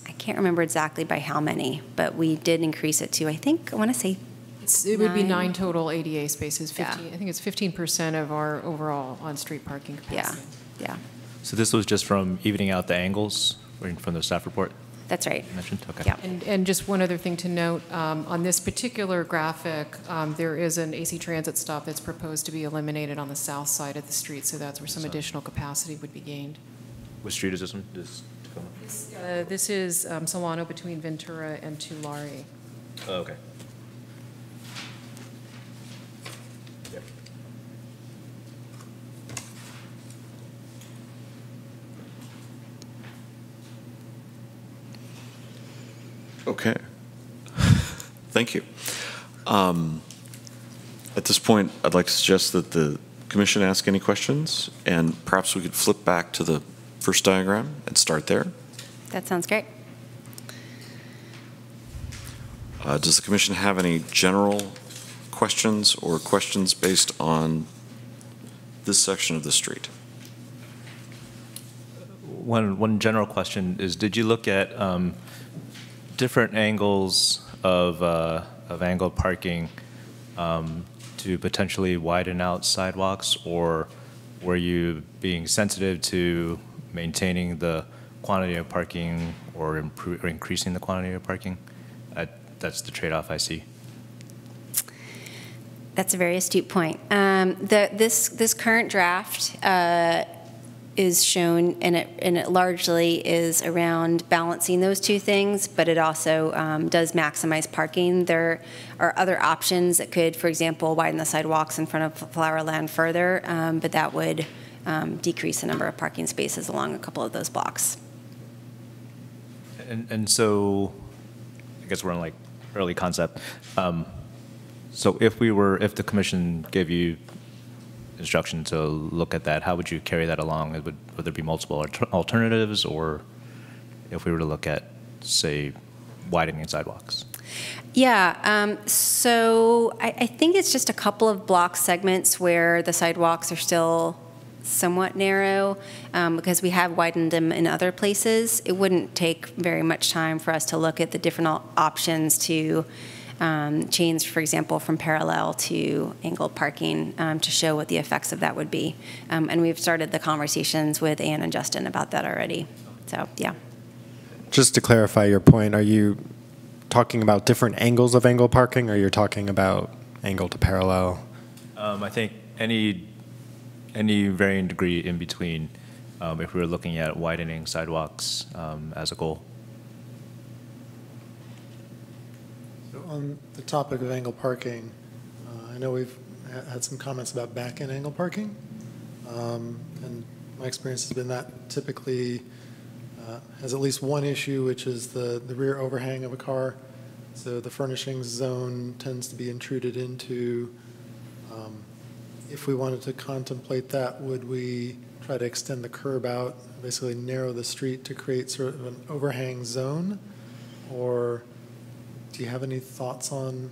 I can't remember exactly by how many, but we did increase it to, I think, I want to say It's, it would be Nine. nine total ADA spaces, 15, I think it's 15% of our overall on-street parking capacity. Yeah, yeah. So this was just from evening out the angles reading from the staff report that's right. mentioned? Okay. Yeah. And, and just one other thing to note, um, on this particular graphic, um, there is an AC Transit stop that's proposed to be eliminated on the south side of the street, so that's where some additional capacity would be gained. Which street is this one? This Tacoma? Uh, This is um, Solano between Ventura and Tulare. Oh, okay. Okay. Thank you. Um, At this point, I'd like to suggest that the commission ask any questions, and perhaps we could flip back to the first diagram and start there. That sounds great. Uh, Does the commission have any general questions or questions based on this section of the street? One, one general question is, did you look at um, different angles of, uh, of angled parking um, to potentially widen out sidewalks? Or were you being sensitive to maintaining the quantity of parking or or increasing the quantity of parking? Uh, That's the trade-off I see. That's a very astute point. Um, the, this, this current draft uh, is shown, and it, and it largely is around balancing those two things, but it also um, does maximize parking. There are other options that could, for example, widen the sidewalks in front of Flowerland further, um, but that would um, decrease the number of parking spaces along a couple of those blocks. And, and so, I guess we're in like early concept. Um, So if we were, if the commission gave you instruction to look at that, how would you carry that along? Would, would there be multiple alternatives? Or if we were to look at, say, widening sidewalks? Yeah, um, so I, I think it's just a couple of block segments where the sidewalks are still somewhat narrow um, because we have widened them in other places. It wouldn't take very much time for us to look at the different options to um, change, for example, from parallel to angled parking um, to show what the effects of that would be. Um, and we've started the conversations with Ann and Justin about that already. So, yeah. Just to clarify your point, are you talking about different angles of angle parking, or you're talking about angle to parallel? Um, I think any, any varying degree in between, um, if we were looking at widening sidewalks um, as a goal. On the topic of angle parking, uh, I know we've ha- had some comments about back-end angle parking. Um, And my experience has been that typically uh, has at least one issue, which is the, the rear overhang of a car. So the furnishings zone tends to be intruded into. Um, If we wanted to contemplate that, would we try to extend the curb out, basically narrow the street to create sort of an overhang zone? Or do you have any thoughts on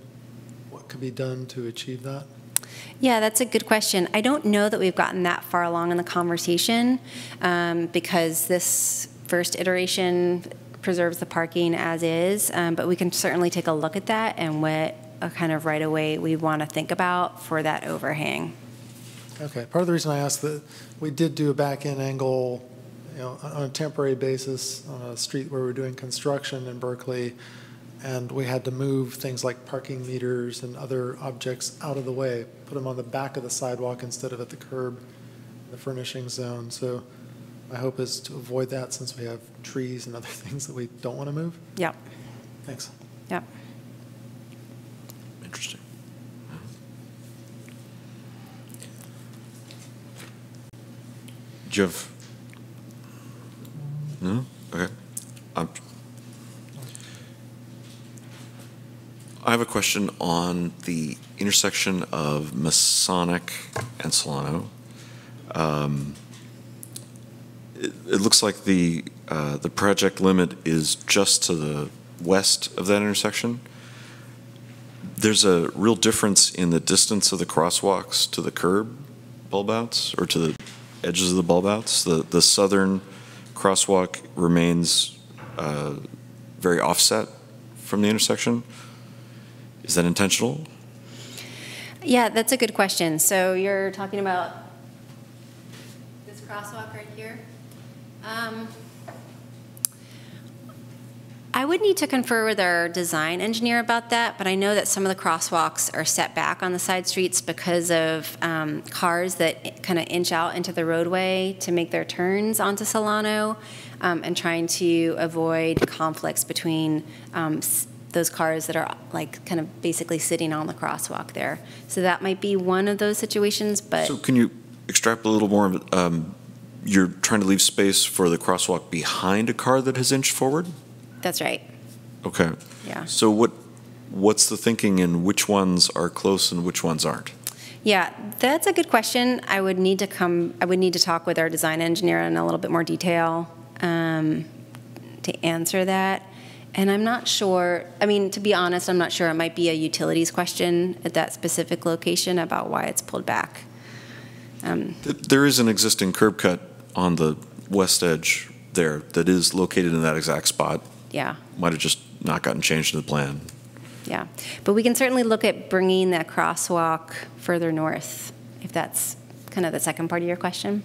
what could be done to achieve that? Yeah, that's a good question. I don't know that we've gotten that far along in the conversation um, because this first iteration preserves the parking as is, um, but we can certainly take a look at that and what a kind of right away we want to think about for that overhang. Okay, part of the reason I asked that, we did do a back-end angle, you know, on a temporary basis on a street where we we're doing construction in Berkeley, and we had to move things like parking meters and other objects out of the way, put them on the back of the sidewalk instead of at the curb, in the furnishing zone. So my hope is to avoid that since we have trees and other things that we don't want to move. Yep. Thanks. Yep. Interesting. Do you have? No? Okay. Um, I have a question on the intersection of Masonic and Solano. Um, It, it looks like the, uh, the project limit is just to the west of that intersection. There's a real difference in the distance of the crosswalks to the curb bulb outs, or to the edges of the bulb outs. The, the southern crosswalk remains uh, very offset from the intersection. Is that intentional? Yeah, that's a good question. So you're talking about this crosswalk right here? Um, I would need to confer with our design engineer about that, but I know that some of the crosswalks are set back on the side streets because of um, cars that kind of inch out into the roadway to make their turns onto Solano um, and trying to avoid conflicts between um, those cars that are like kind of basically sitting on the crosswalk there. So that might be one of those situations, but So can you extract a little more? um, You're trying to leave space for the crosswalk behind a car that has inched forward? that's right. Okay. Yeah. So what, what's the thinking in which ones are close and which ones aren't? Yeah, that's a good question. I would need to come, I would need to talk with our design engineer in a little bit more detail um, to answer that. And I'm not sure, I mean, to be honest, I'm not sure. It might be a utilities question at that specific location about why it's pulled back. Um, There is an existing curb cut on the west edge there that is located in that exact spot. Yeah, Might have just not gotten changed in the plan. yeah. But we can certainly look at bringing that crosswalk further north, if that's kind of the second part of your question.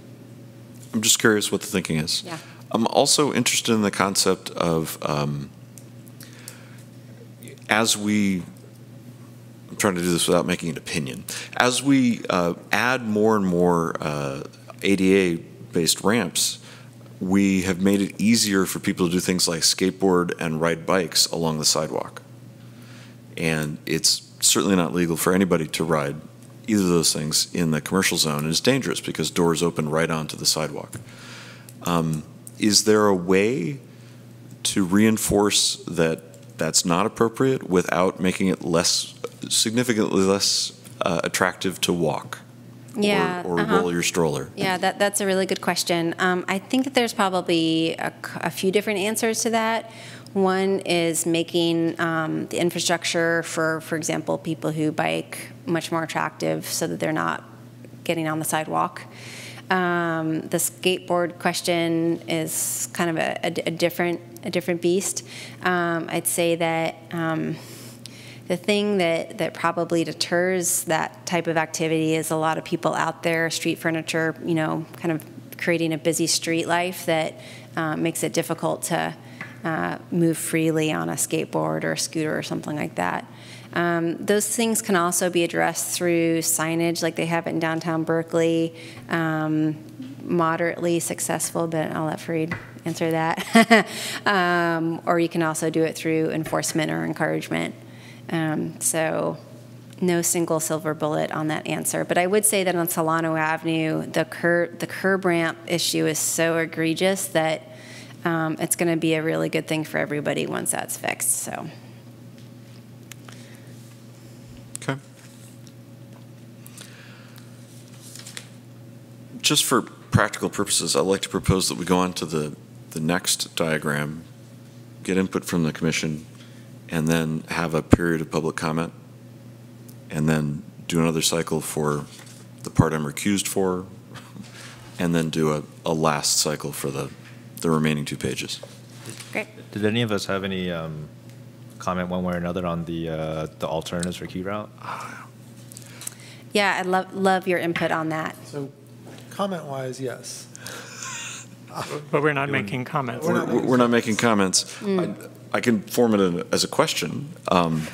I'm just curious what the thinking is. Yeah. I'm also interested in the concept of, um, as we, I'm trying to do this without making an opinion, as we uh, add more and more uh, ADA-based ramps, we have made it easier for people to do things like skateboard and ride bikes along the sidewalk. And it's certainly not legal for anybody to ride either of those things in the commercial zone. And it's dangerous because doors open right onto the sidewalk. Um, Is there a way to reinforce that that's not appropriate without making it less, significantly less uh, attractive to walk? or- Yeah, Or uh-huh. roll your stroller? Yeah, that, that's a really good question. Um, I think that there's probably a few different answers to that. One is making um, the infrastructure for, for example, people who bike much more attractive so that they're not getting on the sidewalk. Um, the skateboard question is kind of a, a- a different a different beast. Um, I'd say that. Um, the thing that, that probably deters that type of activity is a lot of people out there, street furniture, you know, kind of creating a busy street life that uh, makes it difficult to uh, move freely on a skateboard or a scooter or something like that. Um, those things can also be addressed through signage like they have in downtown Berkeley. Um, moderately successful, but I'll let Fareed answer that. um, or you can also do it through enforcement or encouragement. Um, so no single silver bullet on that answer. But I would say that on Solano Avenue, the curb, the curb ramp issue is so egregious that um, it's going to be a really good thing for everybody once that's fixed. So. Okay. Just for practical purposes, I'd like to propose that we go on to the, the next diagram, get input from the commission, and then have a period of public comment, and then do another cycle for the part I'm recused for, and then do a, a last cycle for the, the remaining two pages. Great. Did any of us have any um, comment one way or another on the uh, the alternatives for key route? Yeah, I love love your input on that. So, comment-wise, yes. But we're not making comments. We're, we're we're not making comments. I, I can form it in- as a question. Um,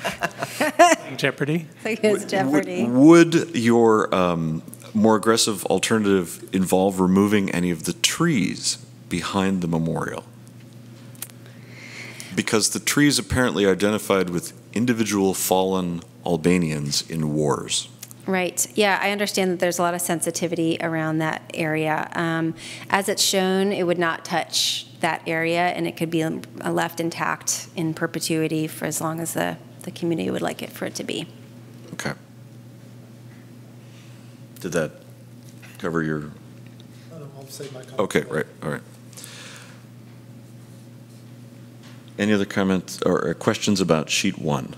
Jeopardy? Like it's Jeopardy. Would your um, more aggressive alternative involve removing any of the trees behind the memorial? Because the trees apparently identified with individual fallen Albanians in wars. Right. Yeah, I understand that there's a lot of sensitivity around that area. Um, as it's shown, it would not touch that area, and it could be um, left intact in perpetuity for as long as the, the community would like it for it to be. Okay. Did that cover your, okay, right, all right. Any other comments or or questions about sheet one?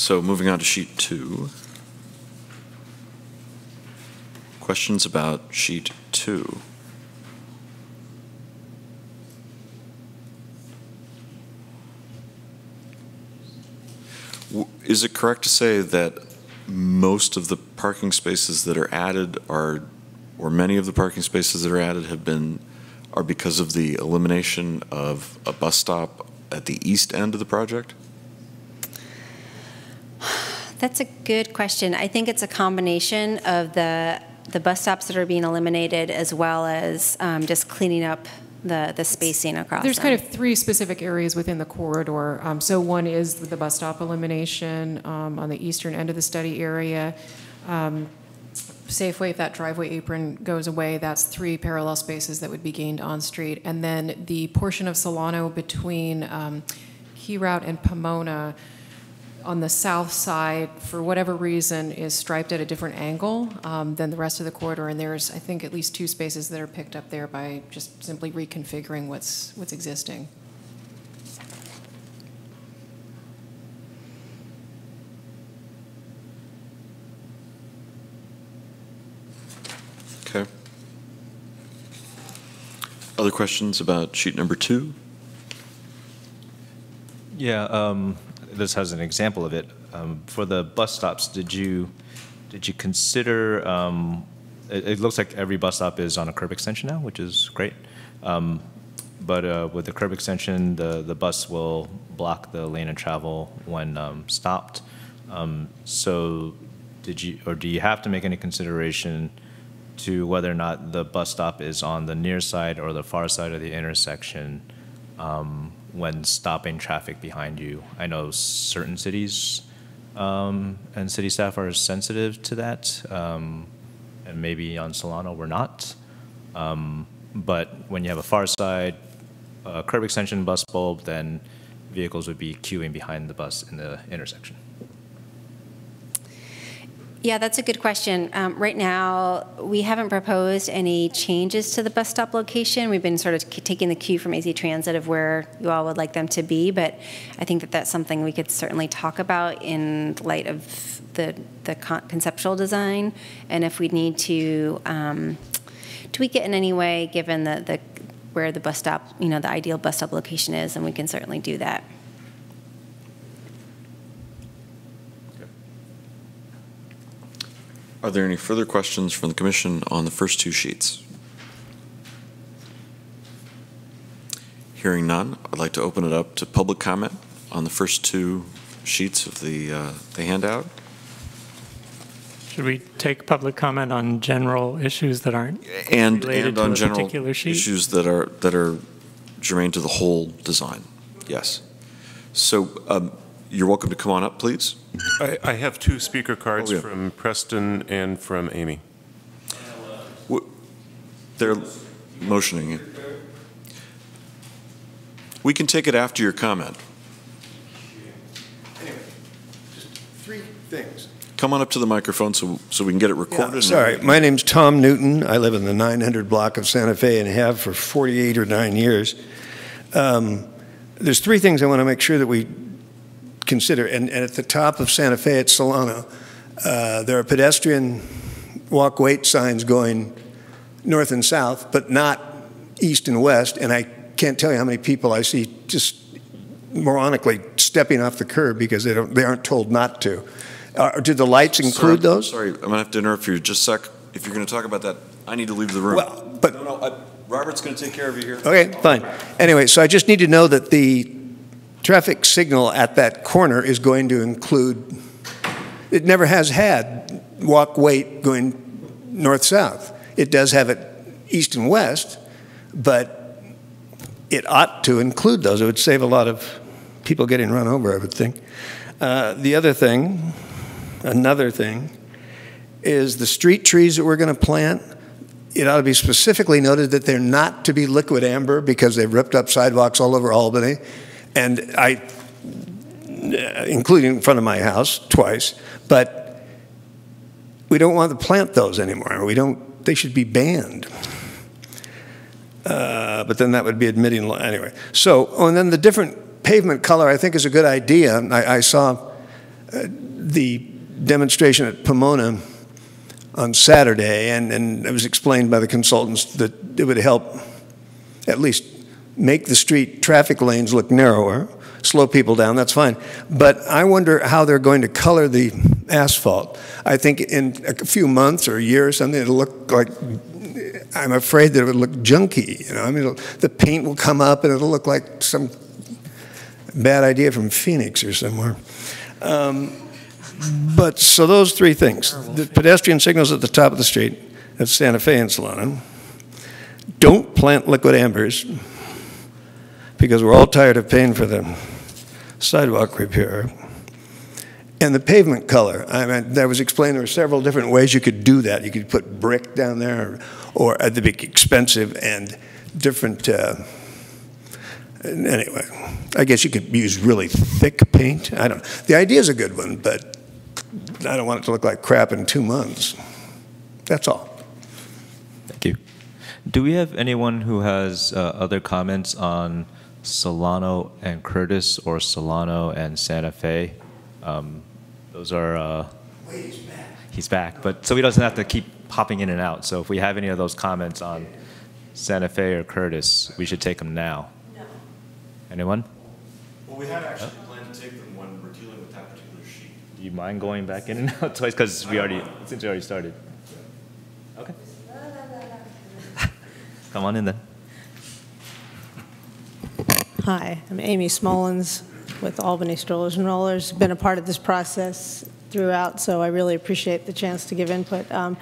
So moving on to sheet two. questions about sheet two? Is it correct to say that most of the parking spaces that are added are, or many of the parking spaces that are added have been, are because of the elimination of a bus stop at the east end of the project? That's a good question. I think it's a combination of the, the bus stops that are being eliminated as well as um, just cleaning up the, the spacing across There's them. kind of three specific areas within the corridor. Um, So one is the bus stop elimination um, on the eastern end of the study area. Um, Safeway, if that driveway apron goes away, that's three parallel spaces that would be gained on-street. And then the portion of Solano between um, Key Route and Pomona on the south side, for whatever reason, is striped at a different angle um, than the rest of the corridor. And there's, I think, at least two spaces that are picked up there by just simply reconfiguring what's, what's existing. Okay. Other questions about sheet number two? Yeah, um, this has an example of it. Um, for the bus stops, did you did you consider? Um, it, it, looks like every bus stop is on a curb extension now, which is great. Um, but uh, with the curb extension, the the bus will block the lane of travel when um, stopped. Um, so, did you or do you have to make any consideration? to whether or not the bus stop is on the near side or the far side of the intersection um, when stopping traffic behind you. I know certain cities um, and city staff are sensitive to that, um, and maybe on Solano we're not. Um, but when you have a far side uh, curb extension bus bulb, then vehicles would be queuing behind the bus in the intersection. Yeah, that's a good question. Um, right now, we haven't proposed any changes to the bus stop location. We've been sort of taking the cue from AC Transit of where you all would like them to be, but I think that that's something we could certainly talk about in light of the, the con- conceptual design, and if we need to um, tweak it in any way, given the, the where the bus stop, you know, the ideal bus stop location is, and we can certainly do that. Are there any further questions from the commission on the first two sheets? Hearing none, I'd like to open it up to public comment on the first two sheets of the, uh, the handout. Should we take public comment on general issues that aren't And, related and on general issues that are, that are germane to the whole design, yes. So um, you're welcome to come on up, please. I, I have two speaker cards Oh, yeah. from Preston and from Amy. They're motioning you. We can take it after your comment. Three things. Come on up to the microphone so, so we can get it recorded. Yeah, sorry, my name's Tom Newton. I live in the 900 block of Santa Fe and have for 48 or 9 years. Um, there's three things I want to make sure that we consider. And, and at the top of Santa Fe at Solano, uh, there are pedestrian walk wait signs going north and south, but not east and west. And I can't tell you how many people I see just moronically stepping off the curb because they, don't, they aren't told not to. Uh, do the lights include Sir, those? Sorry, I'm going to have to interrupt you just a sec. If you're going to talk about that, I need to leave the room. Well, but- No, no, I- Robert's going to take care of you here. Okay, fine. Anyway, so I just need to know that the traffic signal at that corner is going to include, it never has had walk, wait going north-south. It does have it east and west, but it ought to include those. It would save a lot of people getting run over, I would think. Uh, The other thing, another thing, is the street trees that we're going to plant, it ought to be specifically noted that they're not to be liquid amber because they've ripped up sidewalks all over Albany. And I, including in front of my house twice, but we don't want to plant those anymore. We don't, they should be banned. Uh, but then that would be admitting, anyway. So, oh, and then the different pavement color I think is a good idea. I, I saw uh, the demonstration at Pomona on Saturday, and, and it was explained by the consultants that it would help at least make the street traffic lanes look narrower, slow people down, that's fine. But I wonder how they're going to color the asphalt. I think in a few months or a year or something, it'll look like, I'm afraid that it would look junky, you know? I mean, the paint will come up and it'll look like some bad idea from Phoenix or somewhere. Um, But, so those three things, the pedestrian signals at the top of the street at Santa Fe and Solano. Don't plant liquid ambers, because we're all tired of paying for the sidewalk repair. And the pavement color, I mean, that was explained, there were several different ways you could do that. You could put brick down there, or, or it'd be expensive and different, uh, anyway. I guess you could use really thick paint, I don't, the idea's a good one, but I don't want it to look like crap in two months. That's all. Thank you. Do we have anyone who has uh, other comments on Solano and Curtis or Solano and Santa Fe? Um, Those are, uh, he's back, but, so he doesn't have to keep popping in and out. So if we have any of those comments on Santa Fe or Curtis, we should take them now. Anyone? Well, we had actually planned to take them when we're dealing with that particular sheet. Do you mind going back in and out twice? Because we already, since we already started. Okay. Come on in then. Hi, I'm Amy Smolens with Albany Strollers and Rollers. Been a part of this process throughout, so I really appreciate the chance to give input. Um,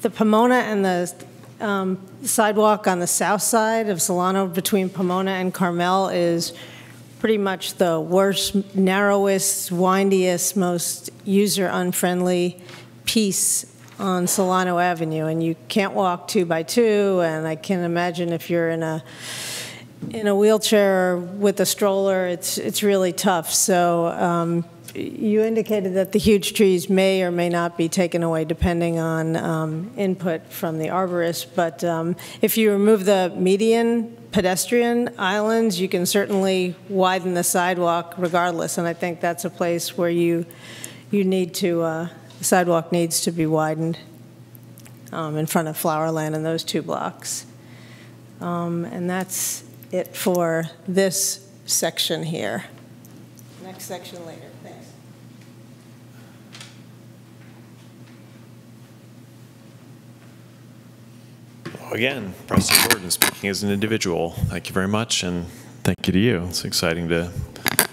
The Pomona and the um, sidewalk on the south side of Solano between Pomona and Carmel is pretty much the worst, narrowest, windiest, most user-unfriendly piece on Solano Avenue, and you can't walk two by two, and I can imagine if you're in a in a wheelchair or with a stroller, it's, it's really tough. So um, you indicated that the huge trees may or may not be taken away depending on um, input from the arborist. But um, if you remove the median pedestrian islands, you can certainly widen the sidewalk regardless. And I think that's a place where you, you need to, uh, the sidewalk needs to be widened um, in front of Flowerland in those two blocks. Um, And that's it for this section here. Next section later, thanks. Well, Again, Preston Gordon speaking as an individual. Thank you very much, and thank you to you. It's exciting to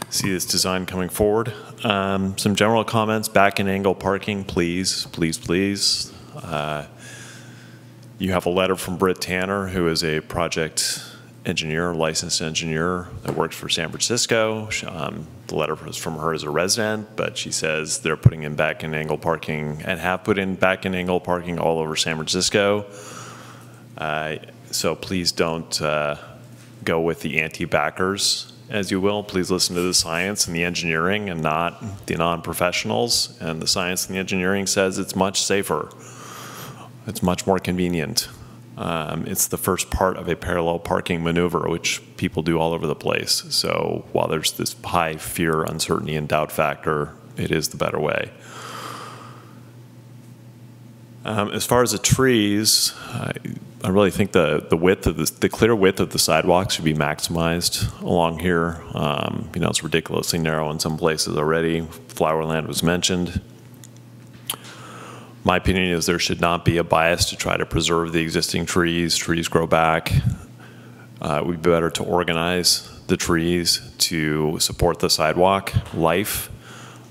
see this design coming forward. Um, Some general comments, back in angle parking, please, please, please. Uh, You have a letter from Britt Tanner, who is a project engineer, licensed engineer that works for San Francisco. Um, The letter was from her as a resident, but she says they're putting in back in angle parking and have put in back in angle parking all over San Francisco. Uh, So please don't uh, go with the anti-backers, as you will. Please listen to the science and the engineering and not the non-professionals. And the science and the engineering says it's much safer. It's much more convenient. Um, It's the first part of a parallel parking maneuver, which people do all over the place. So while there's this high fear, uncertainty, and doubt factor, it is the better way. Um, As far as the trees, I I really think the, the width of the, the clear width of the sidewalks should be maximized along here. Um, You know, it's ridiculously narrow in some places already. Flowerland was mentioned. My opinion is there should not be a bias to try to preserve the existing trees. Trees grow back. Uh, It would be better to organize the trees to support the sidewalk life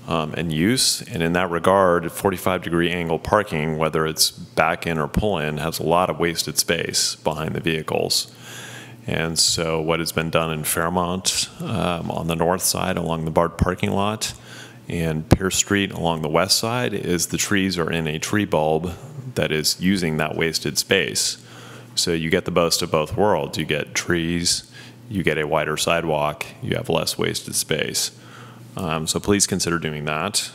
um, and use. And in that regard, 45-degree angle parking, whether it's back in or pull in, has a lot of wasted space behind the vehicles. And so what has been done in Fairmount um, on the north side along the BART parking lot and Pierce Street along the west side is the trees are in a tree bulb that is using that wasted space. So you get the best of both worlds. You get trees, you get a wider sidewalk, you have less wasted space. Um, so please consider doing that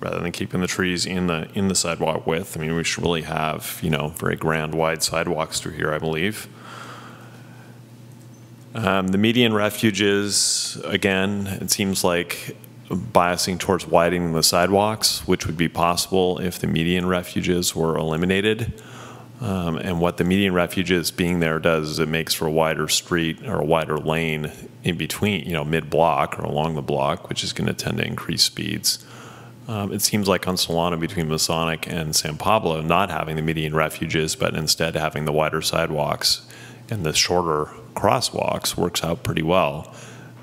rather than keeping the trees in the in the sidewalk width. I mean, we should really have you know very grand wide sidewalks through here, I believe. Um, the median refuges, again, it seems like biasing towards widening the sidewalks, which would be possible if the median refuges were eliminated. Um, and what the median refuges being there does is it makes for a wider street or a wider lane in between, you know, mid-block or along the block, which is going to tend to increase speeds. Um, it seems like on Solano between Masonic and San Pablo, not having the median refuges, but instead having the wider sidewalks and the shorter crosswalks works out pretty well.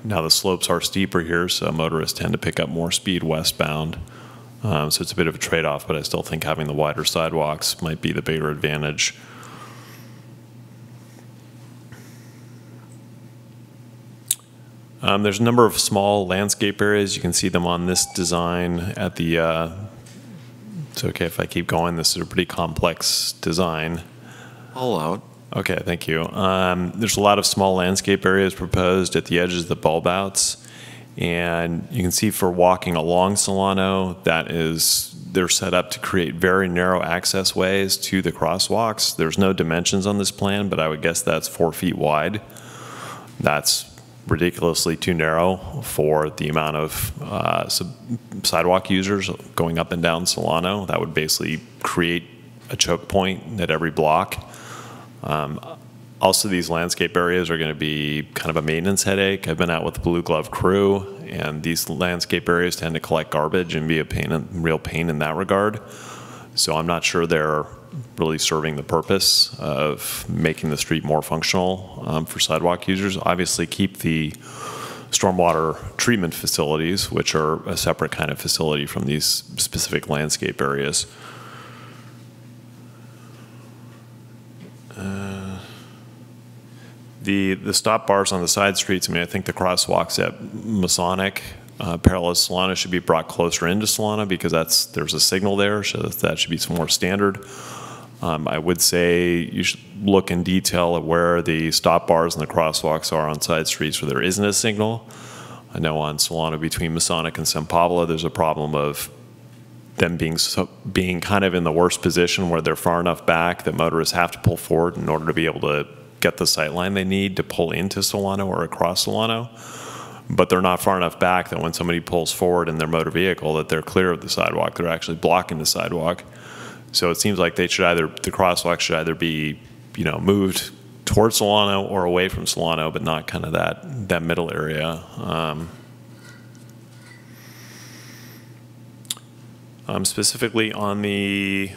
Now the slopes are steeper here, so motorists tend to pick up more speed westbound. Um, so it's a bit of a trade-off, but I still think having the wider sidewalks might be the bigger advantage. Um, there's a number of small landscape areas. You can see them on this design at the, uh, it's okay if I keep going. This is a pretty complex design. All out. Okay, thank you. Um, there's a lot of small landscape areas proposed at the edges of the bulb outs. And you can see for walking along Solano, that is, they're set up to create very narrow access ways to the crosswalks. There's no dimensions on this plan, but I would guess that's four feet wide. That's ridiculously too narrow for the amount of uh, sidewalk users going up and down Solano. That would basically create a choke point at every block. Um, also, these landscape areas are going to be kind of a maintenance headache. I've been out with the Blue Glove crew, and these landscape areas tend to collect garbage and be a pain, real pain in that regard. So I'm not sure they're really serving the purpose of making the street more functional um, for sidewalk users. Obviously, keep the stormwater treatment facilities, which are a separate kind of facility from these specific landscape areas. The the stop bars on the side streets. I mean, I think the crosswalks at Masonic, uh, parallel to Solano, should be brought closer into Solano because that's there's a signal there, so that, that should be some more standard. Um, I would say you should look in detail at where the stop bars and the crosswalks are on side streets where there isn't a signal. I know on Solano between Masonic and San Pablo, there's a problem of them being so, being kind of in the worst position where they're far enough back that motorists have to pull forward in order to be able to get the sight line they need to pull into Solano or across Solano. But they're not far enough back that when somebody pulls forward in their motor vehicle that they're clear of the sidewalk. They're actually blocking the sidewalk. So it seems like they should either the crosswalk should either be, you know, moved towards Solano or away from Solano, but not kind of that that middle area. Um, um, specifically on the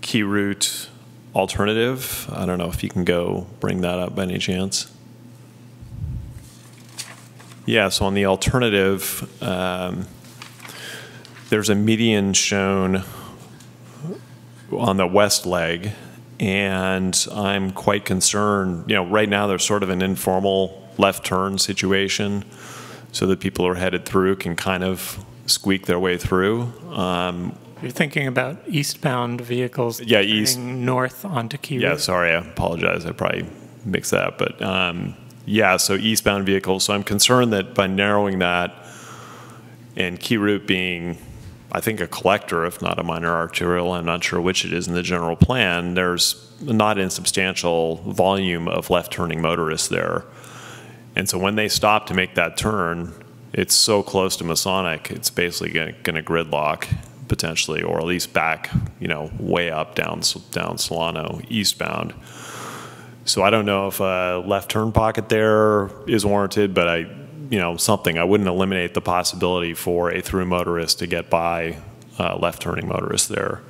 key route alternative, I don't know if you can go bring that up by any chance. Yeah, so on the alternative, um, there's a median shown on the west leg, and I'm quite concerned. You know, right now there's sort of an informal left turn situation, so that people who are headed through can kind of squeak their way through. Um, You're thinking about eastbound vehicles yeah, turning east north onto Key Yeah, sorry, I apologize. I probably mixed that, but um, yeah, so eastbound vehicles. So I'm concerned that by narrowing that and Key Route being I think a collector, if not a minor arterial. I'm not sure which it is in the general plan. There's not insubstantial volume of left-turning motorists there. And so when they stop to make that turn, it's so close to Masonic, it's basically going to gridlock potentially, or at least back, you know, way up down down Solano eastbound. So I don't know if a left turn pocket there is warranted, but I you know, something. I wouldn't eliminate the possibility for a through motorist to get by uh, left turning motorists there.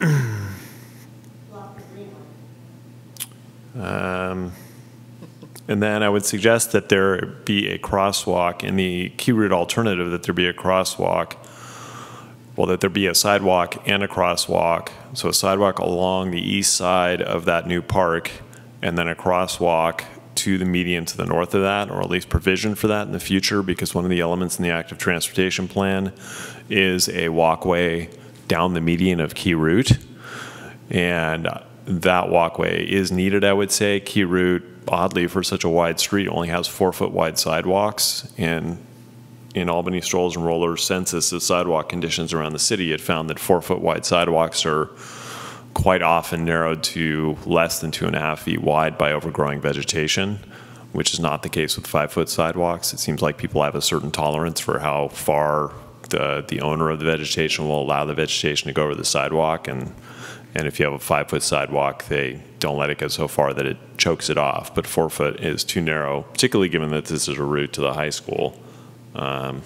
um, and then I would suggest that there be a crosswalk in the key route alternative, that there be a crosswalk, well, that there be a sidewalk and a crosswalk. So a sidewalk along the east side of that new park, and then a crosswalk to the median to the north of that, or at least provision for that in the future, because one of the elements in the active transportation plan is a walkway down the median of Key Route. And that walkway is needed, I would say. Key Route, oddly, for such a wide street, only has four foot wide sidewalks. And in Albany Strollers and Rollers census of sidewalk conditions around the city, it found that four foot wide sidewalks are quite often narrowed to less than two and a half feet wide by overgrowing vegetation. which is not the case with five-foot sidewalks. It seems like people have a certain tolerance for how far the, the owner of the vegetation will allow the vegetation to go over the sidewalk, and, and if you have a five-foot sidewalk, they don't let it go so far that it chokes it off, but four foot is too narrow, particularly given that this is a route to the high school. Um,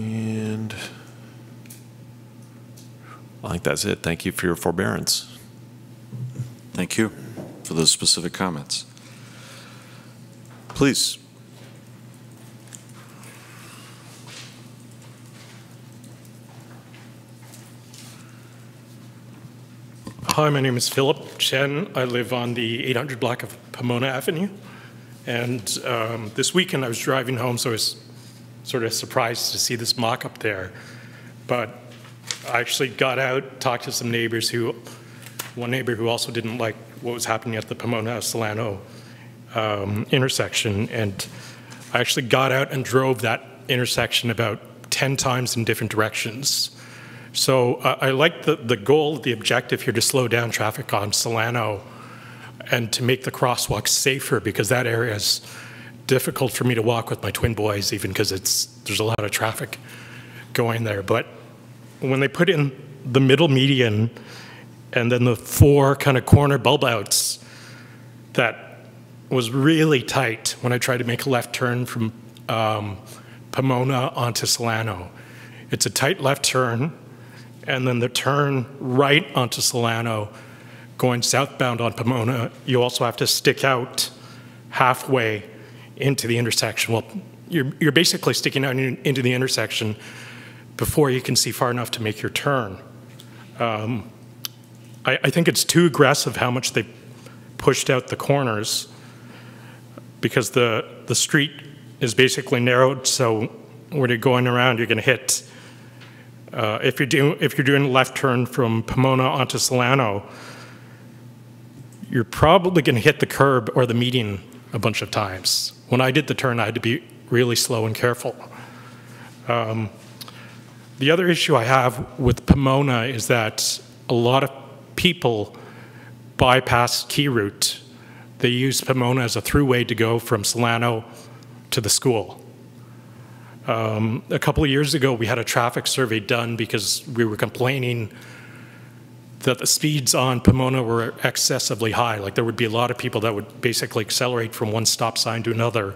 And I think that's it. Thank you for your forbearance. Thank you for those specific comments. Please. Hi, my name is Philip Chen. I live on the 800 block of Pomona Avenue. And um, this weekend I was driving home, so I was sort of surprised to see this mock up there. But I actually got out, talked to some neighbors who, one neighbor who also didn't like what was happening at the Pomona Solano um, intersection. And I actually got out and drove that intersection about 10 times in different directions. So uh, I like the, the goal, the objective here to slow down traffic on Solano and to make the crosswalk safer because that area is difficult for me to walk with my twin boys even because it's there's a lot of traffic going there. But when they put in the middle median and then the four kind of corner bulb outs that was really tight when I tried to make a left turn from um, Pomona onto Solano. It's a tight left turn and then the turn right onto Solano going southbound on Pomona, you also have to stick out halfway into the intersection. Well, you're, you're basically sticking out in, into the intersection before you can see far enough to make your turn. Um, I, I think it's too aggressive how much they pushed out the corners because the, the street is basically narrowed, so when you're going around, you're going to hit uh, if you're doing if you're doing a left turn from Pomona onto Solano, you're probably going to hit the curb or the median a bunch of times. When I did the turn, I had to be really slow and careful. Um, the other issue I have with Pomona is that a lot of people bypass Key Route. They use Pomona as a throughway to go from Solano to the school. Um, a couple of years ago, we had a traffic survey done because we were complaining that the speeds on Pomona were excessively high. Like there would be a lot of people that would basically accelerate from one stop sign to another,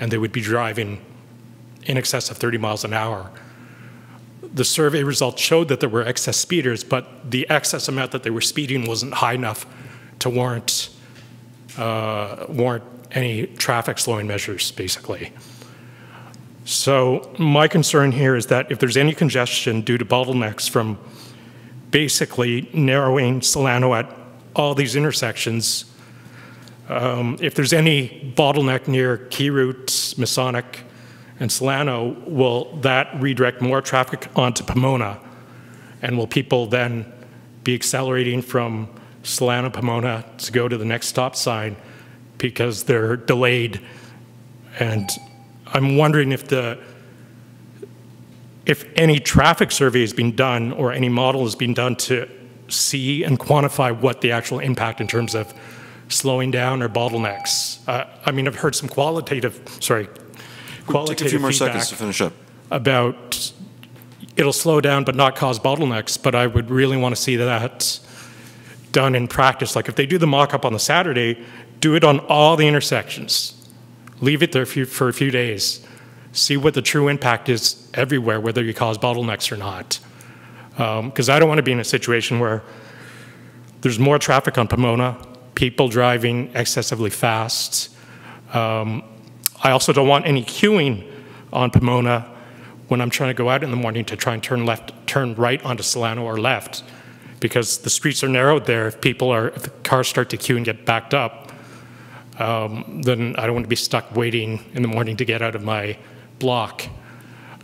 and they would be driving in excess of 30 miles an hour. The survey results showed that there were excess speeders, but the excess amount that they were speeding wasn't high enough to warrant uh, warrant any traffic slowing measures, basically. So my concern here is that if there's any congestion due to bottlenecks from basically narrowing Solano at all these intersections, um, if there's any bottleneck near Key Route, Masonic, and Solano, will that redirect more traffic onto Pomona? And will people then be accelerating from Solano, Pomona to go to the next stop sign because they're delayed? And I'm wondering if the if any traffic survey has been done or any model has been done to see and quantify what the actual impact in terms of slowing down or bottlenecks. Uh, I mean, I've heard some qualitative, sorry, qualitative Take a few more feedback seconds to finish up. about it'll slow down but not cause bottlenecks, but I would really want to see that done in practice. Like if they do the mock-up on the Saturday, do it on all the intersections. Leave it there for, a few days. See what the true impact is everywhere, whether you cause bottlenecks or not. Because um, I don't want to be in a situation where there's more traffic on Pomona, people driving excessively fast. Um, I also don't want any queuing on Pomona when I'm trying to go out in the morning to try and turn left, turn right onto Solano or left, because the streets are narrowed there. If people are, if the cars start to queue and get backed up, um, then I don't want to be stuck waiting in the morning to get out of my block.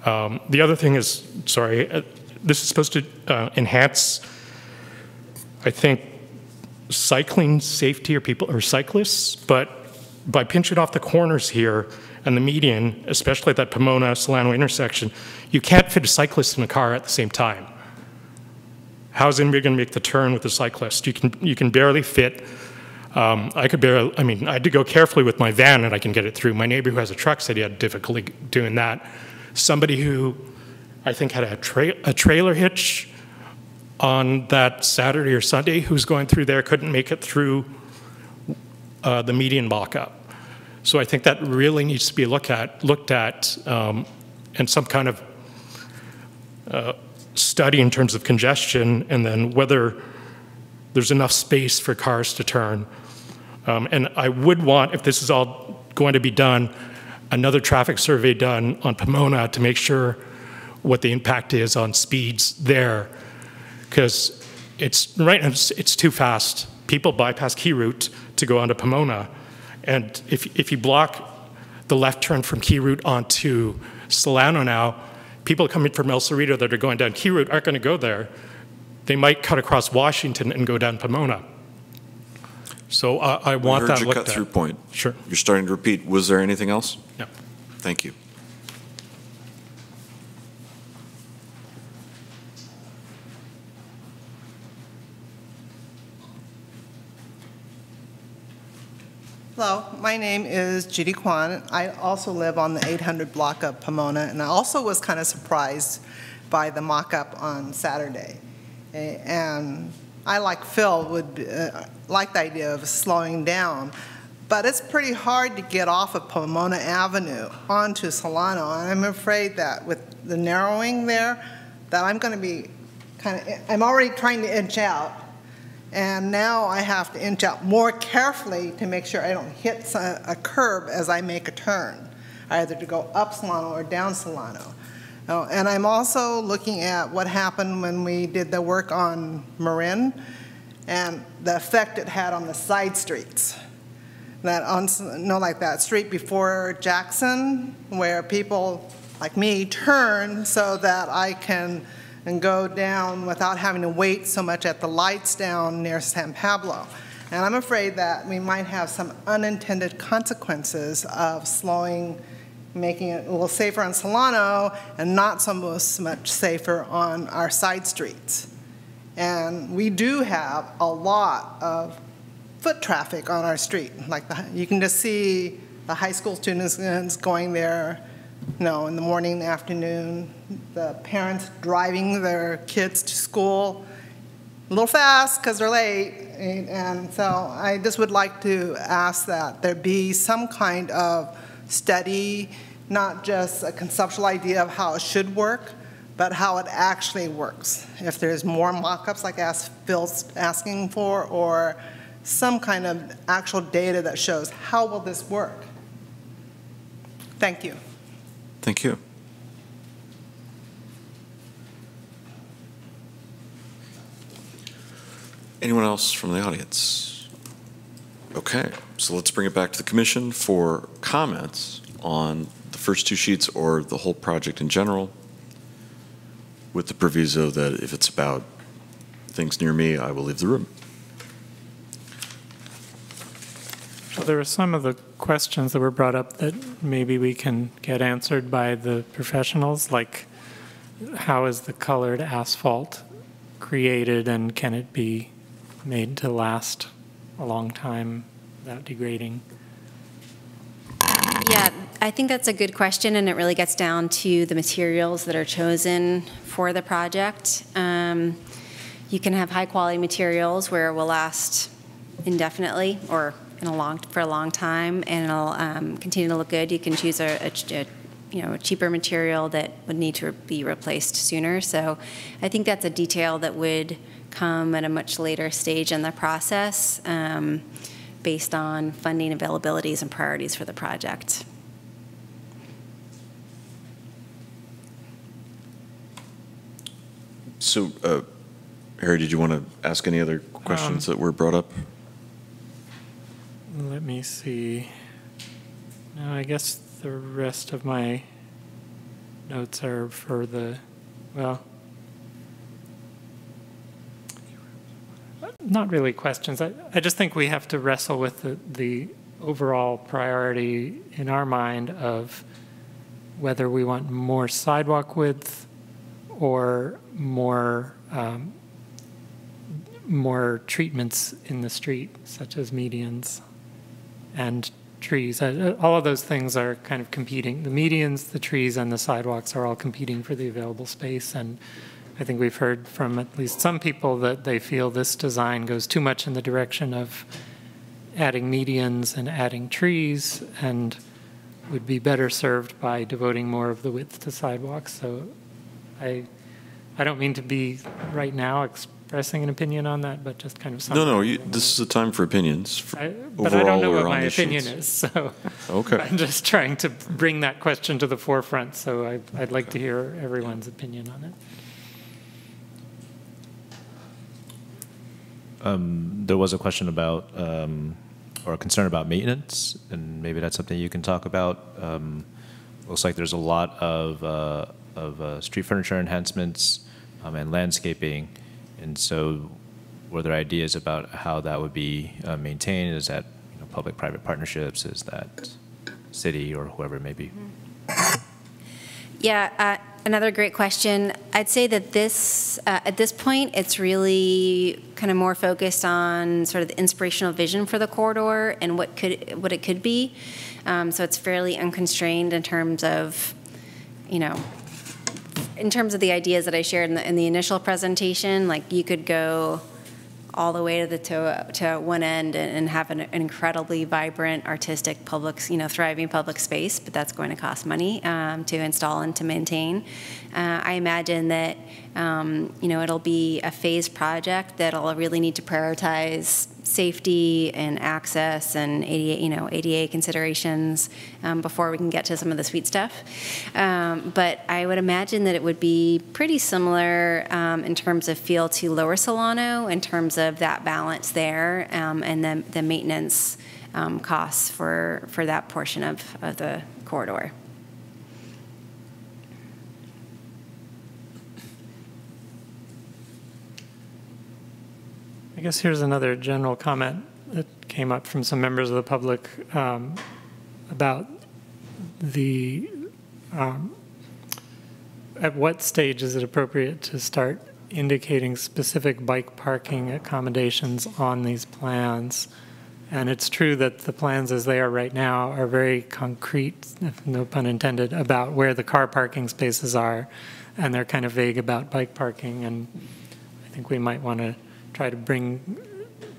Um, the other thing is, sorry, uh, this is supposed to uh, enhance, I think, cycling safety or people or cyclists, but by pinching off the corners here and the median, especially at that Pomona Solano intersection, you can't fit a cyclist in a car at the same time. How's anybody going to make the turn with a cyclist? You can you can barely fit Um, I could barely, I mean, I had to go carefully with my van and I can get it through. My neighbor who has a truck said he had difficulty doing that. Somebody who I think had a, tra- a trailer hitch on that Saturday or Sunday who's going through there couldn't make it through uh, the median mock-up. So I think that really needs to be looked at, looked at, um, and some kind of uh, study in terms of congestion, and then whether there's enough space for cars to turn. Um, and I would want, if this is all going to be done, another traffic survey done on Pomona to make sure what the impact is on speeds there, because it's right it's, it's too fast. People bypass Key Route to go onto Pomona, and if if you block the left turn from Key Route onto Solano now, people coming from El Cerrito that are going down Key Route aren't going to go there. They might cut across Washington and go down Pomona. So uh, I want We that heard your looked cut-through at. point. Sure. You're starting to repeat. Was there anything else? No. Thank you. Hello, my name is Judy Kwan. I also live on the 800 block of Pomona, and I also was kind of surprised by the mock-up on Saturday. And I, like Phil, would uh, like the idea of slowing down, but it's pretty hard to get off of Pomona Avenue onto Solano, and I'm afraid that with the narrowing there, that I'm going to be kind of, I'm already trying to inch out, and now I have to inch out more carefully to make sure I don't hit a a curb as I make a turn, either to go up Solano or down Solano. Oh, And I'm also looking at what happened when we did the work on Marin and the effect it had on the side streets. That on, no, like that street before Jackson, where people like me turn so that I can and go down without having to wait so much at the lights down near San Pablo. And I'm afraid that we might have some unintended consequences of slowing, making it a little safer on Solano and not so much safer on our side streets. And we do have a lot of foot traffic on our street. Like the, you can just see the high school students going there, you know, in the morning, and afternoon. The parents driving their kids to school a little fast because they're late. And so I just would like to ask that there be some kind of study, not just a conceptual idea of how it should work, but how it actually works. If there's more mock-ups like ask, Phil's asking for, or some kind of actual data that shows how will this work. Thank you. Thank you. Anyone else from the audience? Okay, so let's bring it back to the commission for comments on the first two sheets or the whole project in general, with the proviso that if it's about things near me, I will leave the room. So there are some of the questions that were brought up that maybe we can get answered by the professionals, like how is the colored asphalt created and can it be made to last a long time without degrading? Yeah, I think that's a good question, and it really gets down to the materials that are chosen for the project. Um, you can have high-quality materials where it will last indefinitely or in a long for a long time, and it'll um, continue to look good. You can choose a, a, a you know a cheaper material that would need to be replaced sooner. So, I think that's a detail that would come at a much later stage in the process. Um, based on funding availabilities and priorities for the project. So, uh, Harry, did you want to ask any other questions Um, that were brought up? Let me see. No, I guess the rest of my notes are for the, well, not really questions. I, I just think we have to wrestle with the, the overall priority in our mind of whether we want more sidewalk width or more um, more treatments in the street, such as medians and trees. Uh, uh, All of those things are kind of competing. The medians, the trees, and the sidewalks are all competing for the available space. And I think we've heard from at least some people that they feel this design goes too much in the direction of adding medians and adding trees and would be better served by devoting more of the width to sidewalks. So I, I don't mean to be right now expressing an opinion on that, but just kind of No, no, you, this is a time for opinions, for I- But I don't know what my opinion is, so. Okay. I'm just trying to bring that question to the forefront, so I- I'd like to hear everyone's opinion on it. Um, there was a question about, um, or a concern about maintenance, and maybe that's something you can talk about. Um, looks like there's a lot of, uh, of uh, street furniture enhancements um, and landscaping, and so were there ideas about how that would be uh, maintained? Is that you know, public-private partnerships? Is that city or whoever it may be? Yeah, uh, another great question. I'd say that this, uh, at this point, it's really kind of more focused on sort of the inspirational vision for the corridor and what could, what it could be. Um, so it's fairly unconstrained in terms of, you know, in terms of the ideas that I shared in the, in the initial presentation, like you could go all the way to the to, to one end and, and have an, an incredibly vibrant, artistic, public, you know, thriving public space, but that's going to cost money um, to install and to maintain. Uh, I imagine that um, you know it'll be a phased project that'll really need to prioritize safety and access and ADA, you know, ADA considerations um, before we can get to some of the sweet stuff. Um, but I would imagine that it would be pretty similar um, in terms of feel to Lower Solano, in terms of that balance there, um, and then the maintenance um, costs for for that portion of, of the corridor. I guess here's another general comment that came up from some members of the public um, about the, um, at what stage is it appropriate to start indicating specific bike parking accommodations on these plans? And it's true that the plans as they are right now are very concrete, no pun intended, about where the car parking spaces are, and they're kind of vague about bike parking, and I think we might want to try to bring,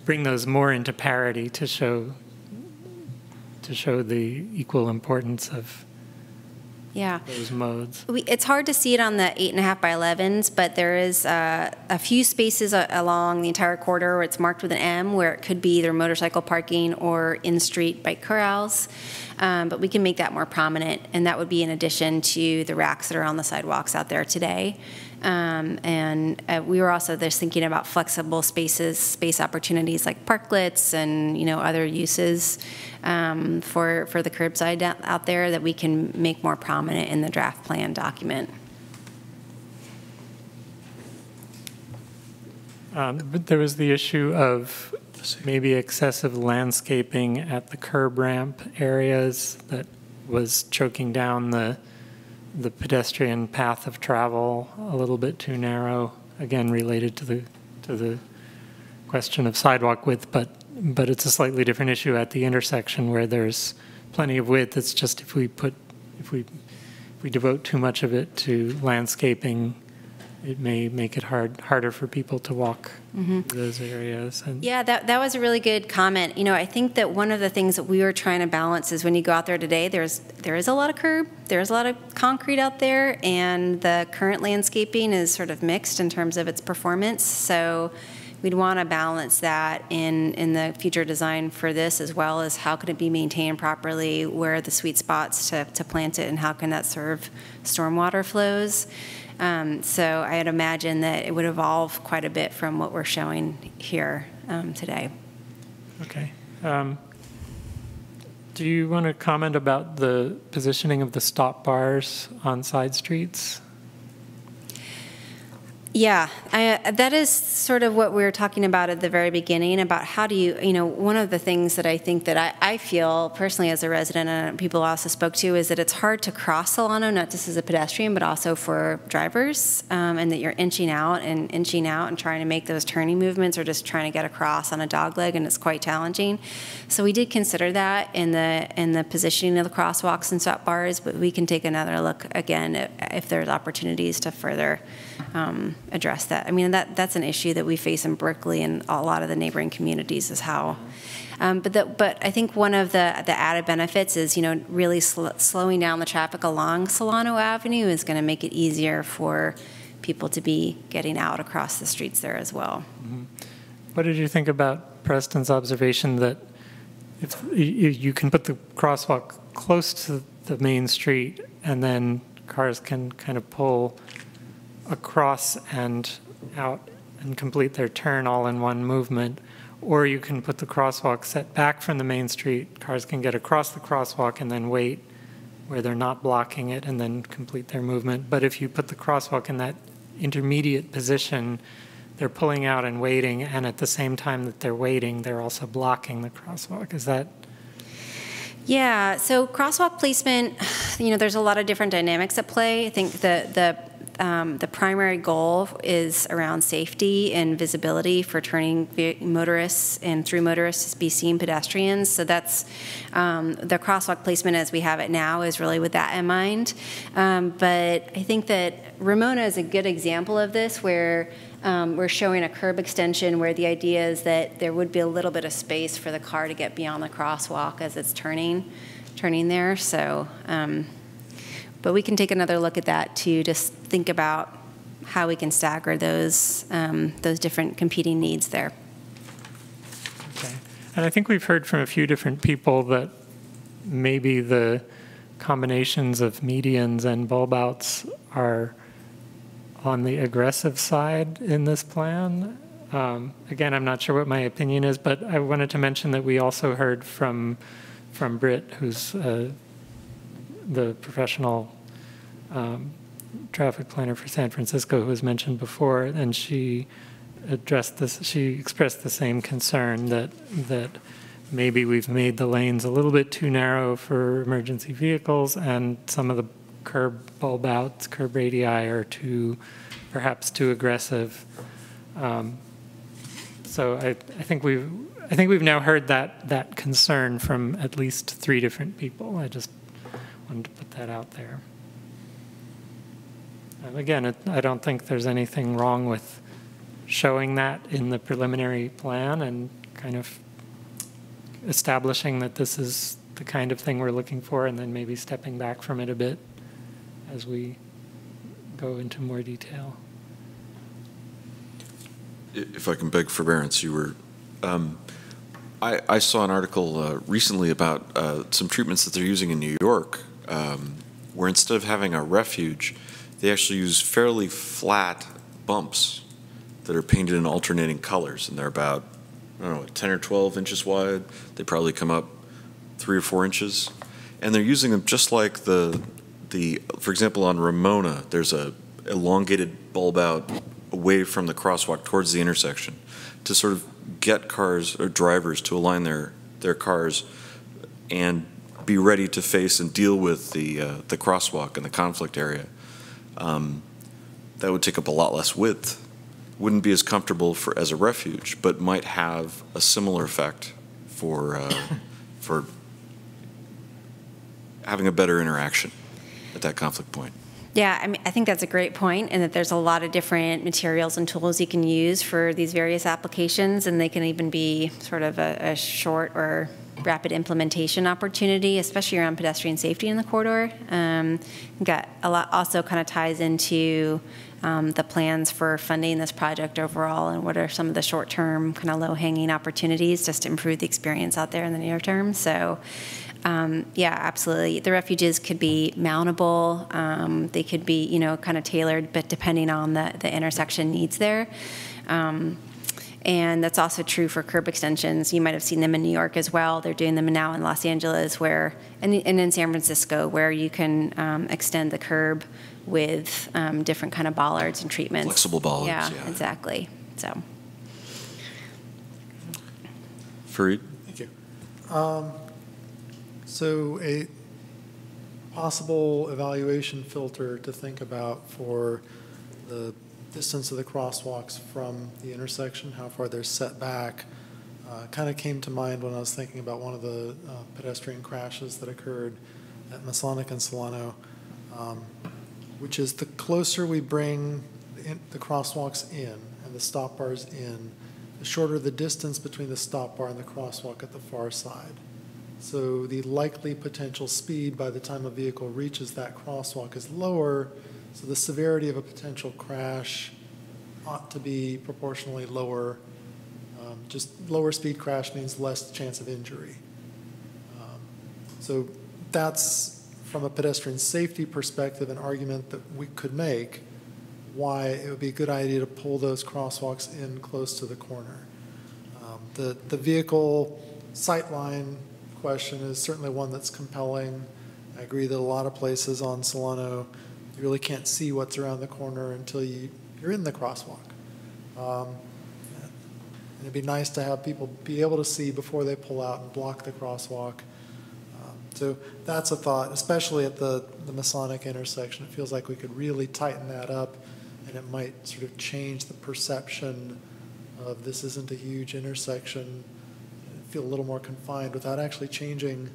bring those more into parity to show, to show the equal importance of Yeah. those modes. We, it's hard to see it on the eight and a half by 11s, but there is uh, a few spaces a- along the entire corridor where it's marked with an M, where it could be either motorcycle parking or in-street bike corrals. Um, but we can make that more prominent, and that would be in addition to the racks that are on the sidewalks out there today. Um, and uh, we were also just thinking about flexible spaces, space opportunities like parklets and you know other uses um, for for the curbside out- there that we can make more prominent in the draft plan document. Um, But there was the issue of maybe excessive landscaping at the curb ramp areas that was choking down the, the pedestrian path of travel a little bit too narrow, again, related to the, to the question of sidewalk width, but, but it's a slightly different issue at the intersection where there's plenty of width. It's just if we put, if we, if we devote too much of it to landscaping, it may make it hard, harder for people to walk Mhm. those areas. And Yeah, that, that was a really good comment. You know, I think that one of the things that we were trying to balance is when you go out there today, there's there is a lot of curb, there's a lot of concrete out there, and the current landscaping is sort of mixed in terms of its performance. So we'd want to balance that in in the future design for this as well as how can it be maintained properly, where are the sweet spots to, to plant it, and how can that serve stormwater flows. Um, so I'd imagine that it would evolve quite a bit from what we're showing here um, today. Okay. Um, Do you want to comment about the positioning of the stop bars on side streets? Yeah, I, that is sort of what we were talking about at the very beginning about how do you, you know, one of the things that I think that I, I feel personally as a resident and people also spoke to is that it's hard to cross Solano, not just as a pedestrian, but also for drivers, um, and that you're inching out and inching out and trying to make those turning movements or just trying to get across on a dog leg, and it's quite challenging. So we did consider that in the in the positioning of the crosswalks and stop bars, but we can take another look again if, if there's opportunities to further um, address that. I mean, that that's an issue that we face in Berkeley and a lot of the neighboring communities is how. Um, but the, but I think one of the the added benefits is you know really sl slowing down the traffic along Solano Avenue is going to make it easier for people to be getting out across the streets there as well. Mm -hmm. What did you think about Preston's observation that if you can put the crosswalk close to the main street and then cars can kind of pull across and out and complete their turn all in one movement. Or you can put the crosswalk set back from the main street. Cars can get across the crosswalk and then wait where they're not blocking it and then complete their movement. But if you put the crosswalk in that intermediate position, they're pulling out and waiting, and at the same time that they're waiting, they're also blocking the crosswalk. Is that yeah, so crosswalk placement, you know, there's a lot of different dynamics at play. I think the the um, the primary goal is around safety and visibility for turning motorists and through motorists to be seen pedestrians. So that's um, the crosswalk placement as we have it now is really with that in mind. Um, but I think that Ramona is a good example of this where um, we're showing a curb extension where the idea is that there would be a little bit of space for the car to get beyond the crosswalk as it's turning, turning there. So, um, but we can take another look at that to just think about how we can stagger those um, those different competing needs there. Okay, and I think we've heard from a few different people that maybe the combinations of medians and bulb outs are on the aggressive side in this plan. Um, again, I'm not sure what my opinion is, but I wanted to mention that we also heard from from Britt, who's the professional um, traffic planner for San Francisco, who was mentioned before, and she addressed this. She expressed the same concern that that maybe we've made the lanes a little bit too narrow for emergency vehicles, and some of the curb bulb outs, curb radii are too, perhaps too aggressive. Um, so I, I think we've, I think we've now heard that that concern from at least three different people. I just wanted to put that out there. Um, again, it, I don't think there's anything wrong with showing that in the preliminary plan and kind of establishing that this is the kind of thing we're looking for and then maybe stepping back from it a bit as we go into more detail. If I can beg forbearance, you were, um, I, I, saw an article uh, recently about uh, some treatments that they're using in New York, um, where instead of having a refuge, they actually use fairly flat bumps that are painted in alternating colors, and they're about, I don't know, 10 or 12 inches wide. They probably come up three or four inches, and they're using them just like the the, for example, on Ramona, there's a elongated bulb out away from the crosswalk towards the intersection to sort of get cars or drivers to align their, their cars and be ready to face and deal with the, uh, the crosswalk and the conflict area. Um, that would take up a lot less width. Wouldn't be as comfortable for as a refuge, but might have a similar effect for, uh, for having a better interaction at that conflict point. Yeah, I mean, I think that's a great point, and that there's a lot of different materials and tools you can use for these various applications, and they can even be sort of a, a short or rapid implementation opportunity, especially around pedestrian safety in the corridor. Um, got a lot also kind of ties into um, the plans for funding this project overall, and what are some of the short-term kind of low-hanging opportunities just to improve the experience out there in the near term. So. Um, yeah, absolutely. The refuges could be mountable. Um, they could be, you know, kind of tailored, but depending on the, the intersection needs there. Um, And that's also true for curb extensions. You might have seen them in New York as well. They're doing them now in Los Angeles, where and, and in San Francisco, where you can um, extend the curb with um, different kind of bollards and treatments. Flexible bollards, Yeah, yeah. exactly. So. Fareed? Thank you. Um, So a possible evaluation filter to think about for the distance of the crosswalks from the intersection, how far they're set back, kind of came to mind when I was thinking about one of the uh, pedestrian crashes that occurred at Masonic and Solano, um, which is the closer we bring in- the crosswalks in and the stop bars in, the shorter the distance between the stop bar and the crosswalk at the far side. So the likely potential speed by the time a vehicle reaches that crosswalk is lower, so the severity of a potential crash ought to be proportionally lower. Um, Just lower speed crash means less chance of injury. Um, So that's, from a pedestrian safety perspective, an argument that we could make why it would be a good idea to pull those crosswalks in close to the corner. Um, The, the vehicle sightline question is certainly one that's compelling. I agree that a lot of places on Solano, you really can't see what's around the corner until you, you're in the crosswalk. Um, and it'd be nice to have people be able to see before they pull out and block the crosswalk. Um, So that's a thought, especially at the, the Masonic intersection. It feels like we could really tighten that up, and it might sort of change the perception of this isn't a huge intersection, feel a little more confined without actually changing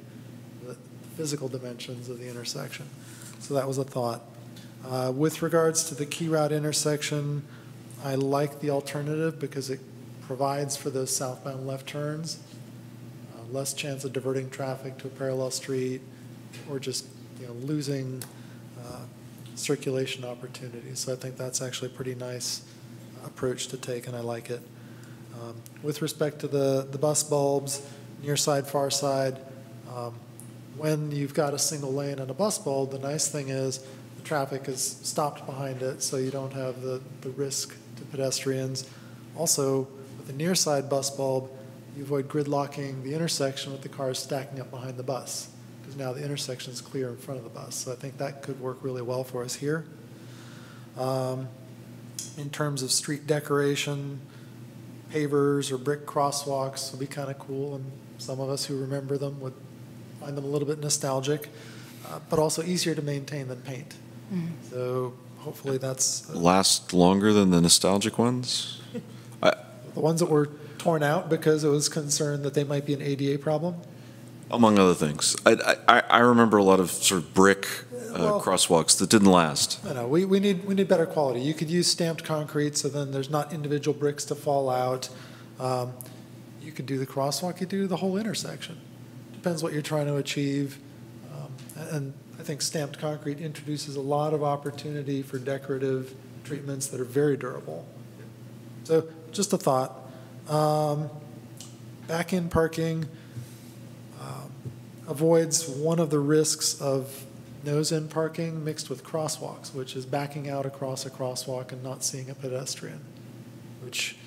the physical dimensions of the intersection. So that was a thought. Uh, With regards to the key route intersection, I like the alternative because it provides for those southbound left turns, uh, less chance of diverting traffic to a parallel street or just, you know, losing uh, circulation opportunities. So I think that's actually a pretty nice approach to take, and I like it. Um, With respect to the, the bus bulbs, near side, far side, um, when you've got a single lane and a bus bulb, the nice thing is traffic is stopped behind it, so you don't have the, the risk to pedestrians. Also, with the near side bus bulb, you avoid gridlocking the intersection with the cars stacking up behind the bus, because now the intersection is clear in front of the bus. So I think that could work really well for us here. Um, In terms of street decoration, pavers or brick crosswalks will be kind of cool, and some of us who remember them would find them a little bit nostalgic, uh, but also easier to maintain than paint. So hopefully that's uh, Last longer than the nostalgic ones? the ones that were torn out because it was concerned that they might be an ADA problem. Among other things. I, I, I remember a lot of sort of brick uh, Well- crosswalks that didn't last. No, no, we, we need, we need better quality. You could use stamped concrete, so then there's not individual bricks to fall out. Um, You could do the crosswalk, you do the whole intersection. Depends what you're trying to achieve. Um, And I think stamped concrete introduces a lot of opportunity for decorative treatments that are very durable. So just a thought. Um, Back-in parking um, avoids one of the risks of nose-in parking mixed with crosswalks, which is backing out across a crosswalk and not seeing a pedestrian, which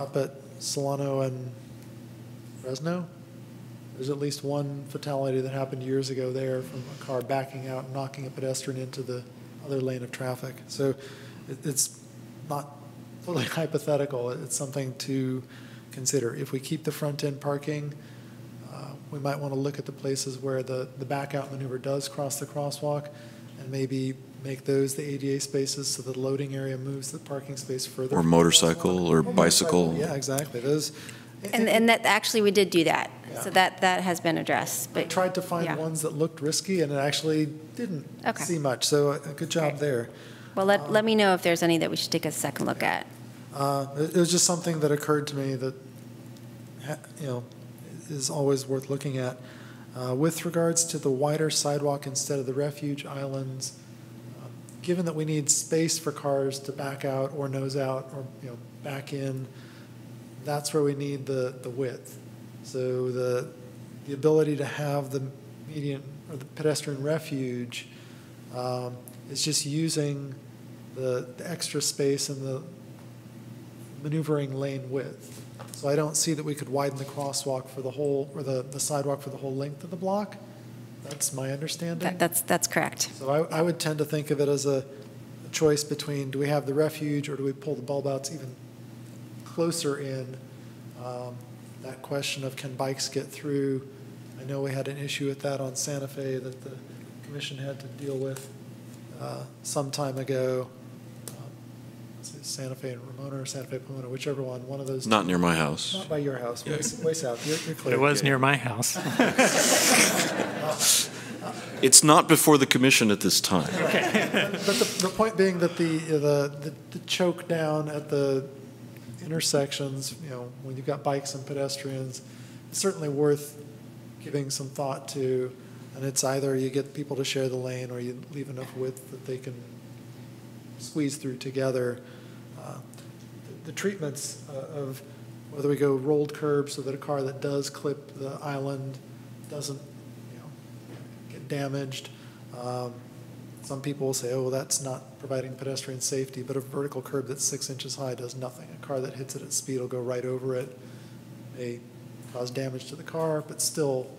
up at Solano and Fresno, there's at least one fatality that happened years ago there from a car backing out and knocking a pedestrian into the other lane of traffic. So it- it's not totally hypothetical. It's something to consider. If we keep the front-end parking, uh, we might want to look at the places where the, the back-out maneuver does cross the crosswalk and maybe make those the ADA spaces so the loading area moves the parking space further. Or motorcycle or bicycle. Yeah, exactly. Those, And, and that, actually, we did do that. So that, that has been addressed, I but. tried to find yeah. ones that looked risky and it actually didn't Okay. see much. So a a good job there. Well, let, let me know if there's any that we should take a second look at. Uh, It it was just something that occurred to me that, you know, is always worth looking at. Uh, With regards to the wider sidewalk instead of the refuge islands, um, given that we need space for cars to back out or nose out or, you know, back in, that's where we need the, the width. So the, the ability to have the median or the pedestrian refuge um, is just using the, the extra space and the maneuvering lane width. So I don't see that we could widen the crosswalk for the whole, or the, the sidewalk for the whole length of the block. That's my understanding. That- That's, that's correct. So I, I would tend to think of it as a a choice between, do we have the refuge, or do we pull the bulb outs even closer in? Um, That question of can bikes get through, I know we had an issue with that on Santa Fe that the commission had to deal with uh, some time ago. Um, Santa Fe and Ramona, or Santa Fe Pomona, whichever one, one of those. Not near my house. Not by your house, way, way south, you're, you're clear. It was near my house. It's not before the commission at this time. Okay. But the, the point being that the, the, the- the choke down at the intersections, you know, when you've got bikes and pedestrians, it's certainly worth giving some thought to. And it's either you get people to share the lane or you leave enough width that they can squeeze through together. Uh, the- The treatments uh, of whether we go rolled curb so that a car that does clip the island doesn't, you know, get damaged. Um, Some people will say, oh, well, that's not providing pedestrian safety, but a vertical curb that's six inches high does nothing. A car that hits it at speed will go right over it, may cause damage to the car, but still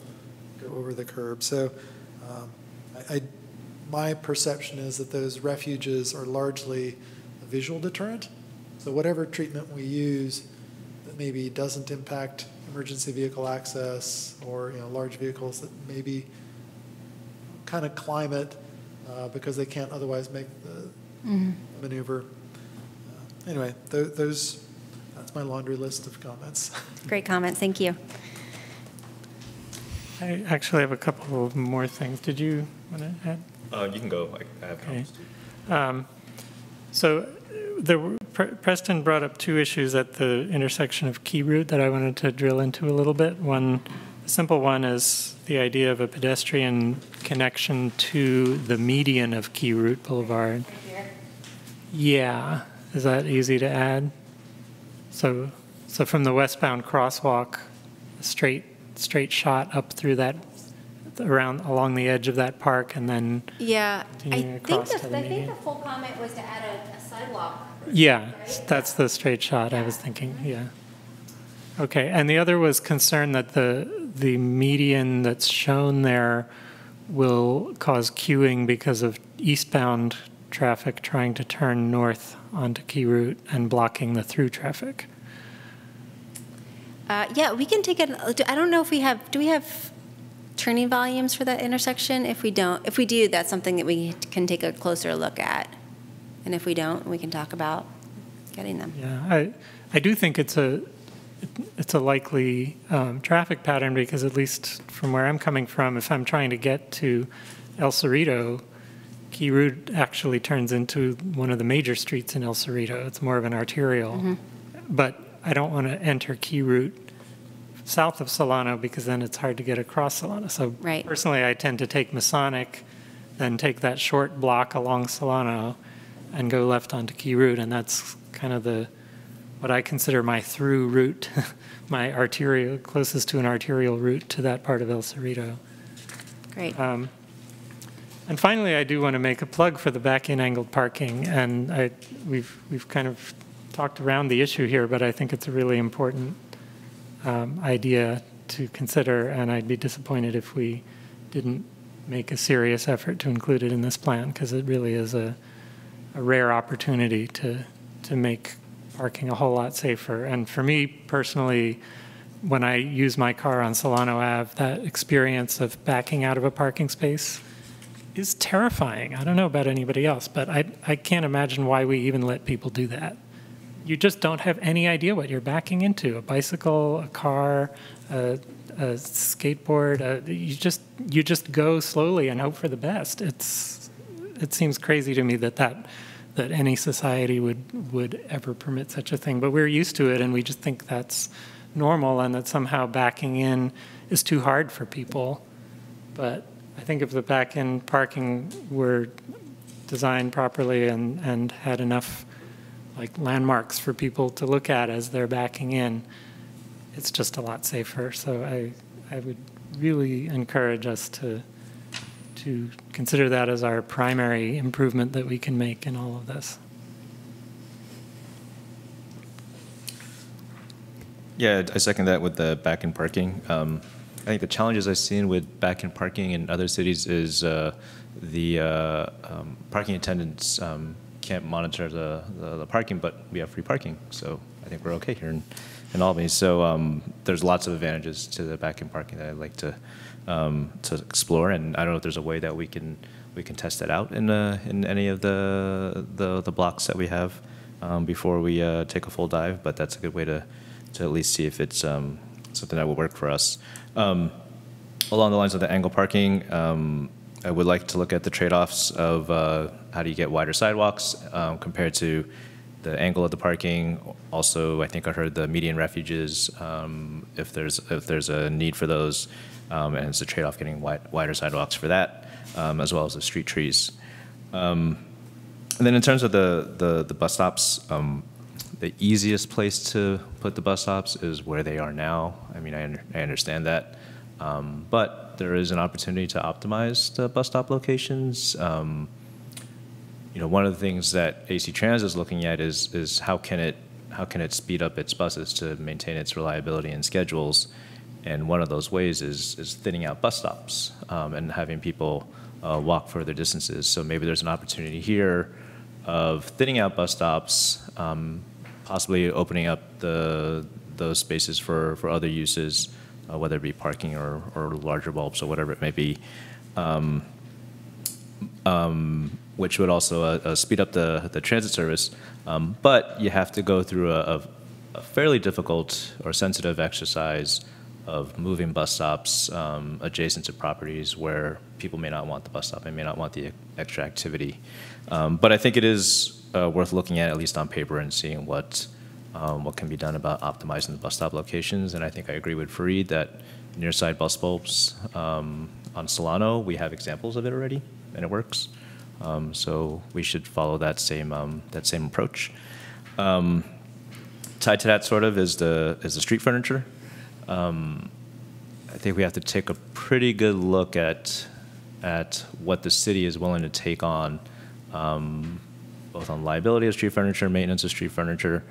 go over the curb. So um, I, I, my perception is that those refuges are largely a visual deterrent. So whatever treatment we use that maybe doesn't impact emergency vehicle access or, you know, large vehicles that maybe kind of climb it uh, because they can't otherwise make the Mhm. maneuver. Uh, Anyway, tho- those, that's my laundry list of comments. Great comments, thank you. I actually have a couple of more things. Did you want to add? Uh, you can go. I, I have Okay. comments. Um, So uh, there were, Pre- Preston brought up two issues at the intersection of Key Route that I wanted to drill into a little bit. One, the simple one is the idea of a pedestrian connection to the median of Key Route Boulevard. Yeah, is that easy to add? So, so from the westbound crosswalk, a straight, straight shot up through that, around, along the edge of that park, and then Yeah, I think, the- the I think the full comment was to add a a sidewalk. Yeah, that's the straight shot I was thinking, mm-hmm. yeah. Okay, and the other was concern that the, the median that's shown there will cause queuing because of eastbound traffic trying to turn north onto Key Route and blocking the through traffic. Uh, Yeah, we can take it, I don't know if we have, do we have turning volumes for that intersection? If we don't, if we do, that's something that we can take a closer look at. And if we don't, we can talk about getting them. Yeah, I, I do think it's a, it's a likely um, traffic pattern because at least from where I'm coming from, if I'm trying to get to El Cerrito, Key Route actually turns into one of the major streets in El Cerrito. It's more of an arterial. Mhm. But I don't want to enter Key Route south of Solano because then it's hard to get across Solano. So Right. personally, I tend to take Masonic, then take that short block along Solano and go left onto Key Route. And that's kind of the, what I consider my through route, my arterial, closest to an arterial route to that part of El Cerrito. Great. Um, And finally, I do want to make a plug for the back-in angled parking, and I, we've, we've kind of talked around the issue here, but I think it's a really important um, idea to consider, and I'd be disappointed if we didn't make a serious effort to include it in this plan, because it really is a, a rare opportunity to, to make parking a whole lot safer. And for me personally, when I use my car on Solano Ave, that experience of backing out of a parking space is terrifying. I don't know about anybody else, but I, I can't imagine why we even let people do that. You just don't have any idea what you're backing into. A bicycle, a car, a, a skateboard, uh you just you just go slowly and hope for the best. It's it seems crazy to me that that that any society would would ever permit such a thing. But we're used to it, and we just think that's normal, and that somehow backing in is too hard for people. But I think if the back-end parking were designed properly and, and had enough like landmarks for people to look at as they're backing in, it's just a lot safer. So I, I would really encourage us to, to consider that as our primary improvement that we can make in all of this. Yeah, I second that with the back in parking. Um, I think the challenges I've seen with back in parking in other cities is uh, the uh, um, parking attendants um, can't monitor the, the, the parking, but we have free parking, so I think we're okay here in, in Albany. So um, there's lots of advantages to the back in parking that I'd like to um, to explore, and I don't know if there's a way that we can we can test that out in uh, in any of the the, the blocks that we have um, before we uh, take a full dive. But that's a good way to to at least see if it's um, something that will work for us. Um, along the lines of the angle parking, um, I would like to look at the trade-offs of uh, how do you get wider sidewalks um, compared to the angle of the parking. Also, I think I heard the median refuges, um, if there's if there's a need for those, um, and it's a trade-off getting wide, wider sidewalks for that, um, as well as the street trees. Um, and then in terms of the the, the bus stops, um, the easiest place to put the bus stops is where they are now. I mean, I, I understand that. Um, but there is an opportunity to optimize the bus stop locations. Um, you know, one of the things that AC Trans is looking at is, is how can it how can it speed up its buses to maintain its reliability and schedules? And one of those ways is, is thinning out bus stops um, and having people uh, walk further distances. So maybe there's an opportunity here of thinning out bus stops, um, possibly opening up the those spaces for, for other uses, uh, whether it be parking or, or larger bulbs or whatever it may be, um, um, which would also uh, uh, speed up the, the transit service. Um, but you have to go through a, a, a, fairly difficult or sensitive exercise of moving bus stops um, adjacent to properties where people may not want the bus stop and may not want the extra activity. Um, but I think it is uh, worth looking at, at least on paper, and seeing what um, what can be done about optimizing the bus stop locations. And I think I agree with Fareed that near side bus bulbs um, on Solano, we have examples of it already, and it works. Um, so we should follow that same um, that same approach. Tied to that, sort of, is the is the street furniture. Um, I think we have to take a pretty good look at at what the city is willing to take on, um, both on liability of street furniture, maintenance of street furniture.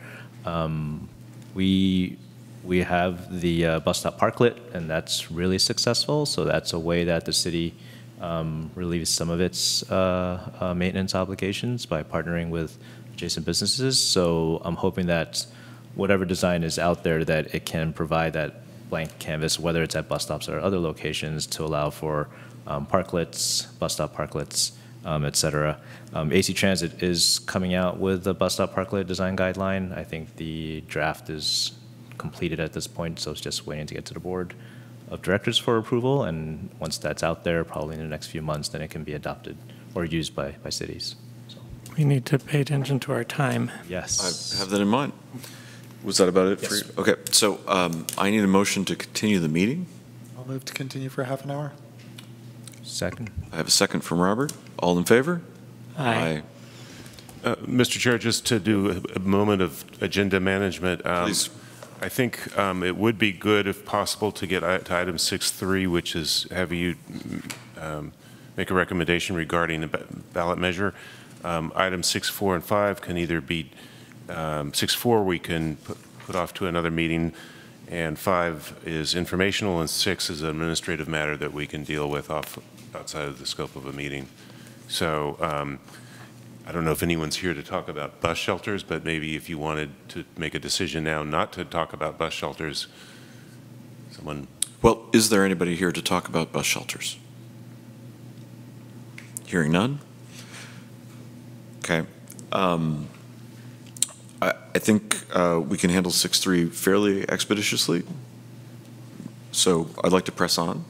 Um, we we have the uh, bus stop parklet, and that's really successful. So that's a way that the city um, relieves some of its uh, uh, maintenance obligations by partnering with adjacent businesses. So I'm hoping that whatever design is out there, that it can provide that blank canvas, whether it's at bus stops or other locations, to allow for um, parklets, bus stop parklets, um, et cetera. Um, AC Transit is coming out with a bus stop parklet design guideline. I think the draft is completed at this point, so it's just waiting to get to the board of directors for approval. And once that's out there, probably in the next few months, then it can be adopted or used by, by cities. We need to pay attention to our time. Yes. I have that in mind. Was that about it for you? Okay, so um, I need a motion to continue the meeting. I'll move to continue for half an hour. Second. I have a second from Robert. All in favor? Aye. Uh, Mr. Chair, just to do a- a moment of agenda management. um, Please. I think um, it would be good, if possible, to get to item 6.3, which is have you um, make a recommendation regarding the ballot measure. Um, Items 6, 4, and 5 can either be, um, 6, 4, we can put put off to another meeting, and 5 is informational, and 6 is an administrative matter that we can deal with off outside of the scope of a meeting. So um, I don't know if anyone's here to talk about bus shelters, but maybe if you wanted to make a decision now not to talk about bus shelters, someone, Well, is there anybody here to talk about bus shelters? Hearing none? Okay. Um, I, I think uh, we can handle 6.3 fairly expeditiously. So I'd like to press on.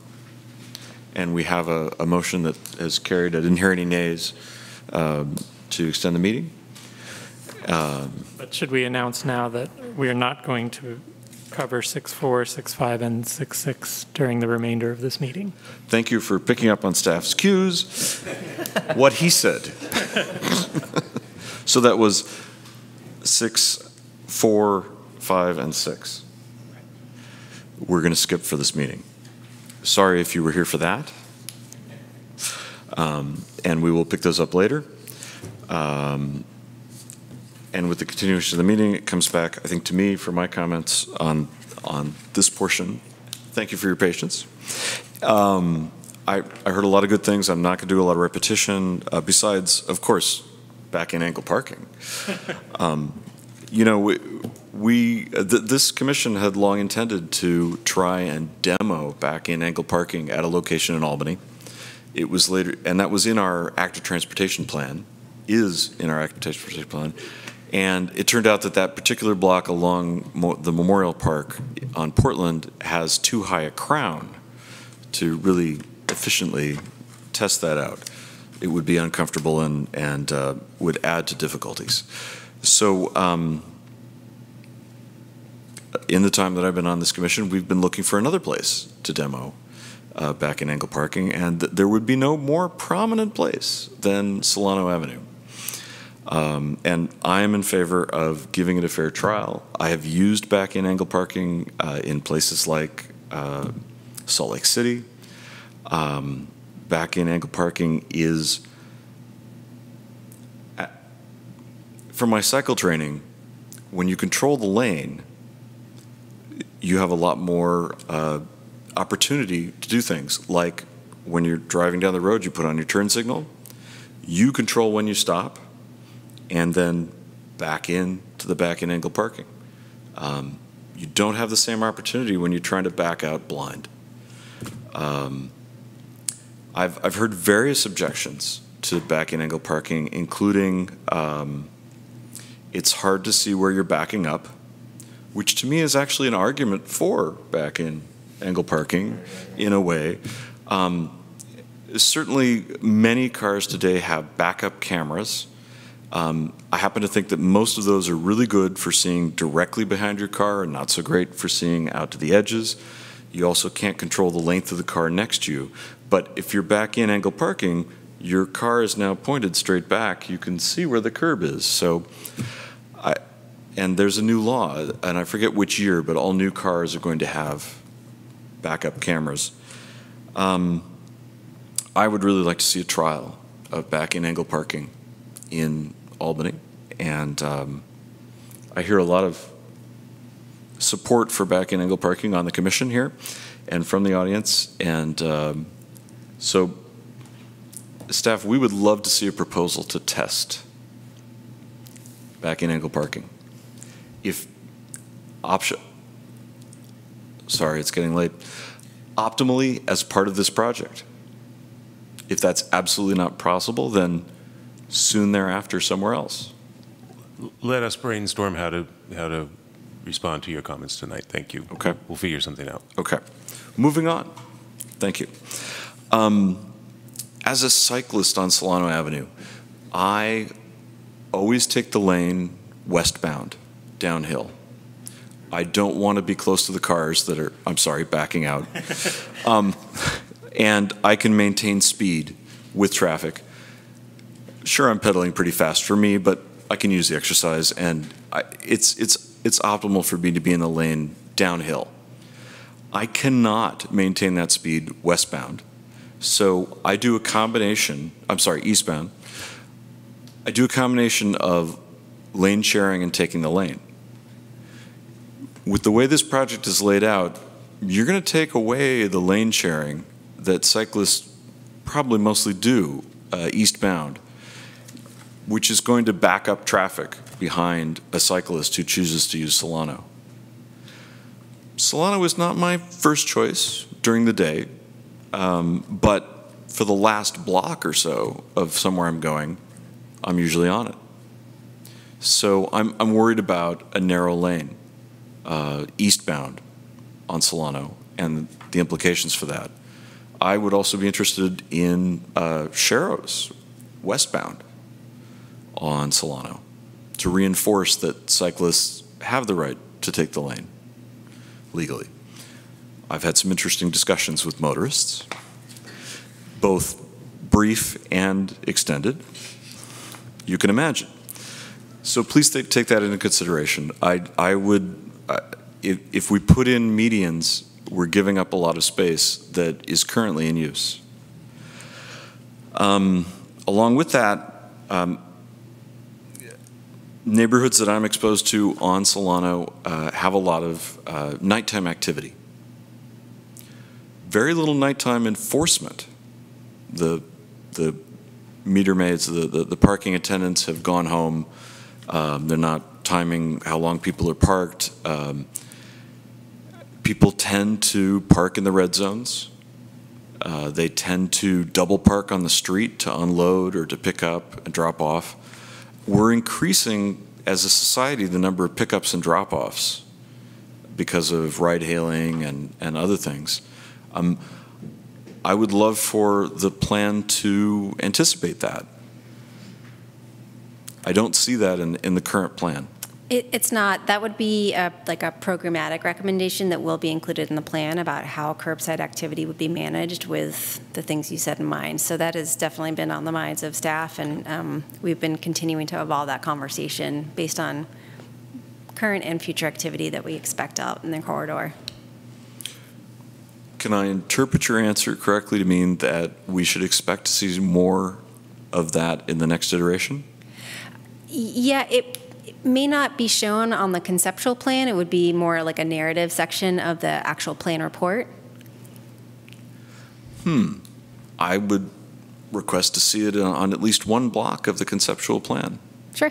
And we have a, a motion that has carried, I didn't hear any nays, um, to extend the meeting. Um, But should we announce now that we are not going to cover 6.4, 6.5, and 6.6 during the remainder of this meeting? Thank you for picking up on staff's cues. What he said. So that was six, four, five, and six. We're going to skip for this meeting. Sorry if you were here for that. Um, And we will pick those up later. Um, And with the continuation of the meeting, it comes back, I think, to me for my comments on, on this portion. Thank you for your patience. Um, I, I heard a lot of good things. I'm not going to do a lot of repetition, uh, besides, of course, back in angle parking. Um, You know, we, we, th- this commission had long intended to try and demo back in angle parking at a location in Albany. It was later, and that was in our active transportation plan, is in our active transportation plan. And it turned out that that particular block along Mo- the Memorial Park on Portland has too high a crown to really efficiently test that out. It would be uncomfortable and, and uh, would add to difficulties. So, um, in the time that I've been on this commission, we've been looking for another place to demo uh, back in angle parking, and th- there would be no more prominent place than Solano Avenue. Um, and I am in favor of giving it a fair trial. I have used back in angle parking uh, in places like uh, Salt Lake City. Um, back in angle parking is, uh, for my cycle training, when you control the lane, you have a lot more uh, opportunity to do things. Like when you're driving down the road, you put on your turn signal, you control when you stop, and then back in to the back in angle parking. Um, you don't have the same opportunity when you're trying to back out blind. Um, I've, I've heard various objections to back in angle parking, including um, it's hard to see where you're backing up, which to me is actually an argument for back in angle parking in a way. Um, certainly, many cars today have backup cameras. Um, I happen to think that most of those are really good for seeing directly behind your car and not so great for seeing out to the edges. You also can't control the length of the car next to you. But if you're back in angle parking, your car is now pointed straight back. You can see where the curb is. So, I, and there's a new law, and I forget which year, but all new cars are going to have backup cameras. Um, I would really like to see a trial of back in angle parking in Albany, and um, I hear a lot of support for back in angle parking on the commission here and from the audience, and um, so staff, we would love to see a proposal to test back in angle parking. If option, sorry, it's getting late, optimally as part of this project. If that's absolutely not possible, then soon thereafter somewhere else. Let us brainstorm how to, how to respond to your comments tonight. Thank you. Okay. We'll figure something out. Okay. Moving on. Thank you. Um, as a cyclist on Solano Avenue, I always take the lane westbound, downhill. I don't want to be close to the cars that are, I'm sorry, backing out. um, and I can maintain speed with traffic. Sure, I'm pedaling pretty fast for me, but I can use the exercise, and I, it's, it's, it's optimal for me to be in the lane downhill. I cannot maintain that speed westbound. So I do a combination, I'm sorry, eastbound. I do a combination of lane sharing and taking the lane. With the way this project is laid out, you're going to take away the lane sharing that cyclists probably mostly do uh, eastbound, which is going to back up traffic behind a cyclist who chooses to use Solano. Solano is not my first choice during the day, um, but for the last block or so of somewhere I'm going, I'm usually on it. So I'm, I'm worried about a narrow lane uh, eastbound on Solano and the implications for that. I would also be interested in uh, Sharrows westbound on Solano to reinforce that cyclists have the right to take the lane legally. I've had some interesting discussions with motorists, both brief and extended. You can imagine. So please take, that into consideration. I, I would, uh, if, if we put in medians, we're giving up a lot of space that is currently in use. Um, along with that, um, neighborhoods that I'm exposed to on Solano uh, have a lot of uh, nighttime activity. Very little nighttime enforcement. The, the meter maids, the, the, the parking attendants have gone home. Um, They're not timing how long people are parked. Um, People tend to park in the red zones. Uh, They tend to double park on the street to unload or to pick up and drop off. We're increasing, as a society, the number of pickups and drop-offs because of ride-hailing and, and other things. Um, I would love for the plan to anticipate that. I don't see that in, in the current plan. It, it's not, that would be a, like a programmatic recommendation that will be included in the plan about how curbside activity would be managed with the things you said in mind. So that has definitely been on the minds of staff, and um, we've been continuing to evolve that conversation based on current and future activity that we expect out in the corridor. Can I interpret your answer correctly to mean that we should expect to see more of that in the next iteration? Yeah, it it may not be shown on the conceptual plan. It would be more like a narrative section of the actual plan report. Hmm. I would request to see it on at least one block of the conceptual plan. Sure.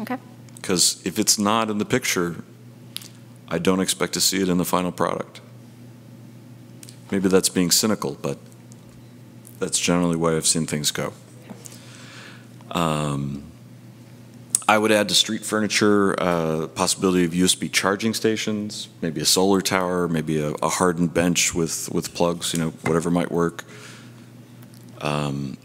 Okay. Because if it's not in the picture, I don't expect to see it in the final product. Maybe that's being cynical, but that's generally where I've seen things go. Um, I would add to street furniture uh, possibility of USB charging stations, maybe a solar tower, maybe a, a hardened bench with, with plugs, you know, whatever might work. Um,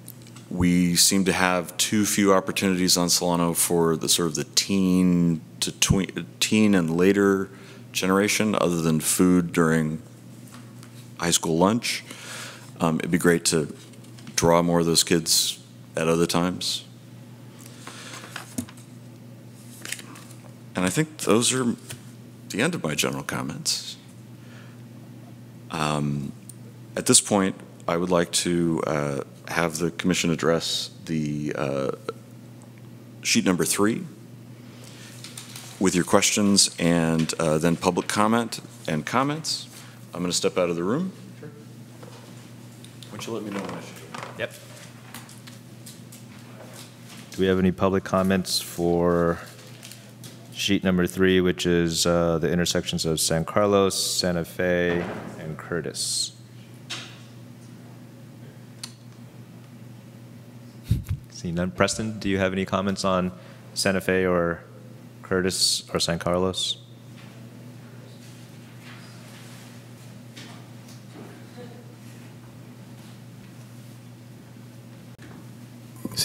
we seem to have too few opportunities on Solano for the sort of the teen to teen and later generation, other than food during high school lunch. Um, it'd be great to draw more of those kids at other times. And I think those are the end of my general comments. Um, At this point, I would like to uh, have the commission address the uh, sheet number three with your questions and uh, then public comment and comments. I'm going to step out of the room. Why don't you let me know when I should? Yep. Do we have any public comments for sheet number three, which is uh, the intersections of San Carlos, Santa Fe, and Curtis? See none. Preston, do you have any comments on Santa Fe or Curtis or San Carlos?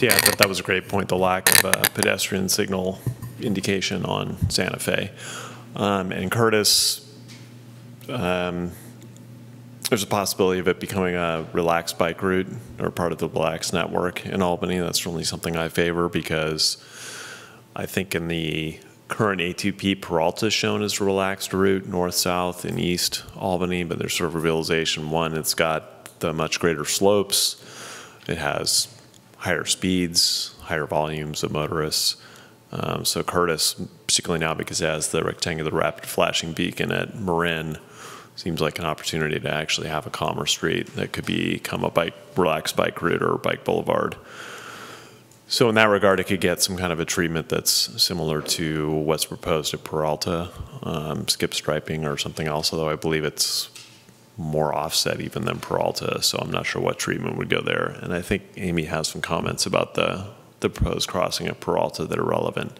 Yeah, I thought that was a great point, the lack of a pedestrian signal indication on Santa Fe. Um, And Curtis, um, there's a possibility of it becoming a relaxed bike route or part of the relaxed network in Albany. That's certainly something I favor because I think in the current A2P, Peralta is shown as a relaxed route, north-south and east Albany, but there's sort of a realization, one, it's got the much greater slopes. It has higher speeds, higher volumes of motorists. Um, so Curtis, particularly now because it has the rectangular rapid flashing beacon at Marin, seems like an opportunity to actually have a calmer street that could become a bike, relaxed bike route or bike boulevard. So in that regard, it could get some kind of a treatment that's similar to what's proposed at Peralta, um, skip striping or something else, although I believe it's more offset even than Peralta, so I'm not sure what treatment would go there. And I think Amy has some comments about the, the proposed crossing at Peralta that are relevant.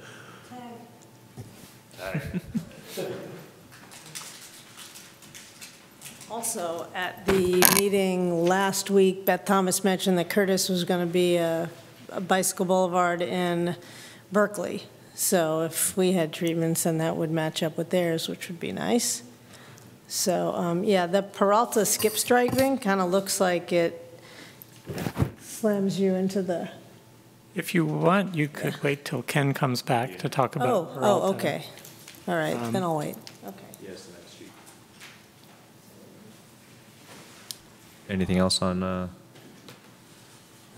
Also, at the meeting last week, Beth Thomas mentioned that Curtis was going to be a a bicycle boulevard in Berkeley. So if we had treatments, then that would match up with theirs, which would be nice. So, um, yeah, the Peralta skip strike striping kind of looks like it slams you into the, If you want, you could wait till Ken comes back to talk about oh, Peralta. oh, okay. All right, Um, then I'll wait. Okay. Yes, the next sheet. Anything else on uh,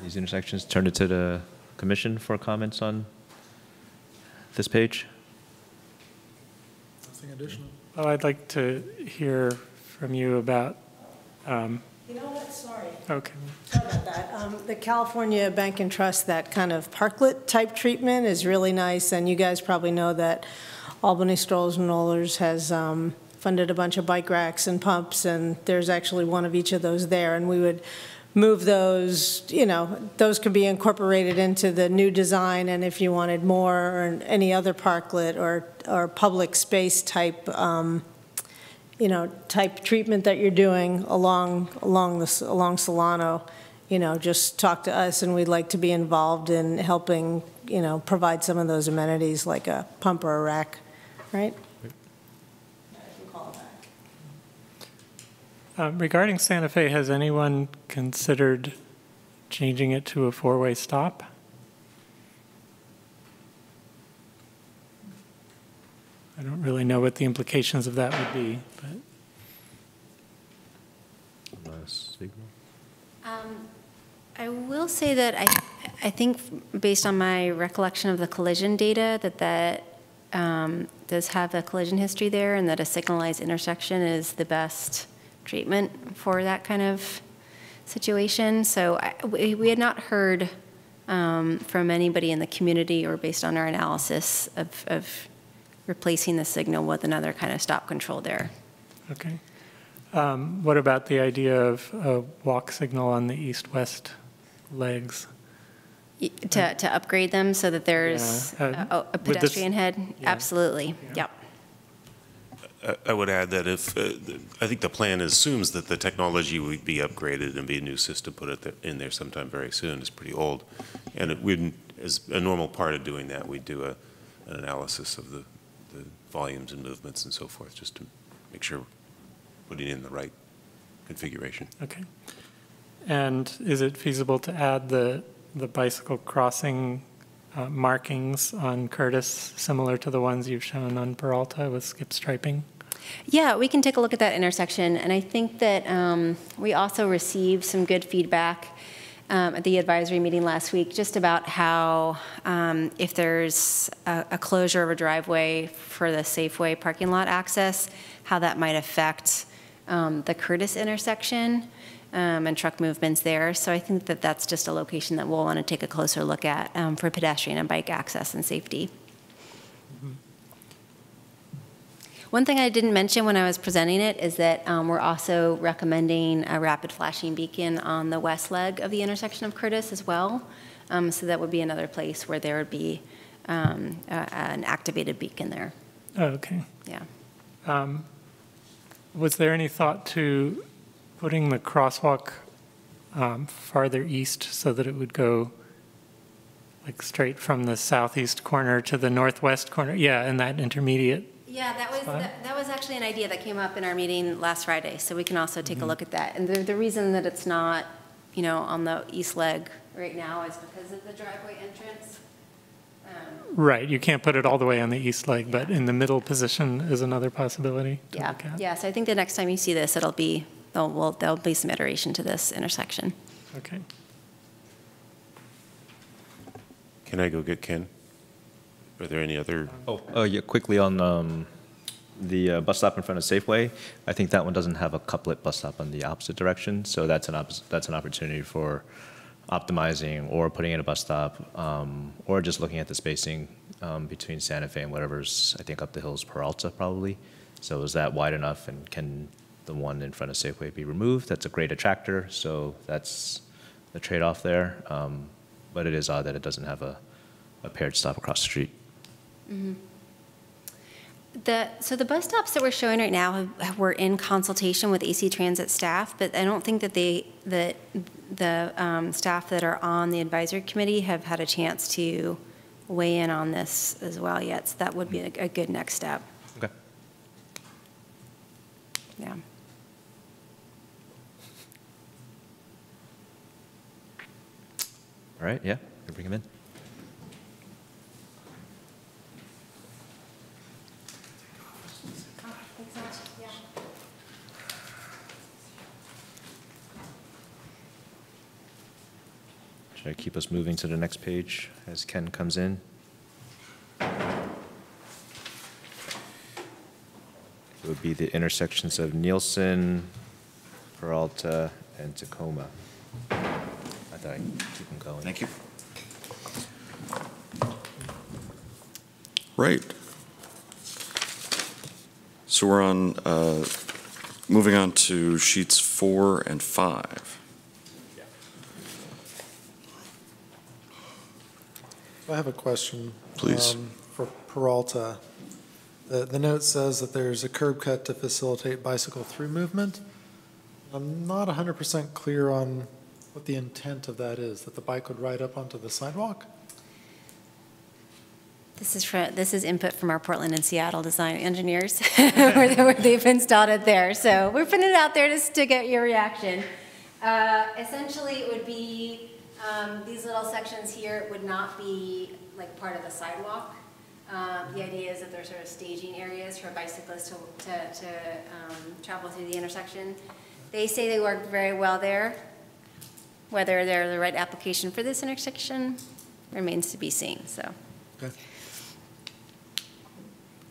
these intersections? Turn it to the commission for comments on this page? Nothing additional. Well, I'd like to hear from you about, um, You know what, sorry. okay. Sorry about that. Um, The California Bank and Trust, that kind of parklet type treatment is really nice, and you guys probably know that Albany Strollers and Rollers has um, funded a bunch of bike racks and pumps, and there's actually one of each of those there, and we would move those, you know, those could be incorporated into the new design, and if you wanted more, or any other parklet or, or public space type um, you know, type treatment that you're doing along, along this, along Solano, you know, just talk to us and we'd like to be involved in helping, you know, provide some of those amenities like a pump or a rack, right? Um, Regarding Santa Fe, has anyone considered changing it to a four-way stop? I don't really know what the implications of that would be, but. Um, I will say that I, I think based on my recollection of the collision data, that that um, does have a collision history there and that a signalized intersection is the best treatment for that kind of situation. So I, we, we had not heard um, from anybody in the community or based on our analysis of, of replacing the signal with another kind of stop control there. Okay. Um, What about the idea of a walk signal on the east-west legs? To, to upgrade them so that there's Yeah, uh, a, a would this- pedestrian head? Yeah. Absolutely, yep. I- would add that if, uh, I think the plan assumes that the technology would be upgraded and be a new system put it in there sometime very soon. It's pretty old. And it wouldn't, as a normal part of doing that, we'd do a, an analysis of the, the volumes and movements and so forth, just to make sure we're putting in the right configuration. Okay. And is it feasible to add the, the bicycle crossing uh, markings on Curtis, similar to the ones you've shown on Peralta with skip striping? Yeah, we can take a look at that intersection, and I think that um, we also received some good feedback um, at the advisory meeting last week, just about how um, if there's a, a closure of a driveway for the Safeway parking lot access, how that might affect um, the Curtis intersection um, and truck movements there. So I think that that's just a location that we'll want to take a closer look at um, for pedestrian and bike access and safety. One thing I didn't mention when I was presenting it is that um, we're also recommending a rapid flashing beacon on the west leg of the intersection of Curtis as well. Um, so that would be another place where there would be um, a, an activated beacon there. Oh, okay. Yeah. Um, Was there any thought to putting the crosswalk um, farther east so that it would go like straight from the southeast corner to the northwest corner? Yeah, in that intermediate. Yeah, that was that, that was actually an idea that came up in our meeting last Friday. So we can also take Mm-hmm. a look at that. And the, the reason that it's not, you know, on the east leg right now is because of the driveway entrance. Um, Right, you can't put it all the way on the east leg, but in the middle position is another possibility to Yeah, look at. yeah, so I think the next time you see this, it'll be, there'll, will- there'll be some iteration to this intersection. Okay. Can I go get Ken? Are there any other? Oh, uh, yeah, quickly on um, the uh, bus stop in front of Safeway, I think that one doesn't have a couplet bus stop on the opposite direction, so that's an, that's an opportunity for optimizing or putting in a bus stop, um, or just looking at the spacing um, between Santa Fe and whatever's, I think up the hill is Peralta probably. So is that wide enough, and can the one in front of Safeway be removed? That's a great attractor, so that's the trade-off there. Um, But it is odd that it doesn't have a, a paired stop across the street. Mhm. The, so the bus stops that we're showing right now have- have- were in consultation with AC Transit staff, but I don't think that they, that the um, staff that are on the advisory committee have had a chance to weigh in on this as well yet. So that would be a, a good next step. Okay. Yeah. All right, yeah, bring him in. Should I keep us moving to the next page as Ken comes in? It would be the intersections of Neilson, Peralta, and Tacoma. I thought I'd keep them going. Thank you. Right. So we're on, uh, moving on to sheets four and five. I have a question. Please. um, For Peralta. The, the note says that there's a curb cut to facilitate bicycle through movement. I'm not 100% clear on what the intent of that is, that the bike would ride up onto the sidewalk? This is for, this is input from our Portland and Seattle design engineers, where they- where they've installed it there. So we're putting it out there just to get your reaction. Uh, Essentially, it would be, um, these little sections here would not be like part of the sidewalk. Um, The idea is that they're sort of staging areas for bicyclists to, to, to um, travel through the intersection. They say they work very well there. Whether they're the right application for this intersection remains to be seen, so. Okay.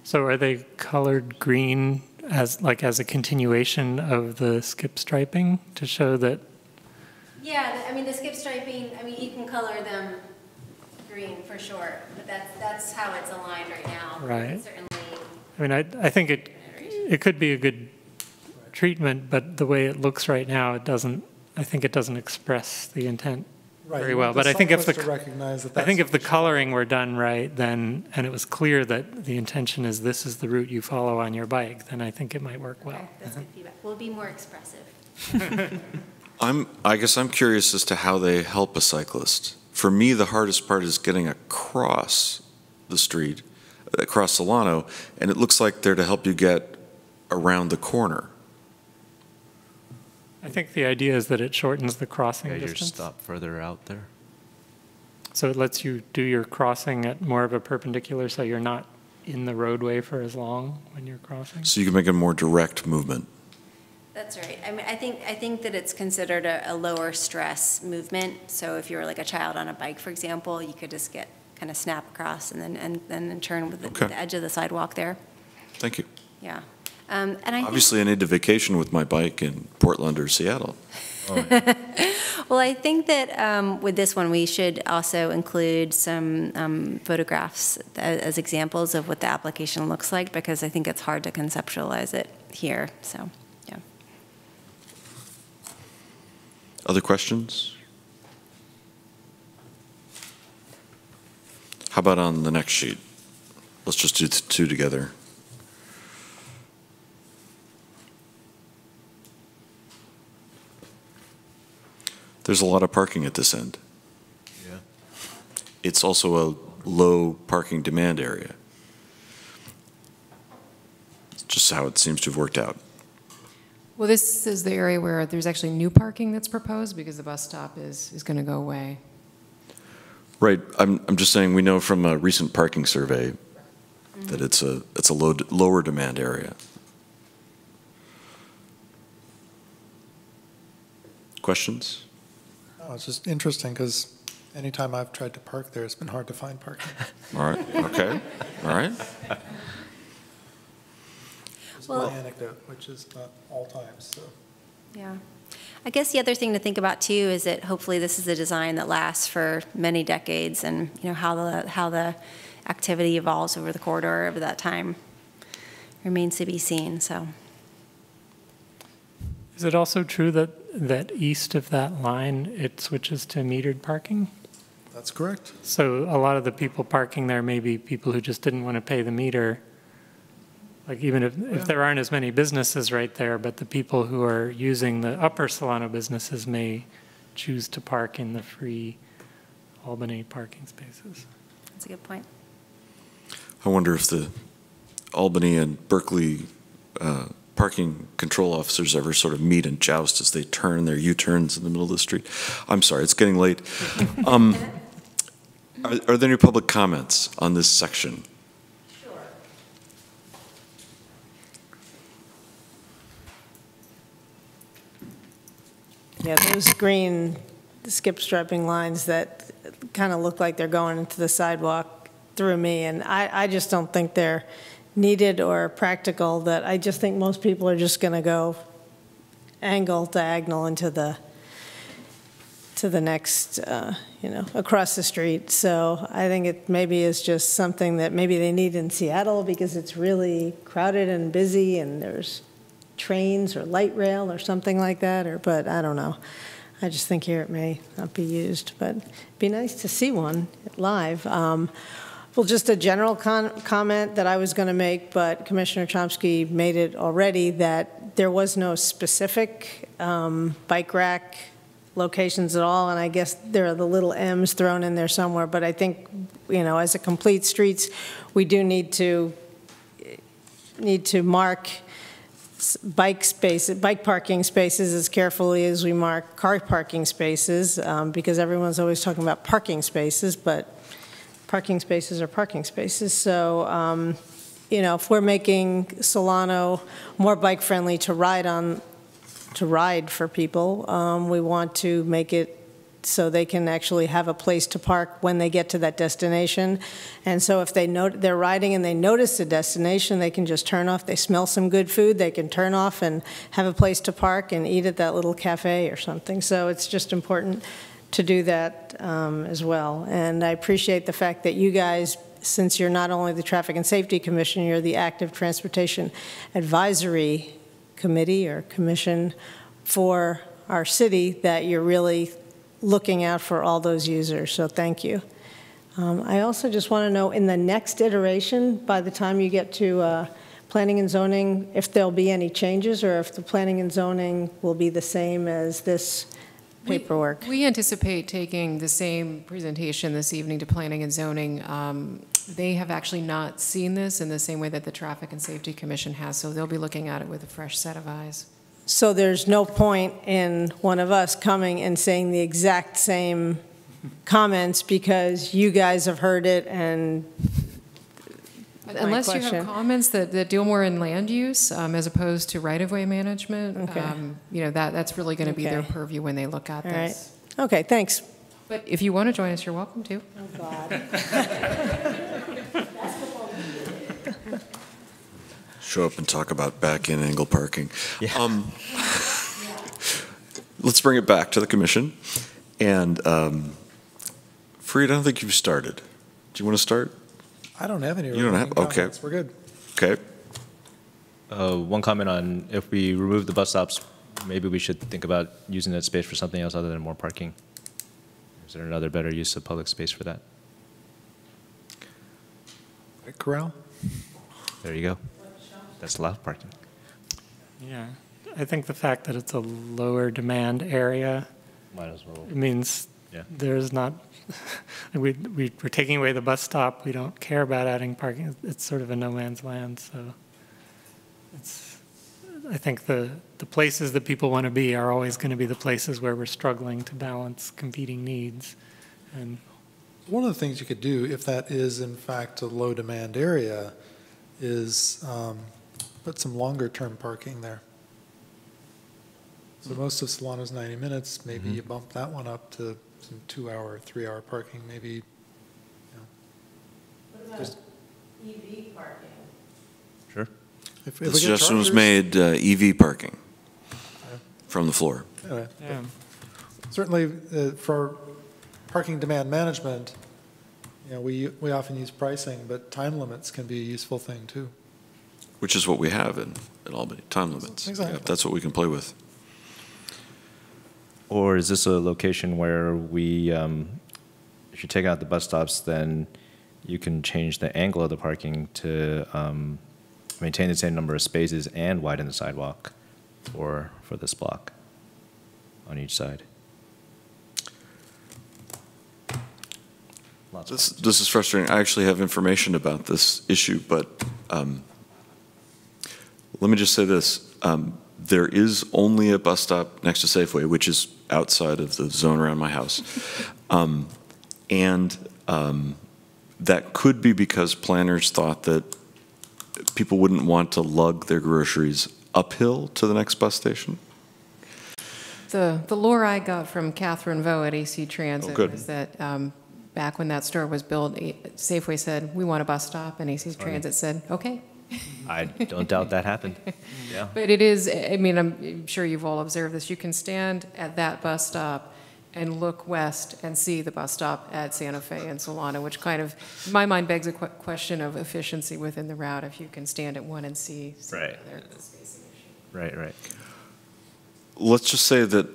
So are they colored green as, like, as a continuation of the skip striping to show that, Yeah, the- I mean, the skip striping, I mean, you can color them green for sure, but that's, that's how it's aligned right now. Right. Certainly, I mean, I, I think it, it could be a good treatment, but the way it looks right now, it doesn't, I think it doesn't express the intent Right, very well. want But I think if the, recognize that I think if the coloring were done right, then, and it was clear that the intention is this is the route you follow on your bike, then I think it might work well. that's good feedback. We'll be more expressive. I'm, I guess I'm curious as to how they help a cyclist. For me, the hardest part is getting across the street, across Solano, and it looks like they're to help you get around the corner. I think the idea is that it shortens the crossing Yeah, your distance. stop further out there. So it lets you do your crossing at more of a perpendicular, so you're not in the roadway for as long when you're crossing. So you can make a more direct movement. That's right. I mean, I think, I think that it's considered a, a lower stress movement. So if you were like a child on a bike, for example, you could just get, kind of snap across and then, and then turn with the- Okay. the edge of the sidewalk there. Thank you. Yeah. Um, And I Obviously, I need to vacation with my bike in Portland or Seattle. Well, I think that um, with this one, we should also include some um, photographs a- as examples of what the application looks like, because I think it's hard to conceptualize it here, so, yeah. Other questions? How about on the next sheet? Let's just do the two together. There's a lot of parking at this end. Yeah. It's also a low parking demand area. It's just how it seems to have worked out. Well, this is the area where there's actually new parking that's proposed because the bus stop is, is going to go away. Right, I'm, I'm just saying, we know from a recent parking survey that it's a, it's a low, lower demand area. Questions? Oh, it's just interesting because anytime I've tried to park there, it's been hard to find parking. All right, okay, all right. It's Well- my anecdote, which is not all times, so. Yeah. I guess the other thing to think about too is that hopefully this is a design that lasts for many decades and, you know, how the, how the activity evolves over the corridor over that time remains to be seen, so. Is it also true that, that east of that line, it switches to metered parking? That's correct. So a lot of the people parking there may be people who just didn't want to pay the meter. Like even if, if there aren't as many businesses right there, but the people who are using the upper Solano businesses may choose to park in the free Albany parking spaces. That's a good point. I wonder if the Albany and Berkeley uh, parking control officers ever sort of meet and joust as they turn their U-turns in the middle of the street. I'm sorry, it's getting late. Um, Are are there any public comments on this section? Yeah, those green skip striping lines that kind of look like they're going into the sidewalk through me, and I, I just don't think they're needed or practical, that I just think most people are just going to go angle diagonal into the, to the next, uh, you know, across the street. So I think it maybe is just something that maybe they need in Seattle because it's really crowded and busy and there's trains or light rail or something like that, or, but I don't know. I just think here it may not be used, but it'd be nice to see one live. Um, Well, just a general comment that I was going to make, but Commissioner Chomsky made it already, that there was no specific um, bike rack locations at all, and I guess there are the little Ms thrown in there somewhere, but I think, you know, as a complete streets, we do need to, need to mark bike spaces, bike parking spaces as carefully as we mark car parking spaces, um, because everyone's always talking about parking spaces, but parking spaces are parking spaces. So, um, you know, if we're making Solano more bike-friendly to ride on, to ride for people, um, we want to make it so they can actually have a place to park when they get to that destination. And so if they they're riding and they notice the destination, they can just turn off, they smell some good food, they can turn off and have a place to park and eat at that little cafe or something. So it's just important to do that um, as well. And I appreciate the fact that you guys, since you're not only the Traffic and Safety Commission, you're the Active Transportation Advisory Committee or Commission for our city, that you're really looking out for all those users. So thank you. Um, I also just want to know, in the next iteration, by the time you get to uh, planning and zoning, if there'll be any changes, or if the planning and zoning will be the same as this paperwork? We anticipate taking the same presentation this evening to Planning and Zoning. Um, They have actually not seen this in the same way that the Traffic and Safety Commission has, so they'll be looking at it with a fresh set of eyes. So there's no point in one of us coming and saying the exact same comments because you guys have heard it and Unless you have comments that, that deal more in land use um, as opposed to right-of-way management, Okay. um, you know, that, that's really going to be their purview when they look at All right. this. Okay, thanks. But if you want to join us, you're welcome to. Oh, God. Show up and talk about back-in angle parking. Um, Let's bring it back to the commission. And um, Fareed, I don't think you've started. Do you want to start? I don't have any. You don't have- remaining okay. comments. We're good. Okay. Uh, One comment on if we remove the bus stops, maybe we should think about using that space for something else other than more parking. Is there another better use of public space for that? Bike corral? There you go. That's allowed parking. Yeah, I think the fact that it's a lower demand area Might as well. means Yeah. there's not, we, we, we're taking away the bus stop, we don't care about adding parking, it's sort of a no man's land, so it's, I think the, the places that people want to be are always going to be the places where we're struggling to balance competing needs. And One of the things you could do, if that is in fact a low-demand area, is um, put some longer-term parking there. So most of Solano's 90 minutes, maybe Mhm. you bump that one up to some two-hour, three-hour parking, maybe, you know. Just- EV parking? Sure. If- if The suggestion was made, uh, EV parking from the floor. Anyway, Yeah. Certainly, uh, for parking demand management, you know, we, we often use pricing, but time limits can be a useful thing, too. Which is what we have in, in Albany, time limits. Exactly. Yeah, That's what we can play with. Or is this a location where we, um, if you take out the bus stops, then you can change the angle of the parking to um, maintain the same number of spaces and widen the sidewalk for, for this block on each side? Lots of This, this is frustrating. I actually have information about this issue, but um, let me just say this. Um, There is only a bus stop next to Safeway, which is outside of the zone around my house. Um, And um, that could be because planners thought that people wouldn't want to lug their groceries uphill to the next bus station. The, the lore I got from Catherine Vo at AC Transit Oh, was that um, back when that store was built, Safeway said, we want a bus stop, and AC Transit said, okay. I don't doubt that happened. Yeah. But it is, I mean, I'm sure you've all observed this. You can stand at that bus stop and look west and see the bus stop at Santa Fe and Solano, which kind of, in my mind, begs a que- question of efficiency within the route if you can stand at one and see. see Right. the other. It's spacing issue. Right, right. Let's just say that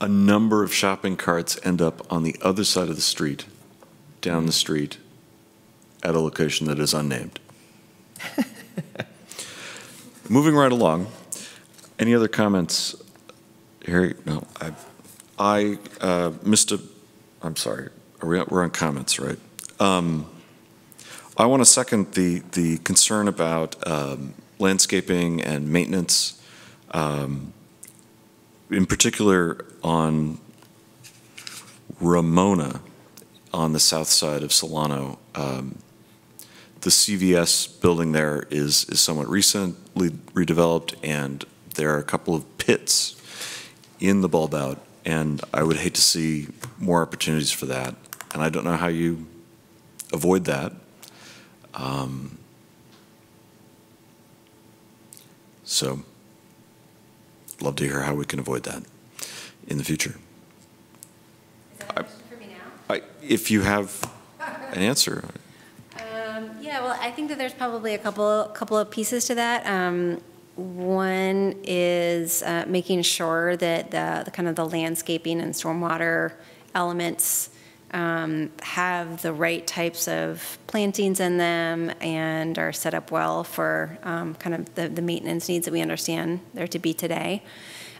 a number of shopping carts end up on the other side of the street, down the street, at a location that is unnamed. Moving right along, any other comments? Harry, no, I, I uh, missed a, I'm sorry, are we, we're on comments, right? Um, I want to second the, the concern about um, landscaping and maintenance. Um, in particular on Ramona on the south side of Solano. Um, the CVS building there is, is somewhat recently redeveloped, and there are a couple of pits in the bulb out, and I would hate to see more opportunities for that. And I don't know how you avoid that. Um, so, love to hear how we can avoid that in the future. I- I- If you have an answer, Yeah, well, I think that there's probably a couple, couple of pieces to that. Um, One is uh, making sure that the, the kind of the landscaping and stormwater elements um, have the right types of plantings in them and are set up well for um, kind of the, the maintenance needs that we understand there to be today.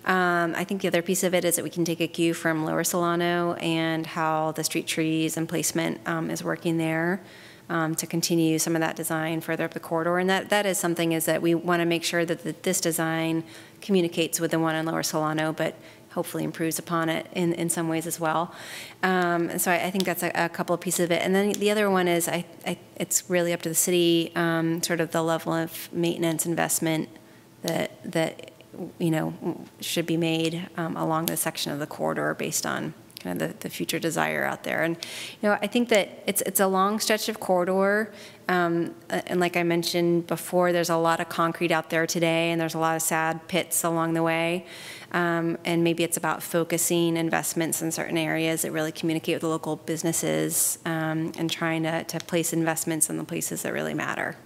Um, I think the other piece of it is that we can take a cue from Lower Solano and how the street trees and placement um, is working there um, to continue some of that design further up the corridor. And that, that is something is that we want to make sure that the, this design communicates with the one in Lower Solano, but hopefully improves upon it in, in some ways as well. Um, and so I, I think that's a, a couple of pieces of it. And then the other one is I, I, it's really up to the city, um, sort of the level of maintenance investment that, that you know, should be made um, along this section of the corridor based on kind of the, the future desire out there. And, you know, I think that it's, it's a long stretch of corridor. Um, and like I mentioned before, there's a lot of concrete out there today, and there's a lot of sad pits along the way. Um, and maybe it's about focusing investments in certain areas that really communicate with the local businesses um, and trying to, to place investments in the places that really matter.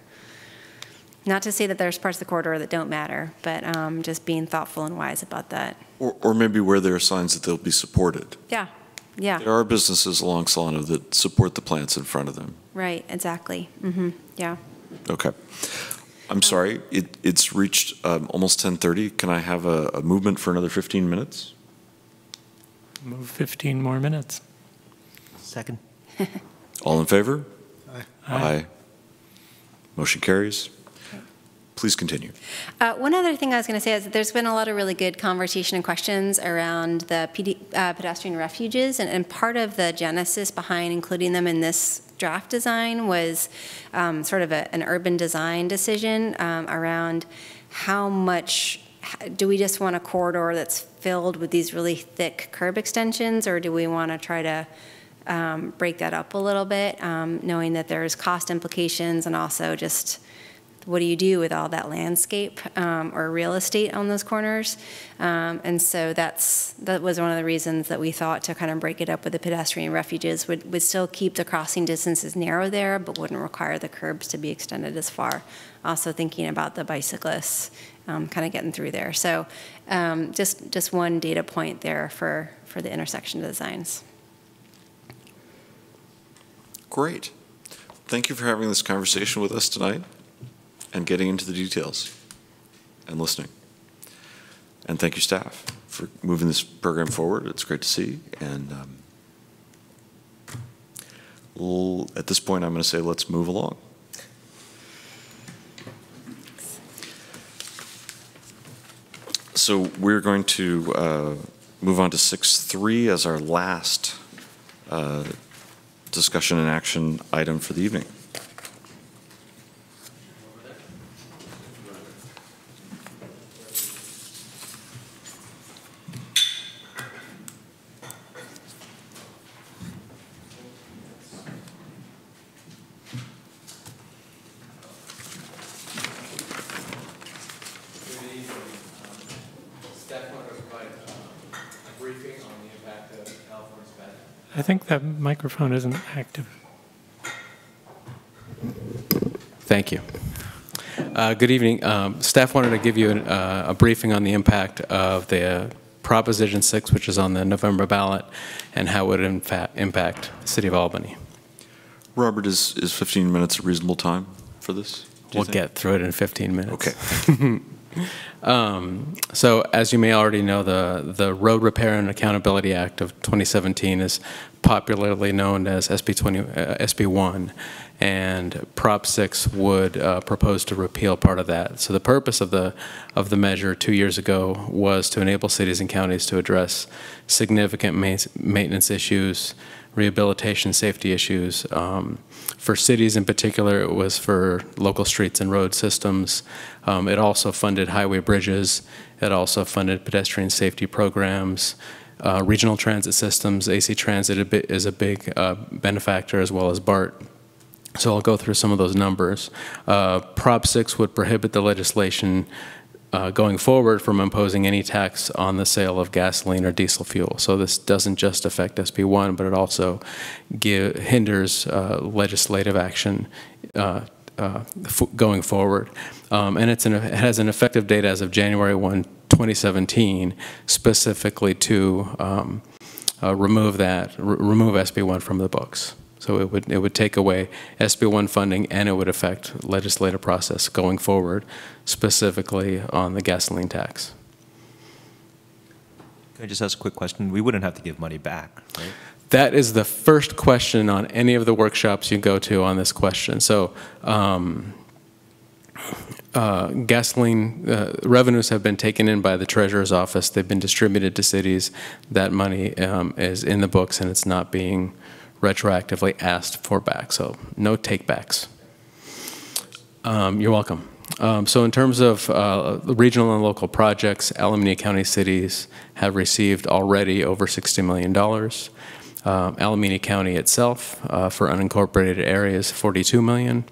Not to say that there's parts of the corridor that don't matter, but um, just being thoughtful and wise about that. or, or maybe where there are signs that they'll be supported. Yeah, yeah, There are businesses along Solano that support the plants in front of them. right, exactly. Mm -hmm. yeah. Okay. I'm sorry, it, it's reached um, almost 10:30. Can I have a, a movement for another 15 minutes? Move 15 more minutes. Second. All in favor? Aye. Aye. Motion carries. Please continue. Uh, One other thing I was going to say is that there's been a lot of really good conversation and questions around the PD uh, pedestrian refuges, and- and part of the genesis behind including them in this draft design was um, sort of a- an urban design decision um, around how much, do we just want a corridor that's filled with these really thick curb extensions, or do we want to try to um, break that up a little bit, um, knowing that there's cost implications and also just what do you do with all that landscape um, or real estate on those corners? Um, and so that's that was one of the reasons that we thought to kind of break it up with the pedestrian refuges would, would still keep the crossing distances narrow there, but wouldn't require the curbs to be extended as far. Also thinking about the bicyclists um, kind of getting through there. So um, just just one data point there for for the intersection designs. Great. Thank you for having this conversation with us tonight and getting into the details and listening. And thank you, staff, for moving this program forward. It's great to see. And um, at this point, I'm going to say let's move along. So we're going to uh, move on to 6.3 as our last uh, discussion and action item for the evening. That microphone isn't active. Thank you. Uh, Good evening. Um, Staff wanted to give you an, uh, a briefing on the impact of the Proposition 6, which is on the November ballot, and how it would impact the city of Albany. Robert, is, is 15 minutes a reasonable time for this? We'll think? get through it in 15 minutes. Okay. Um, So as you may already know, the, the Road Repair and Accountability Act of 2017 is popularly known as SB 20, uh, SB 1, and Prop 6 would uh, propose to repeal part of that. So the purpose of the, of the measure two years ago was to enable cities and counties to address significant ma- maintenance issues, rehabilitation, safety issues. Um, For cities in particular, it was for local streets and road systems. Um, It also funded highway bridges. It also funded pedestrian safety programs, uh, regional transit systems. AC Transit is a big uh, benefactor, as well as BART. So I'll go through some of those numbers. Uh, Prop 6 would prohibit the legislation uh, going forward from imposing any tax on the sale of gasoline or diesel fuel. So this doesn't just affect SB 1, but it also give, hinders uh, legislative action uh, uh, going forward. Um, and it's an, it has an effective date as of January 1, 2017, specifically to um, uh, remove that, remove SB 1 from the books. So it would, it would take away SB 1 funding and it would affect legislative process going forward, specifically on the gasoline tax. Can I just ask a quick question? We wouldn't have to give money back, right? That is the first question on any of the workshops you go to on this question. So um, uh, gasoline uh, revenues have been taken in by the treasurer's office. They've been distributed to cities. That money um, is in the books and it's not being retroactively asked for back. So no takebacks. Um, You're welcome. Um, So in terms of uh, regional and local projects, Alameda County cities have received already over $60 million. Um, Alameda County itself, uh, for unincorporated areas, 42 million.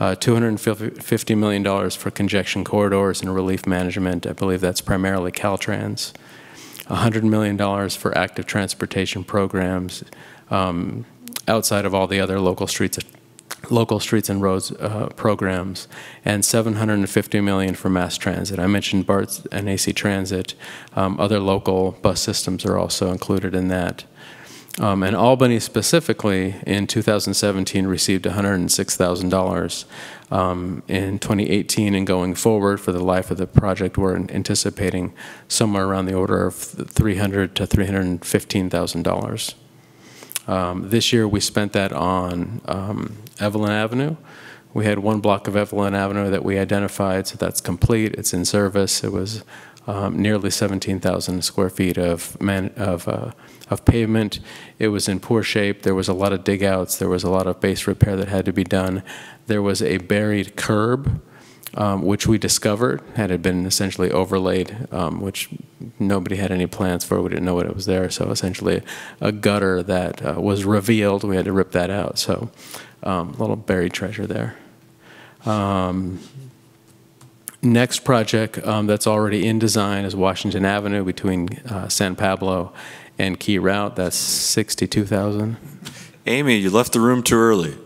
Uh, $250 million for congestion corridors and relief management. I believe that's primarily Caltrans. $100 million for active transportation programs um, outside of all the other local streets, local streets and roads uh, programs, and 750 million for mass transit. I mentioned BART and AC Transit. Um, other local bus systems are also included in that. Um, and Albany specifically in 2017 received $106,000. Um, in 2018 and going forward for the life of the project, we're anticipating somewhere around the order of 300 to 315,000 dollars. Um, this year, we spent that on um, Evelyn Avenue. We had one block of Evelyn Avenue that we identified, so that's complete. It's in service. It was um, nearly 17,000 square feet of man, of uh, of pavement. It was in poor shape. There was a lot of dig outs. There was a lot of base repair that had to be done. There was a buried curb, um, which we discovered had it been essentially overlaid, um, which nobody had any plans for. We didn't know what it was there. So essentially, a gutter that uh, was revealed. We had to rip that out. So um, a little buried treasure there. Um, Next project um, that's already in design is Washington Avenue between uh, San Pablo and Key Route. That's 62,000. Amy, you left the room too early.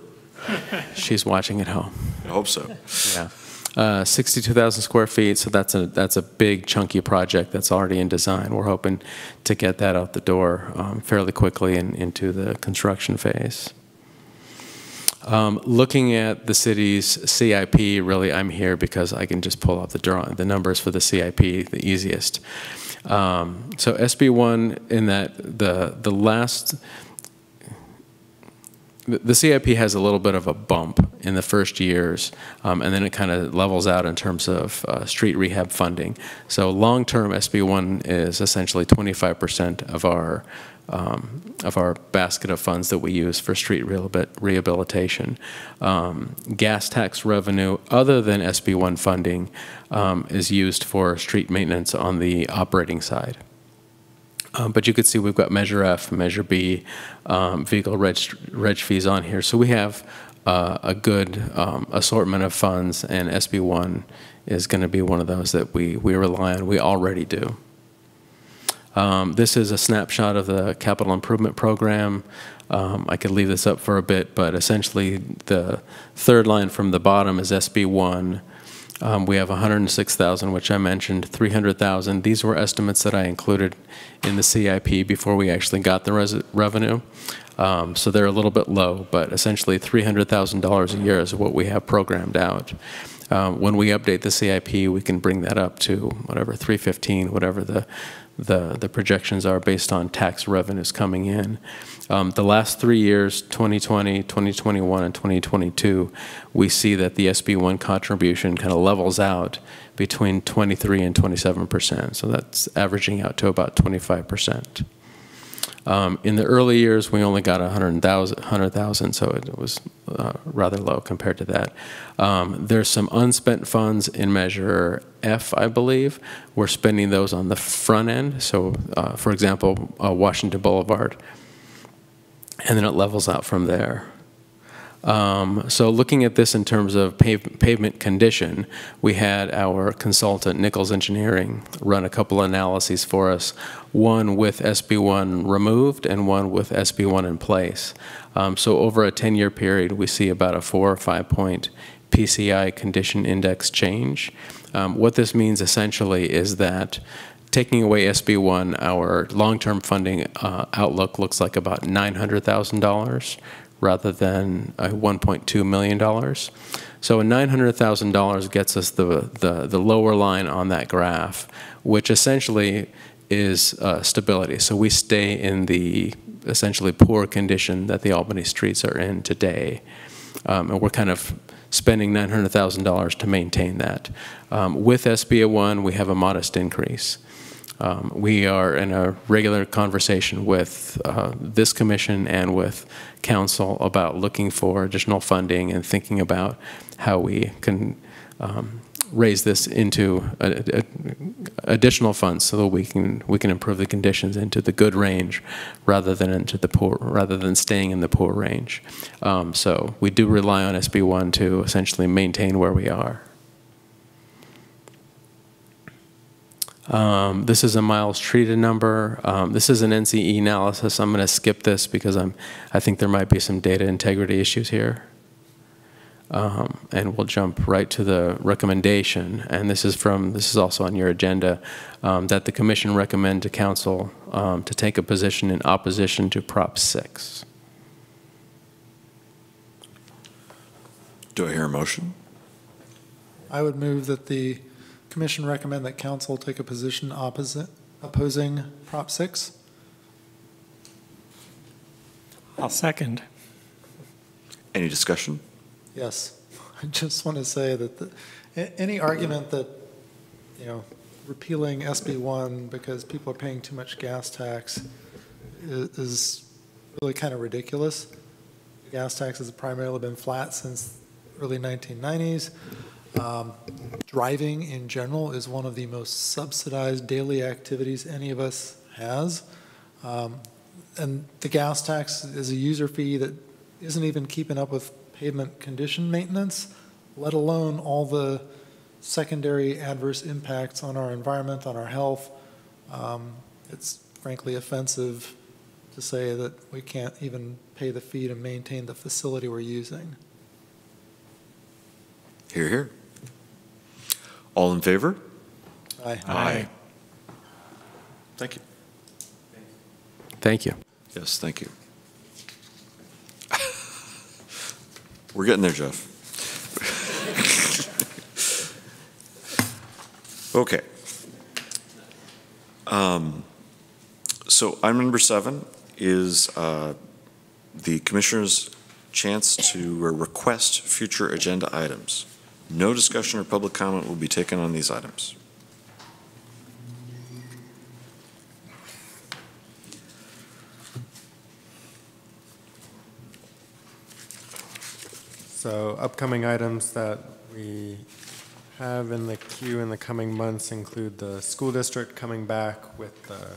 She's watching at home. I hope so. Yeah. Uh, 62,000 square feet, so that's a, that's a big chunky project that's already in design. We're hoping to get that out the door um, fairly quickly and into the construction phase. Um, looking at the city's CIP, really, I'm here because I can just pull up the draw, the numbers for the CIP the easiest. Um, so SB1 in that the the last the CIP has a little bit of a bump in the first years, um, and then it kind of levels out in terms of uh, street rehab funding. So long-term SB1 is essentially 25% of our um, of our basket of funds that we use for street rehabilitation. Um, gas tax revenue, other than SB1 funding, um, is used for street maintenance on the operating side. Um, but you could see we've got Measure F, Measure B, um, vehicle reg, reg fees on here. So we have uh, a good um, assortment of funds, and SB1 is going to be one of those that we, we rely on. We already do. Um, This is a snapshot of the capital improvement program. Um, I could leave this up for a bit, but essentially, the third line from the bottom is SB 1. Um, We have 106,000, which I mentioned, 300,000. These were estimates that I included in the CIP before we actually got the revenue. Um, So they're a little bit low, but essentially $300,000 a year is what we have programmed out. Um, When we update the CIP, we can bring that up to whatever, 315, whatever the, the the projections are based on tax revenues coming in. Um, The last three years, 2020, 2021, and 2022, we see that the SB1 contribution kind of levels out between 23 and 27 percent. So that's averaging out to about 25 percent. Um, In the early years, we only got 100,000, 100,000, so it was uh, rather low compared to that. Um, There's some unspent funds in Measure F, I believe. We're spending those on the front end. So, uh, for example, uh, Washington Boulevard, and then it levels out from there. Um, So looking at this in terms of pave- pavement condition, we had our consultant, Nichols Engineering, run a couple analyses for us, one with SB1 removed and one with SB1 in place. Um, So over a 10-year period, we see about a four or five-point PCI condition index change. Um, What this means essentially is that taking away SB1, our long-term funding uh, outlook looks like about $900,000 rather than uh, $1.2 million. So $900,000 gets us the, the, the lower line on that graph, which essentially is uh, stability. So we stay in the essentially poor condition that the Albany streets are in today. Um, and we're kind of spending $900,000 to maintain that. Um, with SB1, we have a modest increase. Um, we are in a regular conversation with uh, this commission and with council about looking for additional funding and thinking about how we can um, raise this into a, a, additional funds so that we can we can improve the conditions into the good range rather than into the poor rather than staying in the poor range. Um, so we do rely on SB1 to essentially maintain where we are. Um, this is a miles treated number. Um, this is an NCE analysis. I'm going to skip this because I'm, I think there might be some data integrity issues here. Um, and we'll jump right to the recommendation. And this is from, this is also on your agenda, um, that the commission recommend to council um, to take a position in opposition to Prop 6. Do I hear a motion? I would move that the commission recommend that council take a position opposite, opposing Prop 6. I'll second. Any discussion? Yes. I just want to say that the, any argument that, you know, repealing SB 1 because people are paying too much gas tax i- is really kind of ridiculous. Gas tax has primarily been flat since early 1990s. Um, Driving in general is one of the most subsidized daily activities any of us has. Um, And the gas tax is a user fee that isn't even keeping up with pavement condition maintenance, let alone all the secondary adverse impacts on our environment, on our health. Um, It's frankly offensive to say that we can't even pay the fee to maintain the facility we're using. Here, here. All in favor? Aye. Aye. Thank you. Thank you. Yes, thank you. We're getting there, Jeff. Okay. Um, So item number seven is uh, the commissioner's chance to uh, request future agenda items. No discussion or public comment will be taken on these items. So upcoming items that we have in the queue in the coming months include the school district coming back with the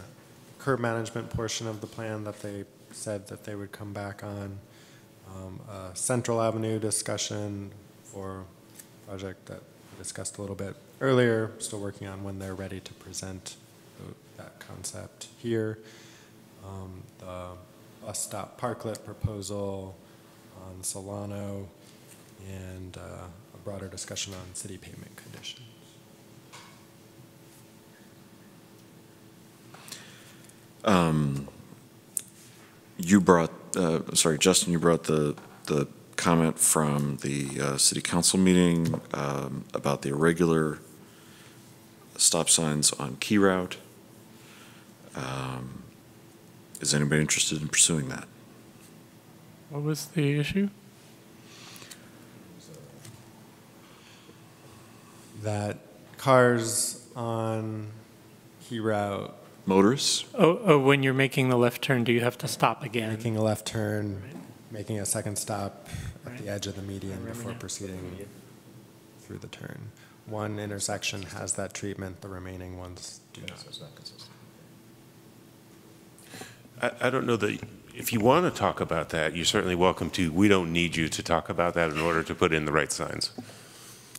curb management portion of the plan that they said that they would come back on. Um, a Central Avenue discussion for project that we discussed a little bit earlier, still working on when they're ready to present that concept here. Um, The bus stop parklet proposal on Solano, and uh, a broader discussion on city pavement conditions. Um, You brought, uh, sorry, Justin, you brought the, the comment from the uh, city council meeting um, about the irregular stop signs on Key Route. Um, Is anybody interested in pursuing that? What was the issue? That cars on Key Route Motorists? Oh, oh, when you're making the left turn, do you have to stop again? Making a left turn, making a second stop at the edge of the median before now. proceeding through the turn. One intersection has that treatment, the remaining ones do not. I, I don't know that, if you want to talk about that, you're certainly welcome to. We don't need you to talk about that in order to put in the right signs.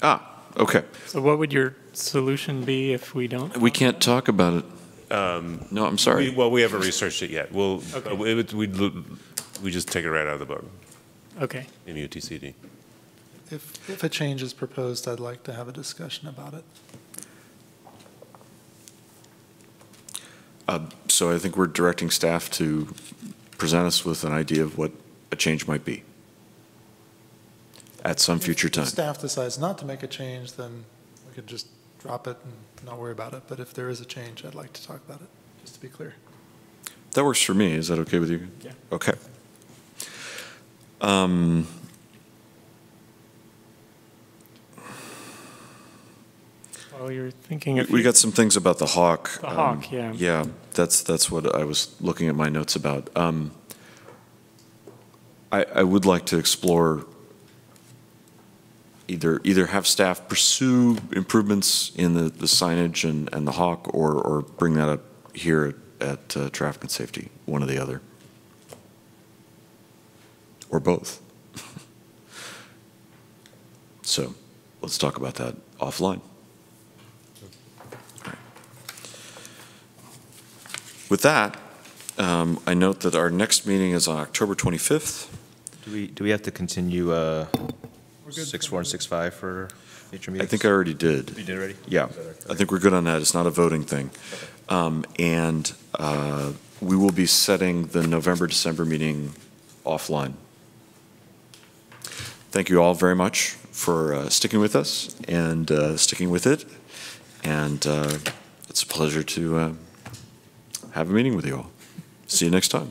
Ah, okay. So what would your solution be if we don't? We can't talk about it. No, I'm sorry. Um, We- Well, we haven't researched it yet. We'll, Okay. uh, we, we, we just take it right out of the book, Okay. MUTCD. If, if a change is proposed, I'd like to have a discussion about it. Uh, So I think we're directing staff to present us with an idea of what a change might be at some future time. If time. staff decides not to make a change, then we could just drop it and not worry about it. But if there is a change, I'd like to talk about it, just to be clear. That works for me. Is that okay with you? Yeah. Okay. Um, While you're thinking We we got some things about the Hawk. The um, Hawk, yeah. Yeah, that's, that's what I was looking at my notes about. Um, I, I would like to explore either, either have staff pursue improvements in the, the signage and, and the Hawk, or, or bring that up here at uh, Traffic and Safety, one or the other. Or both. So, let's talk about that offline. With that, um, I note that our next meeting is on October 25th. Do we, do we have to continue uh, six four and six five for future meetings? I think I already did. You did already? Yeah, I think we're good on that. It's not a voting thing. Um, And uh, we will be setting the November, December meeting offline. Thank you all very much for uh, sticking with us and uh, sticking with it. And uh, it's a pleasure to uh, have a meeting with you all. See you next time.